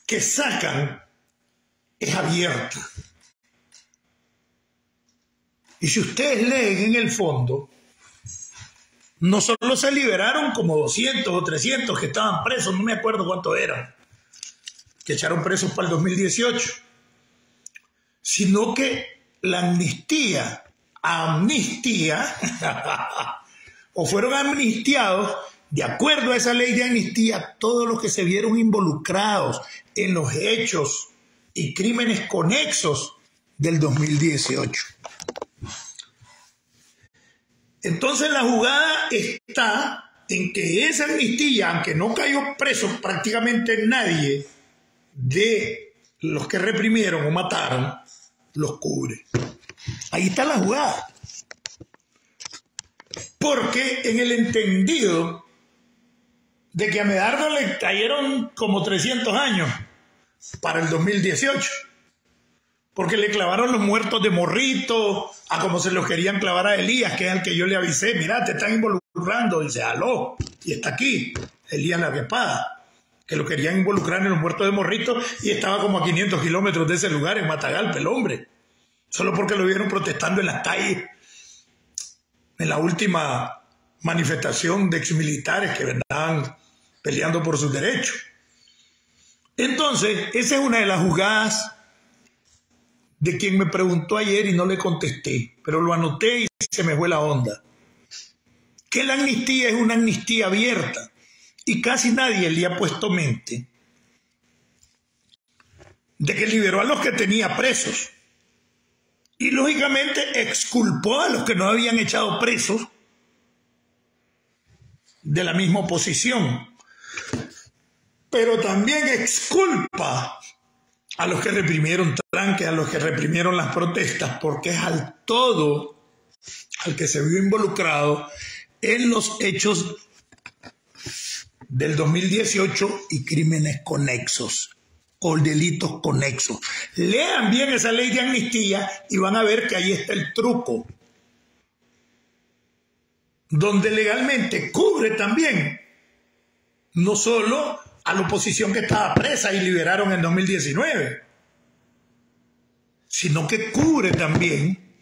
que sacan es abierta. Y si ustedes leen en el fondo, no solo se liberaron como 200 o 300 que estaban presos, no me acuerdo cuántos eran, que echaron presos para el 2018, sino que la amnistía amnistía o fueron amnistiados de acuerdo a esa ley de amnistía todos los que se vieron involucrados en los hechos y crímenes conexos del 2018. Entonces la jugada está en que esa amnistía, aunque no cayó preso prácticamente nadie de los que reprimieron o mataron, los cubre. Ahí está la jugada. Porque en el entendido de que a Medardo le cayeron como 300 años para el 2018, porque le clavaron los muertos de Morrito, a como se los querían clavar a Elías, que es al que yo le avisé, mira, te están involucrando, se aló, y está aquí, Elías la espada, que lo querían involucrar en los muertos de Morrito, y estaba como a 500 kilómetros de ese lugar, en Matagalpa, el hombre solo porque lo vieron protestando en las calles, en la última manifestación de exmilitares que venían peleando por sus derechos. Entonces, esa es una de las jugadas de quien me preguntó ayer y no le contesté, pero lo anoté y se me fue la onda. Que la amnistía es una amnistía abierta y casi nadie le ha puesto mente de que liberó a los que tenía presos y lógicamente exculpó a los que no habían echado presos de la misma oposición. Pero también exculpa a los que reprimieron tranque, a los que reprimieron las protestas, porque es al todo al que se vio involucrado en los hechos del 2018 y crímenes conexos o delitos conexos. Lean bien esa ley de amnistía y van a ver que ahí está el truco, donde legalmente cubre también no solo a la oposición que estaba presa y liberaron en 2019, sino que cubre también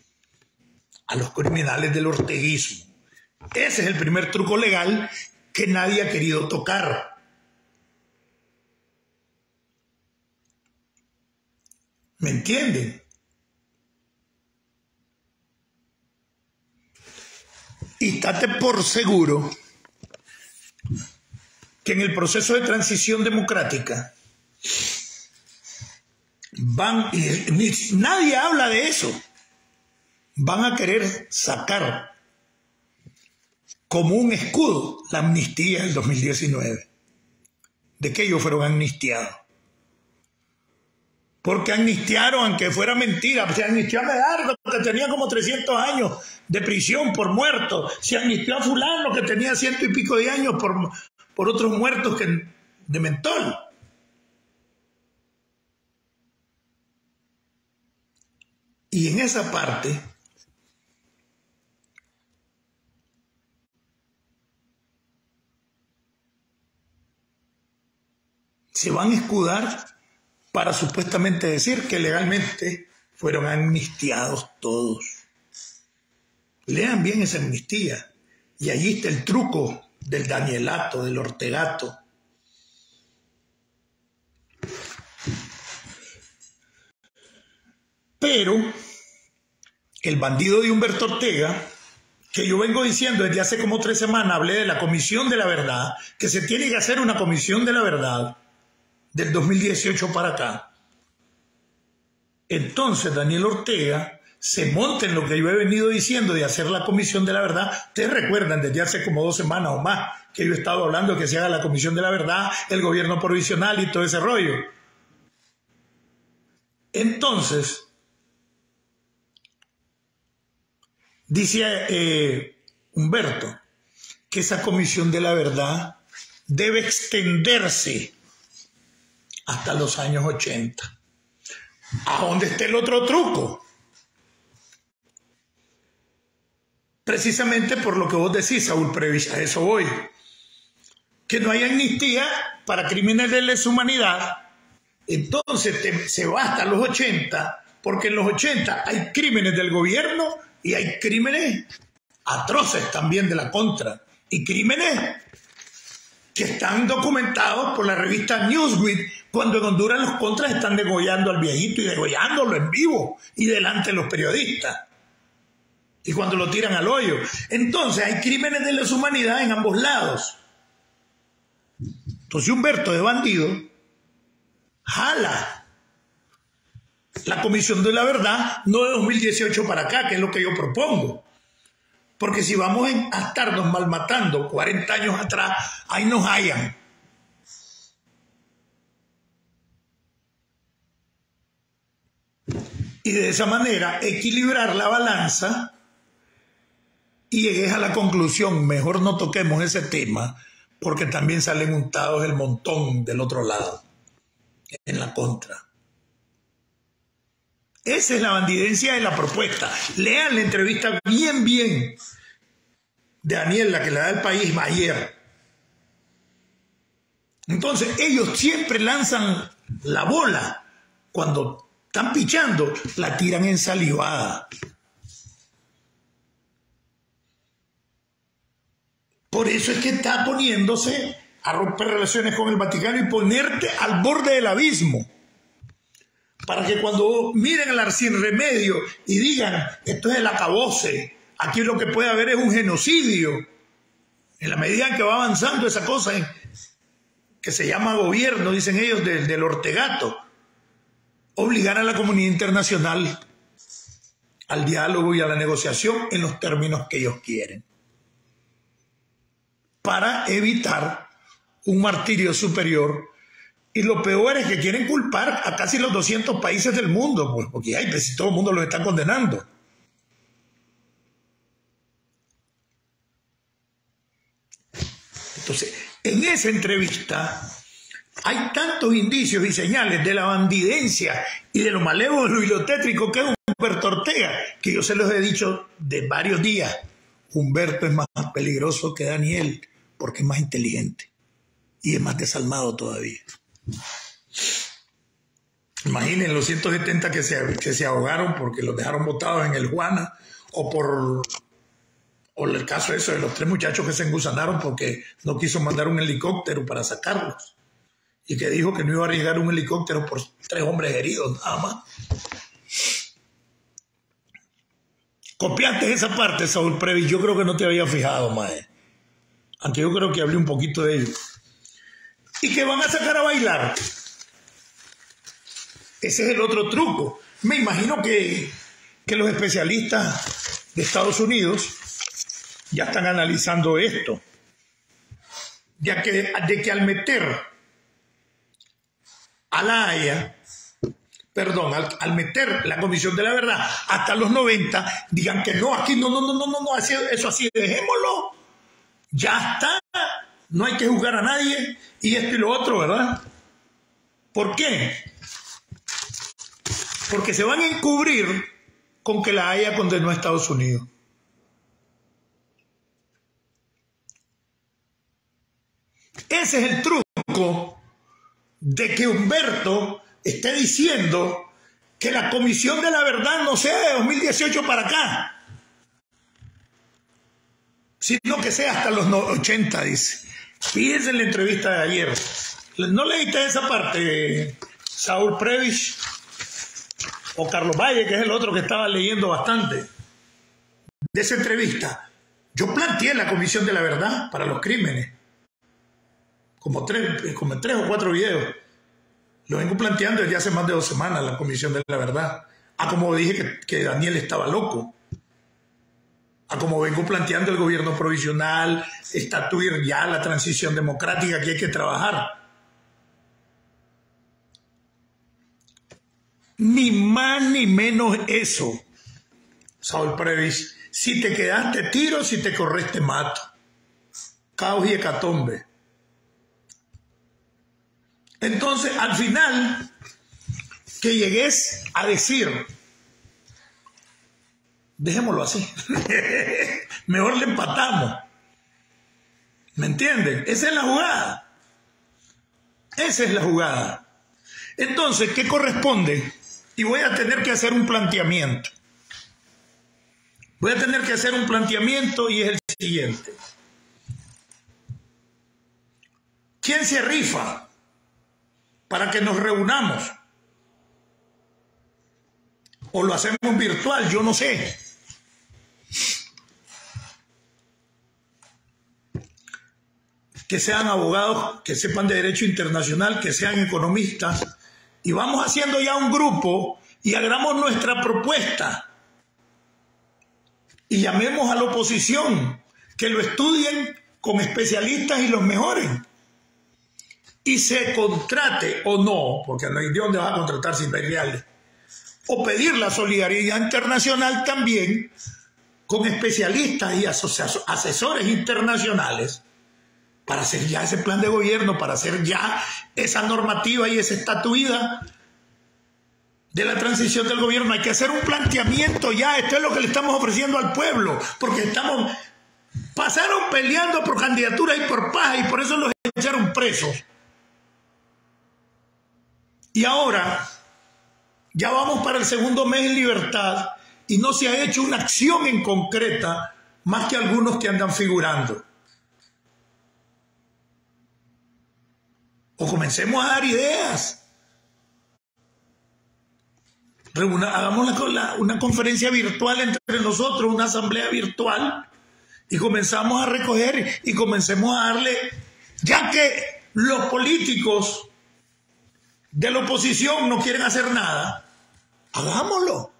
a los criminales del orteguismo. Ese es el primer truco legal que nadie ha querido tocar. ¿Me entienden? Y estate por seguro que en el proceso de transición democrática van, y nadie habla de eso, van a querer sacar como un escudo la amnistía del 2019, de que ellos fueron amnistiados. Porque amnistiaron, aunque fuera mentira, se amnistió a Medardo, que tenía como 300 años de prisión por muerto, se amnistió a fulano, que tenía ciento y pico de años por, por otros muertos que, de mentol. Y en esa parte se van a escudar para supuestamente decir que legalmente fueron amnistiados todos. Lean bien esa amnistía. Y allí está el truco del Danielato, del Ortegato. Pero el bandido de Humberto Ortega, que yo vengo diciendo desde hace como tres semanas, hablé de la Comisión de la Verdad, que se tiene que hacer una Comisión de la Verdad del 2018 para acá. Entonces Daniel Ortega se monta en lo que yo he venido diciendo de hacer la Comisión de la Verdad. Ustedes recuerdan desde hace como dos semanas o más que yo he estado hablando que se haga la Comisión de la Verdad, el gobierno provisional y todo ese rollo. Entonces, Dice eh, Humberto que esa comisión de la verdad debe extenderse hasta los años 80. ¿A dónde está el otro truco? Precisamente por lo que vos decís, Saúl Previsa, a eso voy. Que no hay amnistía para crímenes de lesa humanidad. Entonces se va hasta los 80, porque en los 80 hay crímenes del gobierno y hay crímenes atroces también de la contra. Y crímenes que están documentados por la revista Newsweek cuando en Honduras los contras están degollando al viejito y degollándolo en vivo y delante de los periodistas. Y cuando lo tiran al hoyo. Entonces hay crímenes de lesa humanidad en ambos lados. Entonces Humberto de bandido jala la Comisión de la Verdad, no de 2018 para acá, que es lo que yo propongo. Porque si vamos a estarnos malmatando 40 años atrás, ahí nos hayan. Y de esa manera equilibrar la balanza y llegues a la conclusión, mejor no toquemos ese tema, porque también salen untados el montón del otro lado, en la contra. Esa es la bandidencia de la propuesta. Lean la entrevista bien, bien de Daniel, la que le da el país ayer. Entonces, ellos siempre lanzan la bola. Cuando están pichando, la tiran en salivada. Por eso es que está poniéndose a romper relaciones con el Vaticano y ponerte al borde del abismo. Para que cuando miren al sin remedio y digan, esto es el acabose, aquí lo que puede haber es un genocidio, en la medida en que va avanzando esa cosa que se llama gobierno, dicen ellos, del, del ortegato, obligar a la comunidad internacional al diálogo y a la negociación en los términos que ellos quieren, para evitar un martirio superior y lo peor es que quieren culpar a casi los 200 países del mundo, pues, porque hay, pues, todo el mundo los está condenando. Entonces, en esa entrevista hay tantos indicios y señales de la bandidencia y de lo malévolo y lo tétrico que es Humberto Ortega, que yo se los he dicho de varios días. Humberto es más peligroso que Daniel porque es más inteligente y es más desalmado todavía. Imaginen los 170 que se, que se ahogaron porque los dejaron botados en el Juana o por o el caso eso de los tres muchachos que se engusanaron porque no quiso mandar un helicóptero para sacarlos. y que dijo que no iba a arriesgar un helicóptero por tres hombres heridos, nada más. Copiaste esa parte, Saúl Previ, yo creo que no te había fijado, mae. Aunque yo creo que hablé un poquito de ello. Y que van a sacar a bailar. Ese es el otro truco. Me imagino que, que los especialistas de Estados Unidos ya están analizando esto. Ya que, de que al meter a la Haya, perdón, al, meter la Comisión de la Verdad hasta los 90, digan que no, aquí no, no, no, no, no, no, eso así, dejémoslo. Ya está, no hay que juzgar a nadie y esto y lo otro, ¿verdad? ¿Por qué? Porque se van a encubrir con que la Haya condenó a Estados Unidos. Ese es el truco de que Humberto esté diciendo que la Comisión de la Verdad no sea de 2018 para acá, sino que sea hasta los 80, dice. Fíjense en la entrevista de ayer. ¿No leíste esa parte, Saúl Previch o Carlos Valle, que es el otro que estaba leyendo bastante de esa entrevista? Yo planteé la Comisión de la Verdad para los crímenes como tres, como tres o cuatro videos. Lo vengo planteando desde hace más de dos semanas la Comisión de la Verdad. A como dije que, Daniel estaba loco. A como vengo planteando el gobierno provisional, estatuir ya la transición democrática que hay que trabajar. Ni más ni menos eso. Saúl Previs, si te quedaste tiro, si te correste mato. Caos y hecatombe. Entonces, al final, que llegues a decir, dejémoslo así, mejor le empatamos. ¿Me entienden? Esa es la jugada. Esa es la jugada. Entonces, ¿qué corresponde? Y voy a tener que hacer un planteamiento. Voy a tener que hacer un planteamiento y es el siguiente. ¿Quién se rifa? para que nos reunamos. O lo hacemos virtual, yo no sé. Que sean abogados, que sepan de derecho internacional, que sean economistas. Y vamos haciendo ya un grupo y hagamos nuestra propuesta. Y llamemos a la oposición, que lo estudien con especialistas y los mejores y se contrate o no, porque no hay de dónde va a contratar sin imperiales, o pedir la solidaridad internacional también con especialistas y asesores internacionales para hacer ya ese plan de gobierno, para hacer ya esa normativa y esa estatuida de la transición del gobierno. Hay que hacer un planteamiento ya, esto es lo que le estamos ofreciendo al pueblo, porque estamos, pasaron peleando por candidaturas y por paz y por eso los echaron presos. Y ahora ya vamos para el segundo mes en libertad y no se ha hecho una acción en concreta más que algunos que andan figurando. O comencemos a dar ideas. hagamos una conferencia virtual entre nosotros, una asamblea virtual, y comenzamos a recoger y comencemos a darle, ya que los políticos de la oposición no quieren hacer nada, hagámoslo.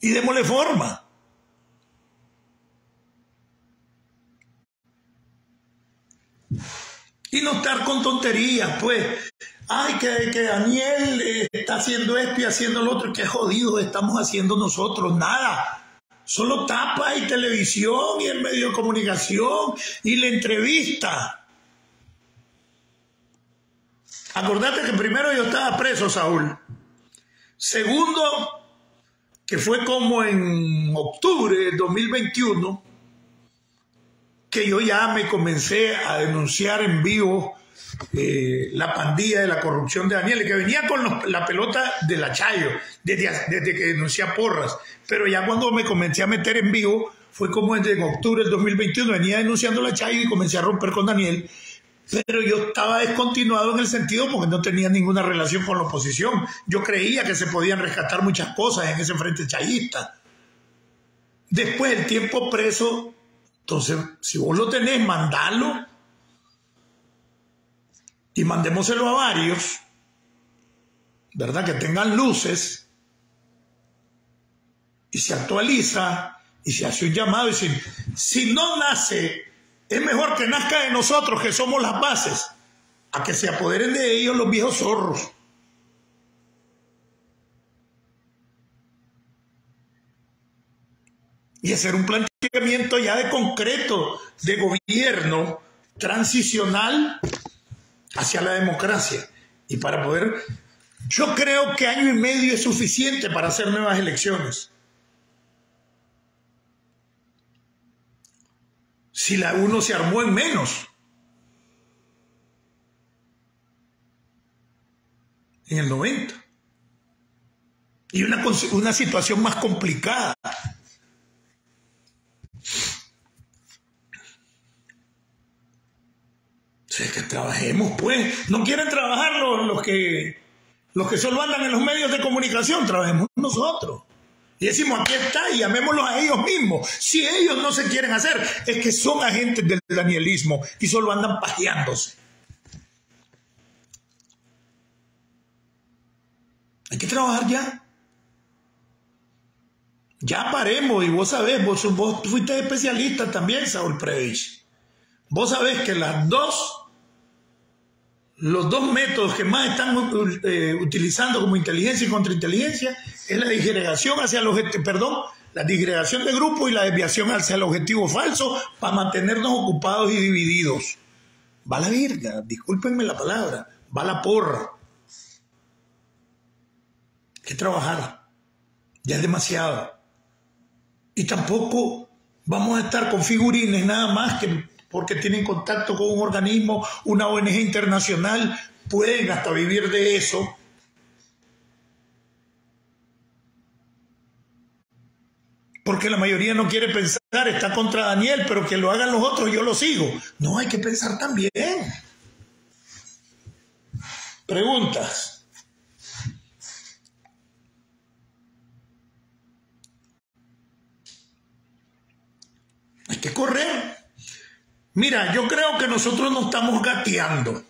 Y démosle forma. Y no estar con tonterías, pues. Ay, que, que Daniel eh, está haciendo esto y haciendo lo otro. Qué jodido estamos haciendo nosotros. Nada. Solo tapa y televisión y el medio de comunicación y la entrevista. Acordate que primero yo estaba preso, Saúl. Segundo, que fue como en octubre del 2021, que yo ya me comencé a denunciar en vivo eh, la pandilla de la corrupción de Daniel, que venía con la pelota de la Chayo, desde, desde que denuncié a Porras. Pero ya cuando me comencé a meter en vivo, fue como en octubre del 2021, venía denunciando la Chayo y comencé a romper con Daniel Pero yo estaba descontinuado en el sentido porque no tenía ninguna relación con la oposición. Yo creía que se podían rescatar muchas cosas en ese frente chayista. Después el tiempo preso, entonces, si vos lo tenés, mandalo y mandémoselo a varios, ¿verdad? Que tengan luces y se actualiza y se hace un llamado y si, si no nace, es mejor que nazca de nosotros, que somos las bases, a que se apoderen de ellos los viejos zorros. Y hacer un planteamiento ya de concreto de gobierno transicional hacia la democracia. Y para poder, yo creo que año y medio es suficiente para hacer nuevas elecciones. Si la uno se armó en menos. En el 90. Y una, una situación más complicada. Que trabajemos, pues. No quieren trabajar los, que, los que solo andan en los medios de comunicación, trabajemos nosotros. Y decimos, aquí está, y llamémoslos a ellos mismos. Si ellos no se quieren hacer, es que son agentes del danielismo y solo andan pajeándose. Hay que trabajar ya. Ya paremos, y vos sabés, vos, vos fuiste especialista también, Saúl Previch. Vos sabés que las dos los dos métodos que más están eh, utilizando como inteligencia y contrainteligencia es la disgregación hacia objetivo, perdón, la disgregación de grupo y la desviación hacia el objetivo falso para mantenernos ocupados y divididos. Va la virga, discúlpenme la palabra, va la porra. Que trabajar. Ya es demasiado. Y tampoco vamos a estar con figurines nada más que porque tienen contacto con un organismo, una ONG internacional, pueden hasta vivir de eso. Porque la mayoría no quiere pensar, está contra Daniel, pero que lo hagan los otros, yo lo sigo. No, hay que pensar también. Preguntas. Hay que correr. Mira, yo creo que nosotros no estamos gateando.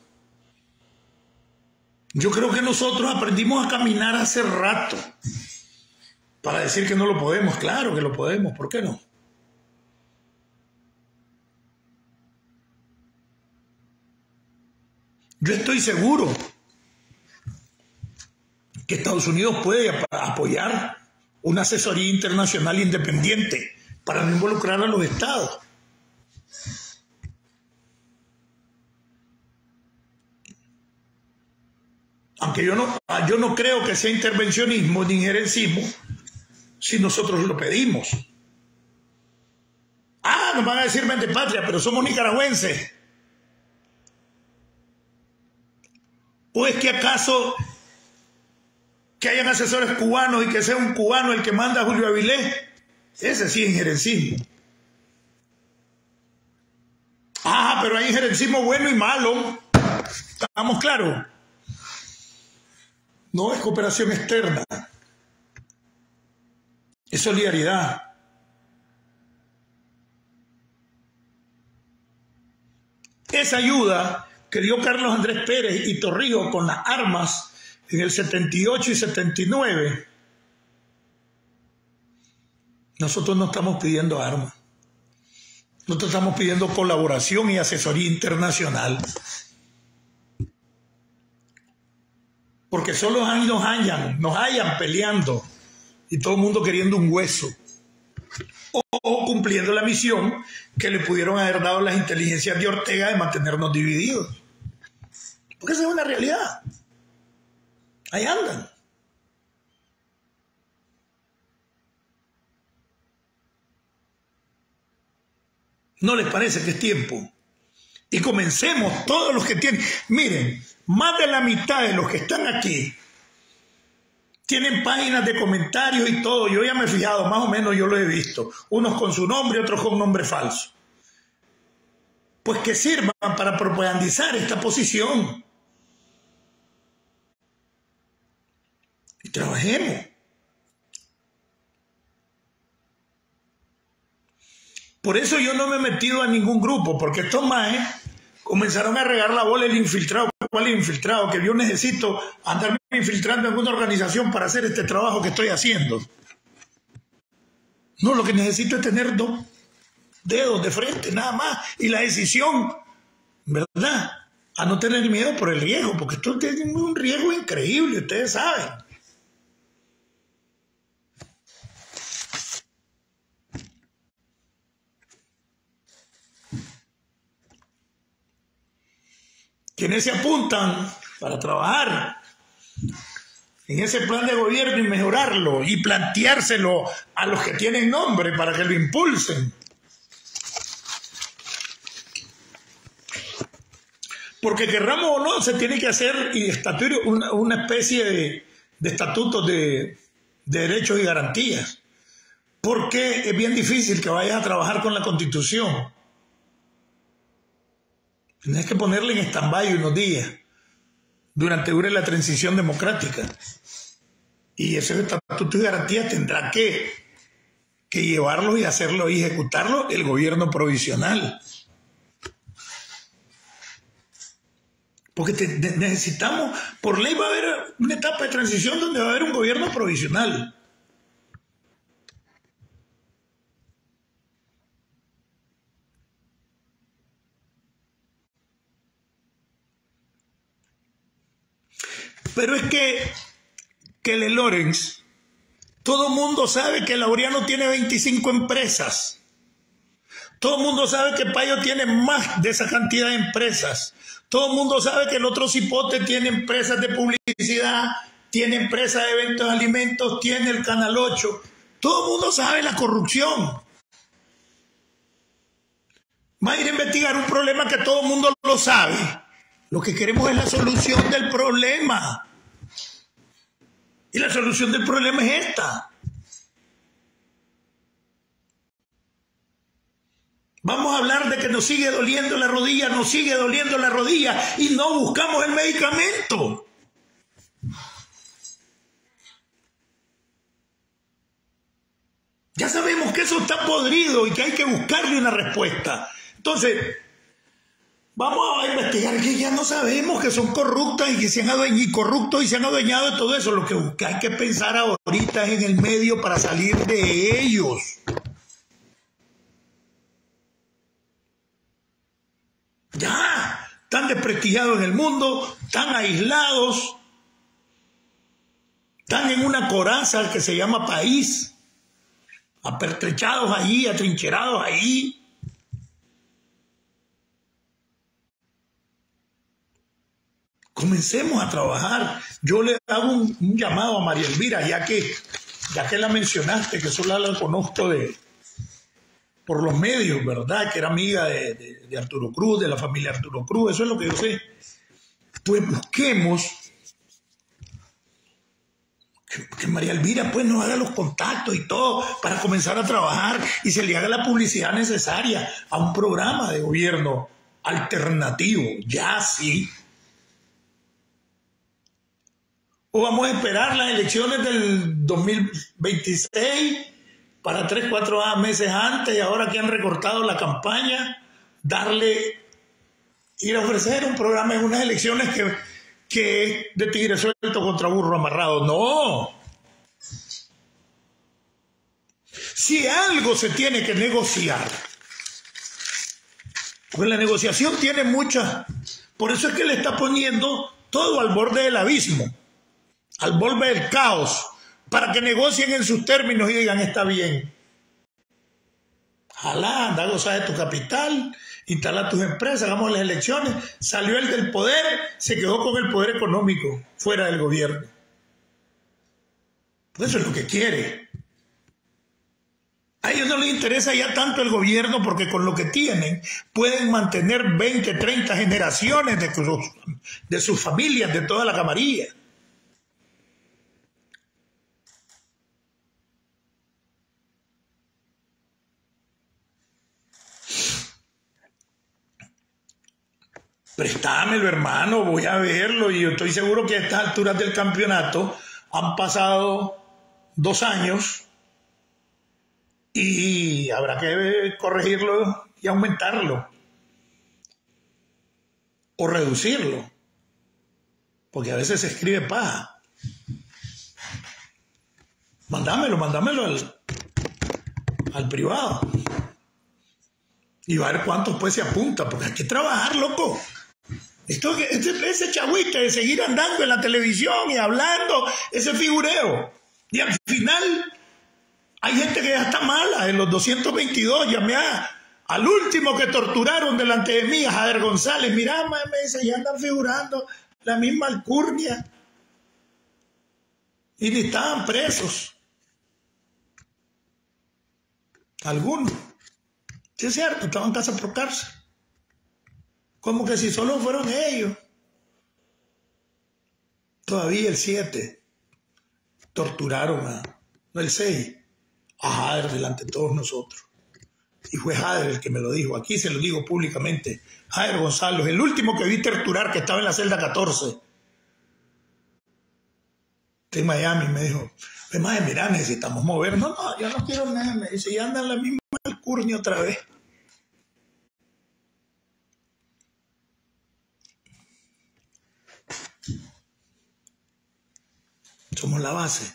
Yo creo que nosotros aprendimos a caminar hace rato. Para decir que no lo podemos, claro que lo podemos, ¿por qué no? Yo estoy seguro que Estados Unidos puede apoyar una asesoría internacional independiente para no involucrar a los estados. Aunque yo no, yo no creo que sea intervencionismo ni injerencismo, si nosotros lo pedimos. Ah, nos van a decir mente patria, pero somos nicaragüenses. ¿O es que acaso que hayan asesores cubanos y que sea un cubano el que manda a Julio Avilés? Ese sí es injerencismo. Ah, pero hay injerencismo bueno y malo. ¿Estamos claros? No es cooperación externa, es solidaridad. Esa ayuda que dio Carlos Andrés Pérez y Torrijos con las armas en el 78 y 79, nosotros no estamos pidiendo armas. Nosotros estamos pidiendo colaboración y asesoría internacional. Porque solo nos hallan, nos hallan peleando y todo el mundo queriendo un hueso o cumpliendo la misión que le pudieron haber dado las inteligencias de Ortega de mantenernos divididos. Porque esa es una realidad. Ahí andan. ¿No les parece que es tiempo? Y comencemos todos los que tienen. Miren, más de la mitad de los que están aquí tienen páginas de comentarios y todo. Yo ya me he fijado, más o menos yo lo he visto. Unos con su nombre, otros con nombre falso. pues que sirvan para propagandizar esta posición. Y trabajemos. Por eso yo no me he metido a ningún grupo, porque estos más comenzaron a regar la bola el infiltrado. ¿Cuál infiltrado? Que yo necesito andarme infiltrando en alguna organización para hacer este trabajo que estoy haciendo. No, lo que necesito es tener dos dedos de frente, nada más. Y la decisión, ¿verdad? A no tener miedo por el riesgo, porque esto tiene un riesgo increíble, ustedes saben. Quienes se apuntan para trabajar en ese plan de gobierno y mejorarlo y planteárselo a los que tienen nombre para que lo impulsen. Porque querramos o no, se tiene que hacer y una, una especie de, de estatutos de, de derechos y garantías. Porque es bien difícil que vayas a trabajar con la constitución Tienes que ponerle en stand-by unos días durante dure la transición democrática. Y ese estatuto de garantía tendrá que, que llevarlo y hacerlo y ejecutarlo el gobierno provisional. Porque necesitamos, por ley va a haber una etapa de transición donde va a haber un gobierno provisional. Pero es que, Le Lorenz, todo mundo sabe que Laureano tiene 25 empresas. Todo el mundo sabe que Payo tiene más de esa cantidad de empresas. Todo el mundo sabe que el otro cipote tiene empresas de publicidad, tiene empresas de eventos de alimentos, tiene el Canal 8. Todo el mundo sabe la corrupción. Va a ir a investigar un problema que todo el mundo lo sabe. Lo que queremos es la solución del problema. La solución del problema es esta. Vamos a hablar de que nos sigue doliendo la rodilla, nos sigue doliendo la rodilla y no buscamos el medicamento. Ya sabemos que eso está podrido y que hay que buscarle una respuesta. Entonces, Vamos a investigar que ya no sabemos que son corruptas y que se han adueñado, y corruptos y se han adueñado de todo eso. Lo que hay que pensar ahorita es en el medio para salir de ellos. Ya, tan desprestigiados en el mundo, tan aislados, tan en una coraza que se llama país, apertrechados allí, atrincherados allí. Comencemos a trabajar. Yo le hago un, llamado a María Elvira, ya que, ya que la mencionaste, que solo la conozco de, por los medios, ¿verdad? Que era amiga de, Arturo Cruz, de la familia Arturo Cruz, eso es lo que yo sé. Pues busquemos que, que, María Elvira pues nos haga los contactos y todo para comenzar a trabajar y se le haga la publicidad necesaria a un programa de gobierno alternativo, ya sí, ¿O vamos a esperar las elecciones del 2026 para tres, cuatro meses antes y ahora que han recortado la campaña, darle, ir a ofrecer un programa en unas elecciones que, que es de tigre suelto contra burro amarrado? No. Si algo se tiene que negociar, pues la negociación tiene muchas, por eso es que le está poniendo todo al borde del abismo al volver el caos, para que negocien en sus términos y digan está bien. Jalá, anda a gozar de tu capital, instala tus empresas, hagamos las elecciones. Salió el del poder, se quedó con el poder económico fuera del gobierno. Eso es lo que quiere. A ellos no les interesa ya tanto el gobierno porque con lo que tienen pueden mantener 20, 30 generaciones de de sus familias, de toda la camarilla. Préstamelo, hermano, voy a verlo. Y yo estoy seguro que a estas alturas del campeonato han pasado dos años y habrá que corregirlo y aumentarlo o reducirlo, porque a veces se escribe paja. Mandámelo, mandámelo al, al privado. Y va a ver cuántos pues se apunta, porque hay que trabajar, loco. Esto, ese, ese chavista de seguir andando en la televisión y hablando, ese figureo. Y al final hay gente que ya está mala. En los 222 llamé a, al último que torturaron delante de mí, a Jader González. Mirá, me dice, ya andan figurando la misma alcurnia. Y ni estaban presos. Algunos. Sí es cierto, estaban casa por cárcel. Como que si solo fueron ellos. Todavía el 7 torturaron a, no el 6, a Jader delante de todos nosotros. Y fue Jader el que me lo dijo. Aquí se lo digo públicamente. Jader Gonzalo, el último que vi torturar, que estaba en la celda 14. en Miami, me dijo, además, mira, necesitamos movernos. No, no, yo no quiero nada. Me dice, ya anda en la misma alcurnia otra vez. Somos la base.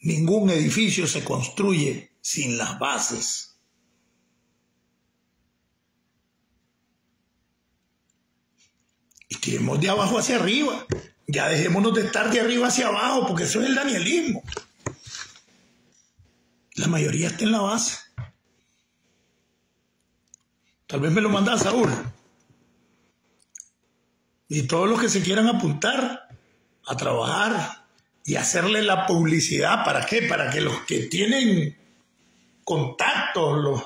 Ningún edificio se construye sin las bases. Y de abajo hacia arriba. Ya dejémonos de estar de arriba hacia abajo, porque eso es el danielismo. La mayoría está en la base. Tal vez me lo manda Saúl. Y todos los que se quieran apuntar a trabajar y hacerle la publicidad, ¿para qué? Para que los que tienen contactos, los,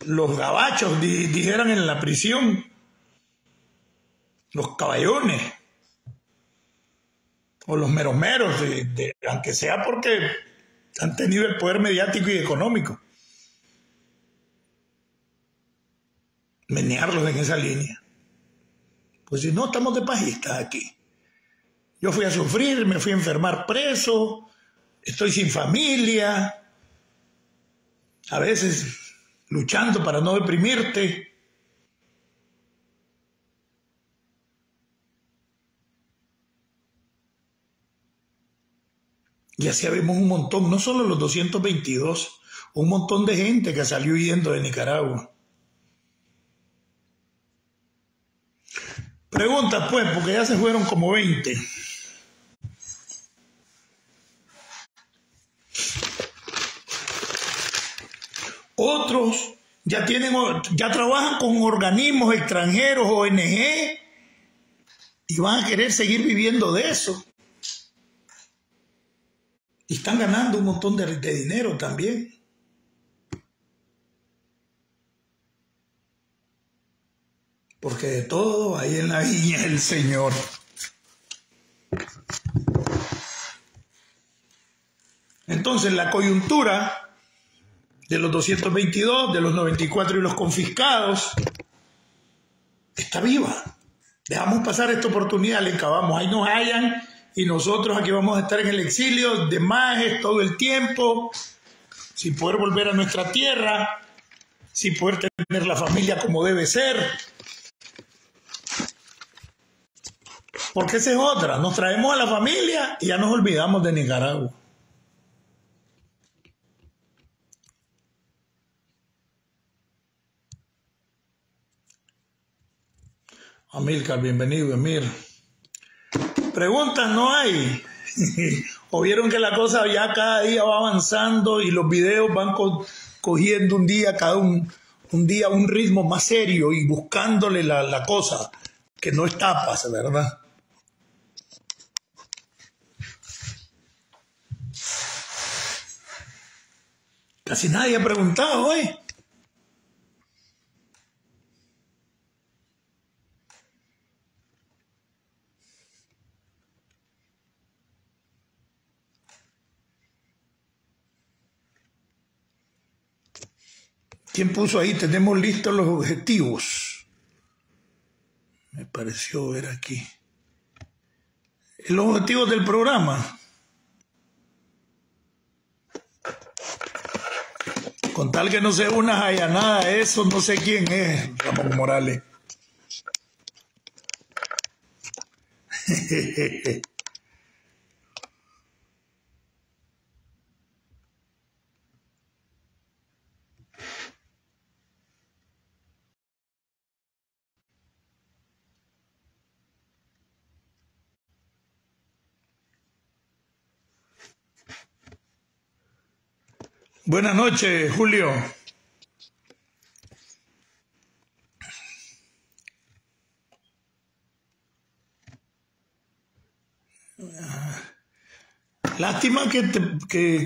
los gabachos dijeran en la prisión, los caballones o los meromeros, aunque sea porque han tenido el poder mediático y económico. Menearlos en esa línea. Pues si no, estamos de pajistas aquí. Yo fui a sufrir, me fui a enfermar preso, estoy sin familia, a veces luchando para no deprimirte. Y así vemos un montón, no solo los 222, un montón de gente que salió huyendo de Nicaragua. Pregunta pues, porque ya se fueron como 20. Otros ya tienen, ya trabajan con organismos extranjeros, ONG, y van a querer seguir viviendo de eso. Y están ganando un montón de, de dinero también. Porque de todo hay en la viña el Señor. Entonces la coyuntura de los 222, de los 94 y los confiscados, está viva. Dejamos pasar esta oportunidad, le encabamos, ahí nos hallan y nosotros aquí vamos a estar en el exilio de Majes todo el tiempo, sin poder volver a nuestra tierra, sin poder tener la familia como debe ser. Porque esa es otra, nos traemos a la familia y ya nos olvidamos de Nicaragua. Amilcar, bienvenido, Emir. Preguntas no hay. o vieron que la cosa ya cada día va avanzando y los videos van cogiendo un día, cada un, un, día un ritmo más serio y buscándole la, la cosa que no es tapas, ¿verdad? Casi nadie ha preguntado hoy. ¿Quién puso ahí? Tenemos listos los objetivos. Me pareció ver aquí. El objetivo del programa. Con tal que no sea una jayanada, eso no sé quién es, Ramón Morales. Buenas noches, Julio. Lástima que,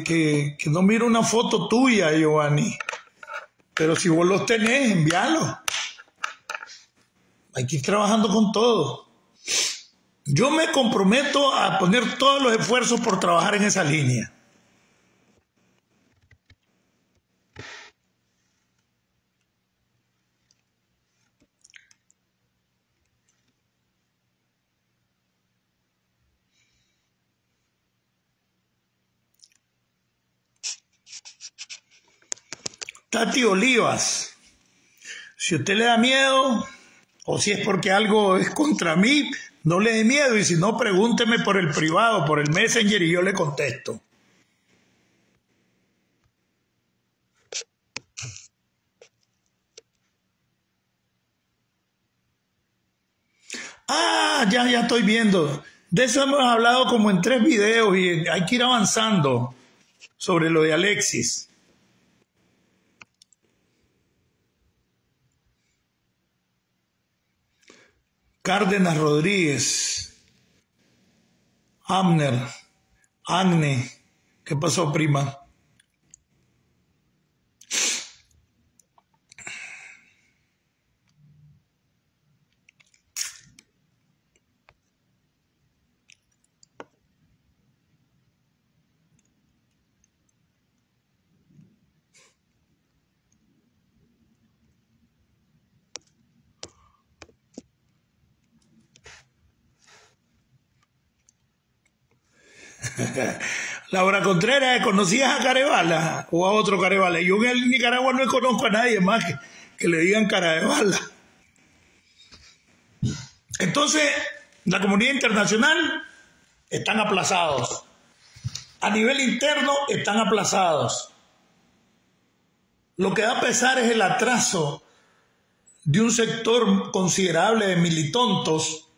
que, no miro una foto tuya, Giovanni. Pero si vos los tenés, envíalo. Hay que ir trabajando con todo. Yo me comprometo a poner todos los esfuerzos por trabajar en esa línea. Tati Olivas, si usted le da miedo o si es porque algo es contra mí, no le dé miedo y si no, pregúnteme por el privado, por el messenger y yo le contesto. Ah, ya, ya estoy viendo. De eso hemos hablado como en tres videos y hay que ir avanzando sobre lo de Alexis. Cárdenas Rodríguez, Amner, Agne, ¿qué pasó, prima? Laura Contreras, ¿conocías a Carebala o a otro Carebala? Yo en Nicaragua no conozco a nadie más que, le digan Carebala. Entonces, la comunidad internacional están aplazados. A nivel interno están aplazados. Lo que da pesar es el atraso de un sector considerable de militontos,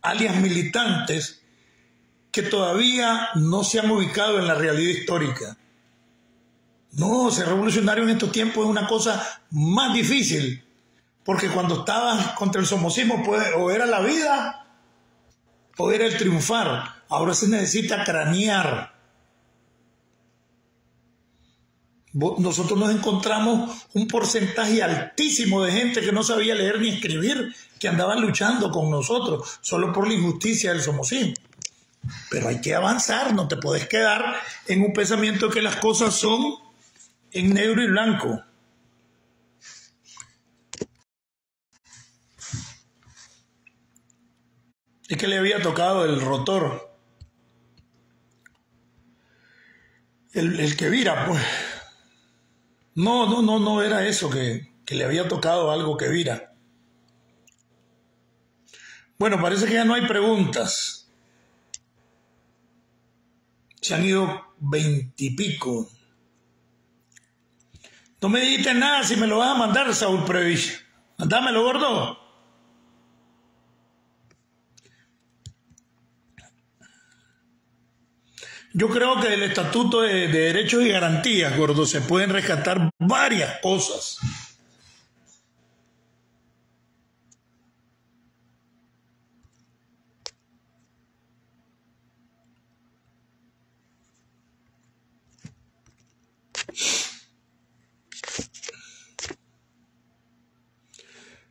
alias militantes, que todavía no se han ubicado en la realidad histórica. No, ser revolucionario en estos tiempos es una cosa más difícil, porque cuando estabas contra el somocismo, pues, o era la vida o era el triunfar. Ahora se necesita cranear. Nosotros nos encontramos un porcentaje altísimo de gente que no sabía leer ni escribir, que andaban luchando con nosotros solo por la injusticia del somocismo. Pero hay que avanzar, no te puedes quedar en un pensamiento que las cosas son en negro y blanco. Es que le había tocado el rotor. El, que vira, pues. No, no, no, no era eso, que, que le había tocado algo que vira. Bueno, parece que ya no hay preguntas. Se han ido veintipico. No me dices nada si me lo vas a mandar, Saúl Previch. Mándamelo, gordo. Yo creo que del Estatuto de Derechos y Garantías, gordo, se pueden rescatar varias cosas.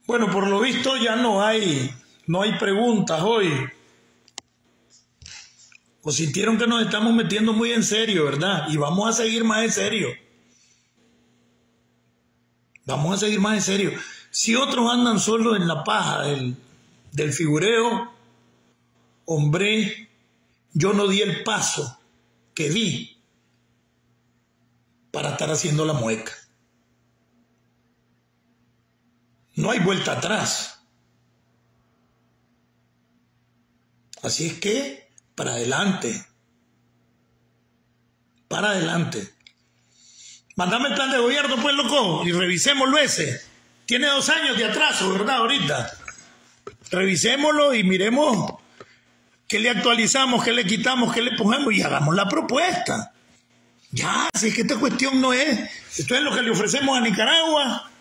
Bueno, por lo visto ya no hay, no hay preguntas hoy. O sintieron que nos estamos metiendo muy en serio, ¿verdad? Y vamos a seguir más en serio. Vamos a seguir más en serio. Si otros andan solo en la paja del, del figureo, hombre, yo no di el paso que di para estar haciendo la mueca. No hay vuelta atrás. Así es que, para adelante. Para adelante. Mandame el plan de gobierno, pues, loco, y revisémoslo ese. Tiene dos años de atraso, ¿verdad? Ahorita. Revisémoslo y miremos qué le actualizamos, qué le quitamos, qué le ponemos y hagamos la propuesta. Ya, si es que esta cuestión no es. Esto es lo que le ofrecemos a Nicaragua.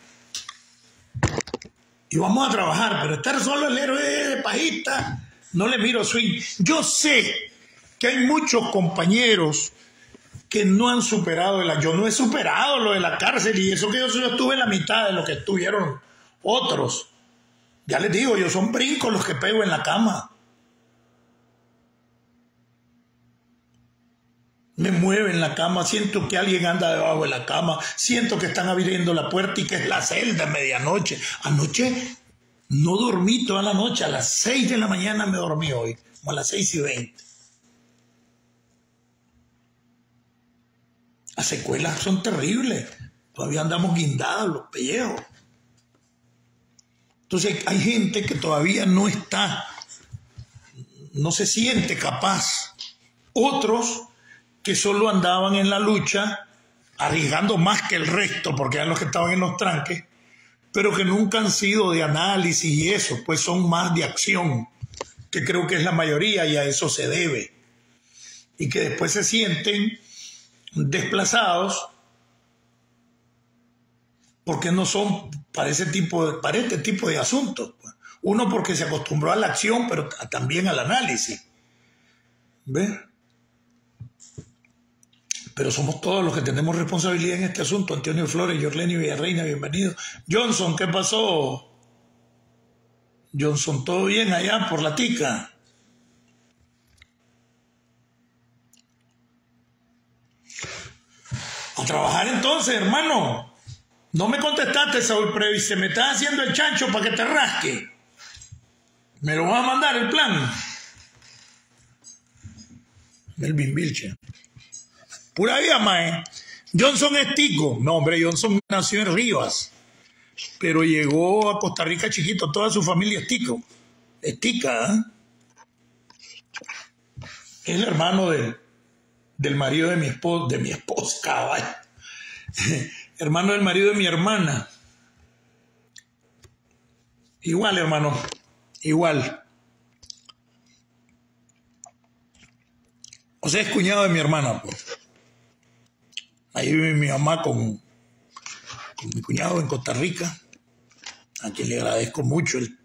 Y vamos a trabajar, pero estar solo el héroe de pajita, no le miro swing. Yo sé que hay muchos compañeros que no han superado el yo no he superado lo de la cárcel y eso que yo, yo estuve en la mitad de lo que estuvieron otros. Ya les digo, yo son brincos los que pego en la cama. Me mueve en la cama, siento que alguien anda debajo de la cama, siento que están abriendo la puerta y que es la celda medianoche. Anoche no dormí toda la noche, a las 6 de la mañana me dormí hoy, como a las 6 y 20. Las secuelas son terribles. Todavía andamos guindados los pellejos. Entonces hay gente que todavía no está, no se siente capaz. Otros que solo andaban en la lucha, arriesgando más que el resto, porque eran los que estaban en los tranques, pero que nunca han sido de análisis y eso, pues son más de acción, que creo que es la mayoría y a eso se debe. Y que después se sienten desplazados porque no son para ese tipo de, para este tipo de asuntos. Uno porque se acostumbró a la acción, pero también al análisis. ¿Ve? Pero somos todos los que tenemos responsabilidad en este asunto. Antonio Flores, Jorleni Villarreina, bienvenido. Johnson, ¿qué pasó? Johnson, ¿todo bien allá por la tica? A trabajar entonces, hermano. No me contestaste, Saúl Previ. Se me está haciendo el chancho para que te rasque. Me lo va a mandar el plan. Melvin Vilche. Pura vida, mae. Johnson es tico. No, hombre, Johnson nació en Rivas. Pero llegó a Costa Rica chiquito. Toda su familia es tico. Es tica, ¿eh? Es el hermano de, del marido de mi esposa, de mi esposa, caballo. hermano del marido de mi hermana. Igual, hermano, igual. O sea, es cuñado de mi hermana. Pues. Ahí vive mi mamá con, con, mi cuñado en Costa Rica, a quien le agradezco mucho el,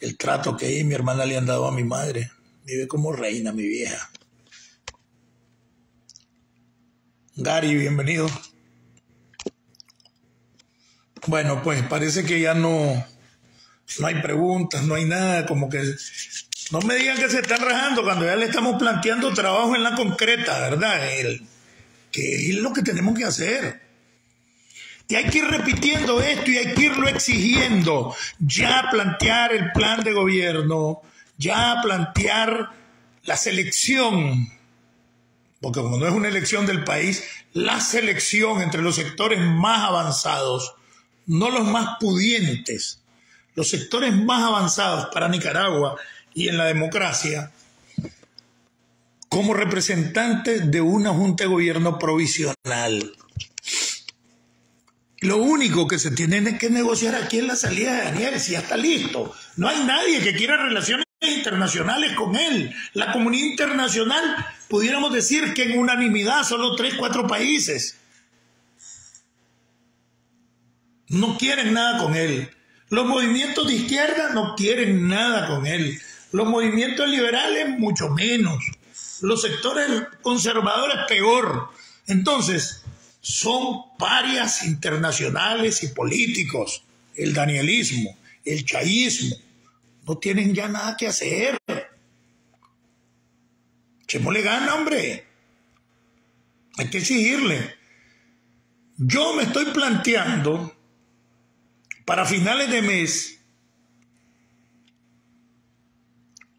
el trato que ella y mi hermana le han dado a mi madre. Vive como reina, mi vieja. Gary, bienvenido. Bueno, pues parece que ya no, no hay preguntas, no hay nada, como que no me digan que se están rajando cuando ya le estamos planteando trabajo en la concreta, ¿verdad? El, que es lo que tenemos que hacer. Y hay que ir repitiendo esto y hay que irlo exigiendo. Ya plantear el plan de gobierno, ya plantear la selección porque como no es una elección del país, la selección entre los sectores más avanzados, no los más pudientes, los sectores más avanzados para Nicaragua y en la democracia, como representantes de una junta de gobierno provisional. Lo único que se tiene que negociar aquí es la salida de Daniel, si ya está listo. No hay nadie que quiera relaciones internacionales con él. La comunidad internacional, pudiéramos decir que en unanimidad, solo tres, cuatro países no quieren nada con él. Los movimientos de izquierda no quieren nada con él. Los movimientos liberales mucho menos. Los sectores conservadores peor. Entonces, son parias internacionales y políticos. El danielismo, el chaísmo, no tienen ya nada que hacer. Chemo le gana, hombre. Hay que exigirle. Yo me estoy planteando para finales de mes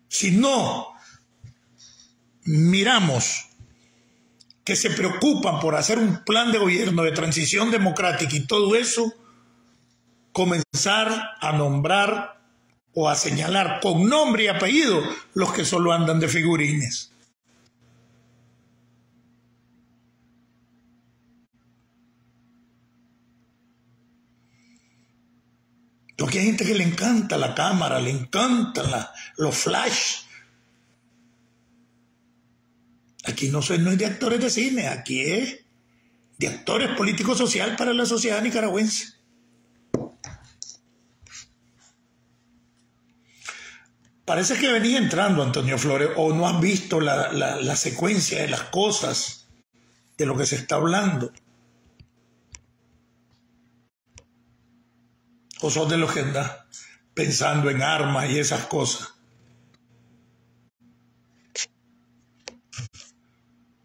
si no miramos que se preocupan por hacer un plan de gobierno de transición democrática y todo eso, comenzar a nombrar o a señalar con nombre y apellido los que solo andan de figurines. Porque hay gente que le encanta la cámara, le encantan los flash. Aquí no, soy, no es de actores de cine, aquí es de actores políticos social para la sociedad nicaragüense. Parece que venía entrando Antonio Flores o no has visto la, la secuencia de las cosas, de lo que se está hablando. ¿O sos de los que andan pensando en armas y esas cosas?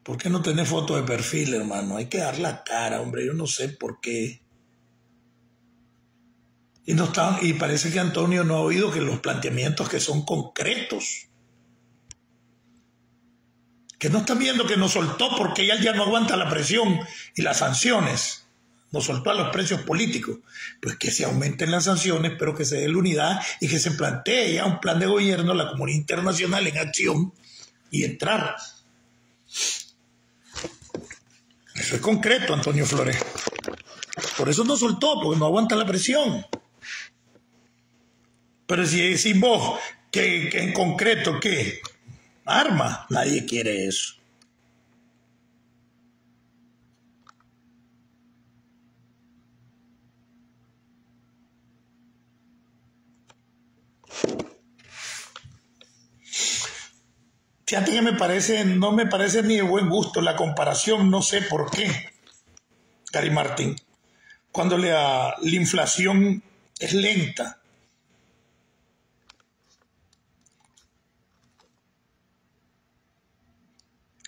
¿Por qué no tenés foto de perfil, hermano? Hay que dar la cara, hombre. Yo no sé por qué. Y, no está, y parece que Antonio no ha oído que los planteamientos que son concretos, que no están viendo que nos soltó porque ya no aguanta la presión y las sanciones nos soltó a los precios políticos, pues que se aumenten las sanciones, pero que se dé la unidad y que se plantee ya un plan de gobierno, la comunidad internacional en acción y entrar. Eso es concreto, Antonio Flores. Por eso no soltó, porque no aguanta la presión. Pero si decís vos que, que en concreto, ¿qué? Arma, nadie quiere eso. Fíjate que me parece, no me parece ni de buen gusto la comparación, no sé por qué, Cari Martín, cuando la, la inflación es lenta.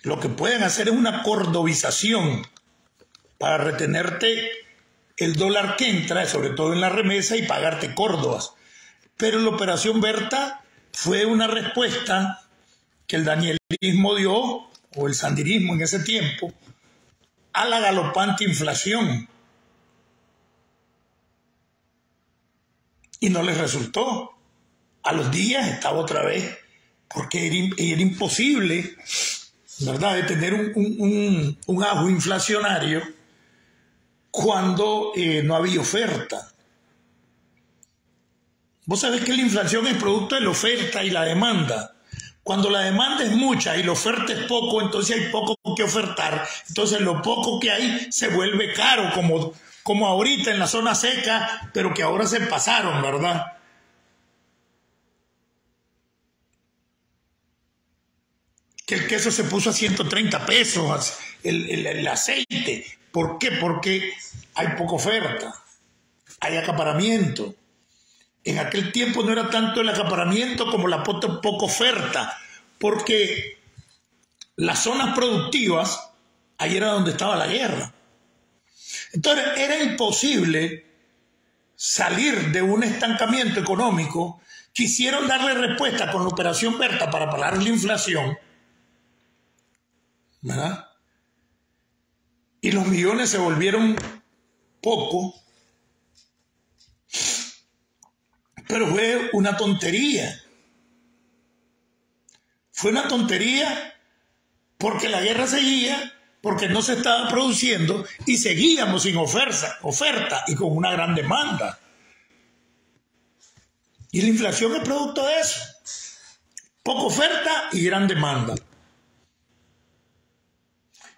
Lo que pueden hacer es una cordobización para retenerte el dólar que entra, sobre todo en la remesa, y pagarte córdobas. Pero la operación Berta fue una respuesta que el danielismo dio, o el sandirismo en ese tiempo, a la galopante inflación. Y no les resultó. A los días estaba otra vez, porque era, imposible, ¿verdad?, de tener un, un, ajo inflacionario cuando eh, no había oferta. Vos sabés que la inflación es producto de la oferta y la demanda. Cuando la demanda es mucha y la oferta es poco, entonces hay poco que ofertar. Entonces lo poco que hay se vuelve caro, como, como ahorita en la zona seca, pero que ahora se pasaron, ¿verdad? Que el queso se puso a 130 pesos, el, el aceite. ¿Por qué? Porque hay poca oferta, hay acaparamiento. En aquel tiempo no era tanto el acaparamiento como la poca oferta, porque las zonas productivas, ahí era donde estaba la guerra. Entonces era imposible salir de un estancamiento económico. Quisieron darle respuesta con la operación Berta para parar la inflación. ¿Verdad? Y los millones se volvieron poco Pero fue una tontería. Fue una tontería porque la guerra seguía, porque no se estaba produciendo y seguíamos sin oferta, oferta y con una gran demanda. Y la inflación es producto de eso. Poca oferta y gran demanda.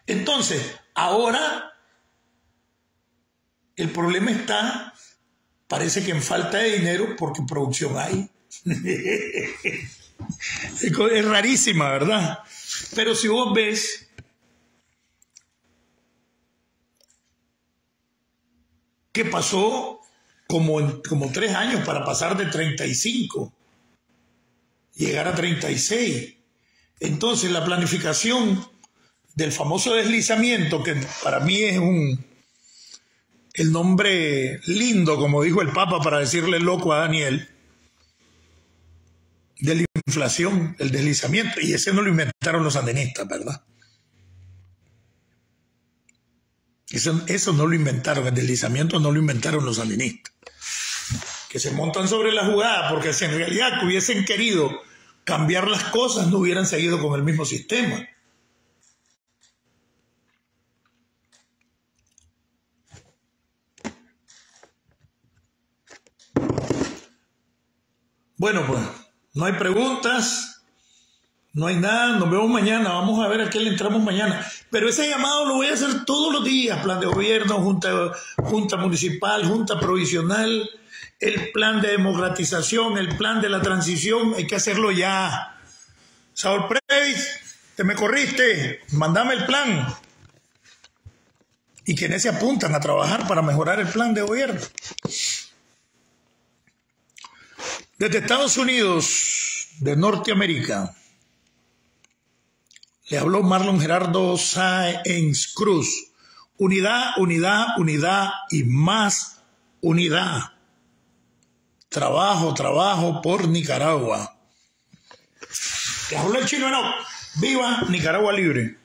Entonces, ahora el problema está Parece que en falta de dinero porque producción hay. es rarísima, ¿verdad? Pero si vos ves que pasó como, como tres años para pasar de 35, llegar a 36. Entonces la planificación del famoso deslizamiento, que para mí es un, el nombre lindo, como dijo el Papa, para decirle loco a Daniel, de la inflación, el deslizamiento, y ese no lo inventaron los sandinistas, ¿verdad? Eso, eso no lo inventaron, el deslizamiento no lo inventaron los sandinistas. Que se montan sobre la jugada, porque si en realidad hubiesen querido cambiar las cosas, no hubieran seguido con el mismo sistema. Bueno, pues no hay preguntas, no hay nada, nos vemos mañana, vamos a ver a qué le entramos mañana. Pero ese llamado lo voy a hacer todos los días, plan de gobierno, junta, junta municipal, junta provisional, el plan de democratización, el plan de la transición, hay que hacerlo ya. Saúl Previs, te me corriste, mandame el plan. Y quienes se apuntan a trabajar para mejorar el plan de gobierno. Desde Estados Unidos, de Norteamérica, le habló Marlon Gerardo Sáenz Cruz. Unidad, unidad, unidad y más unidad. Trabajo, trabajo por Nicaragua. Le habló el chino, no. Viva Nicaragua libre.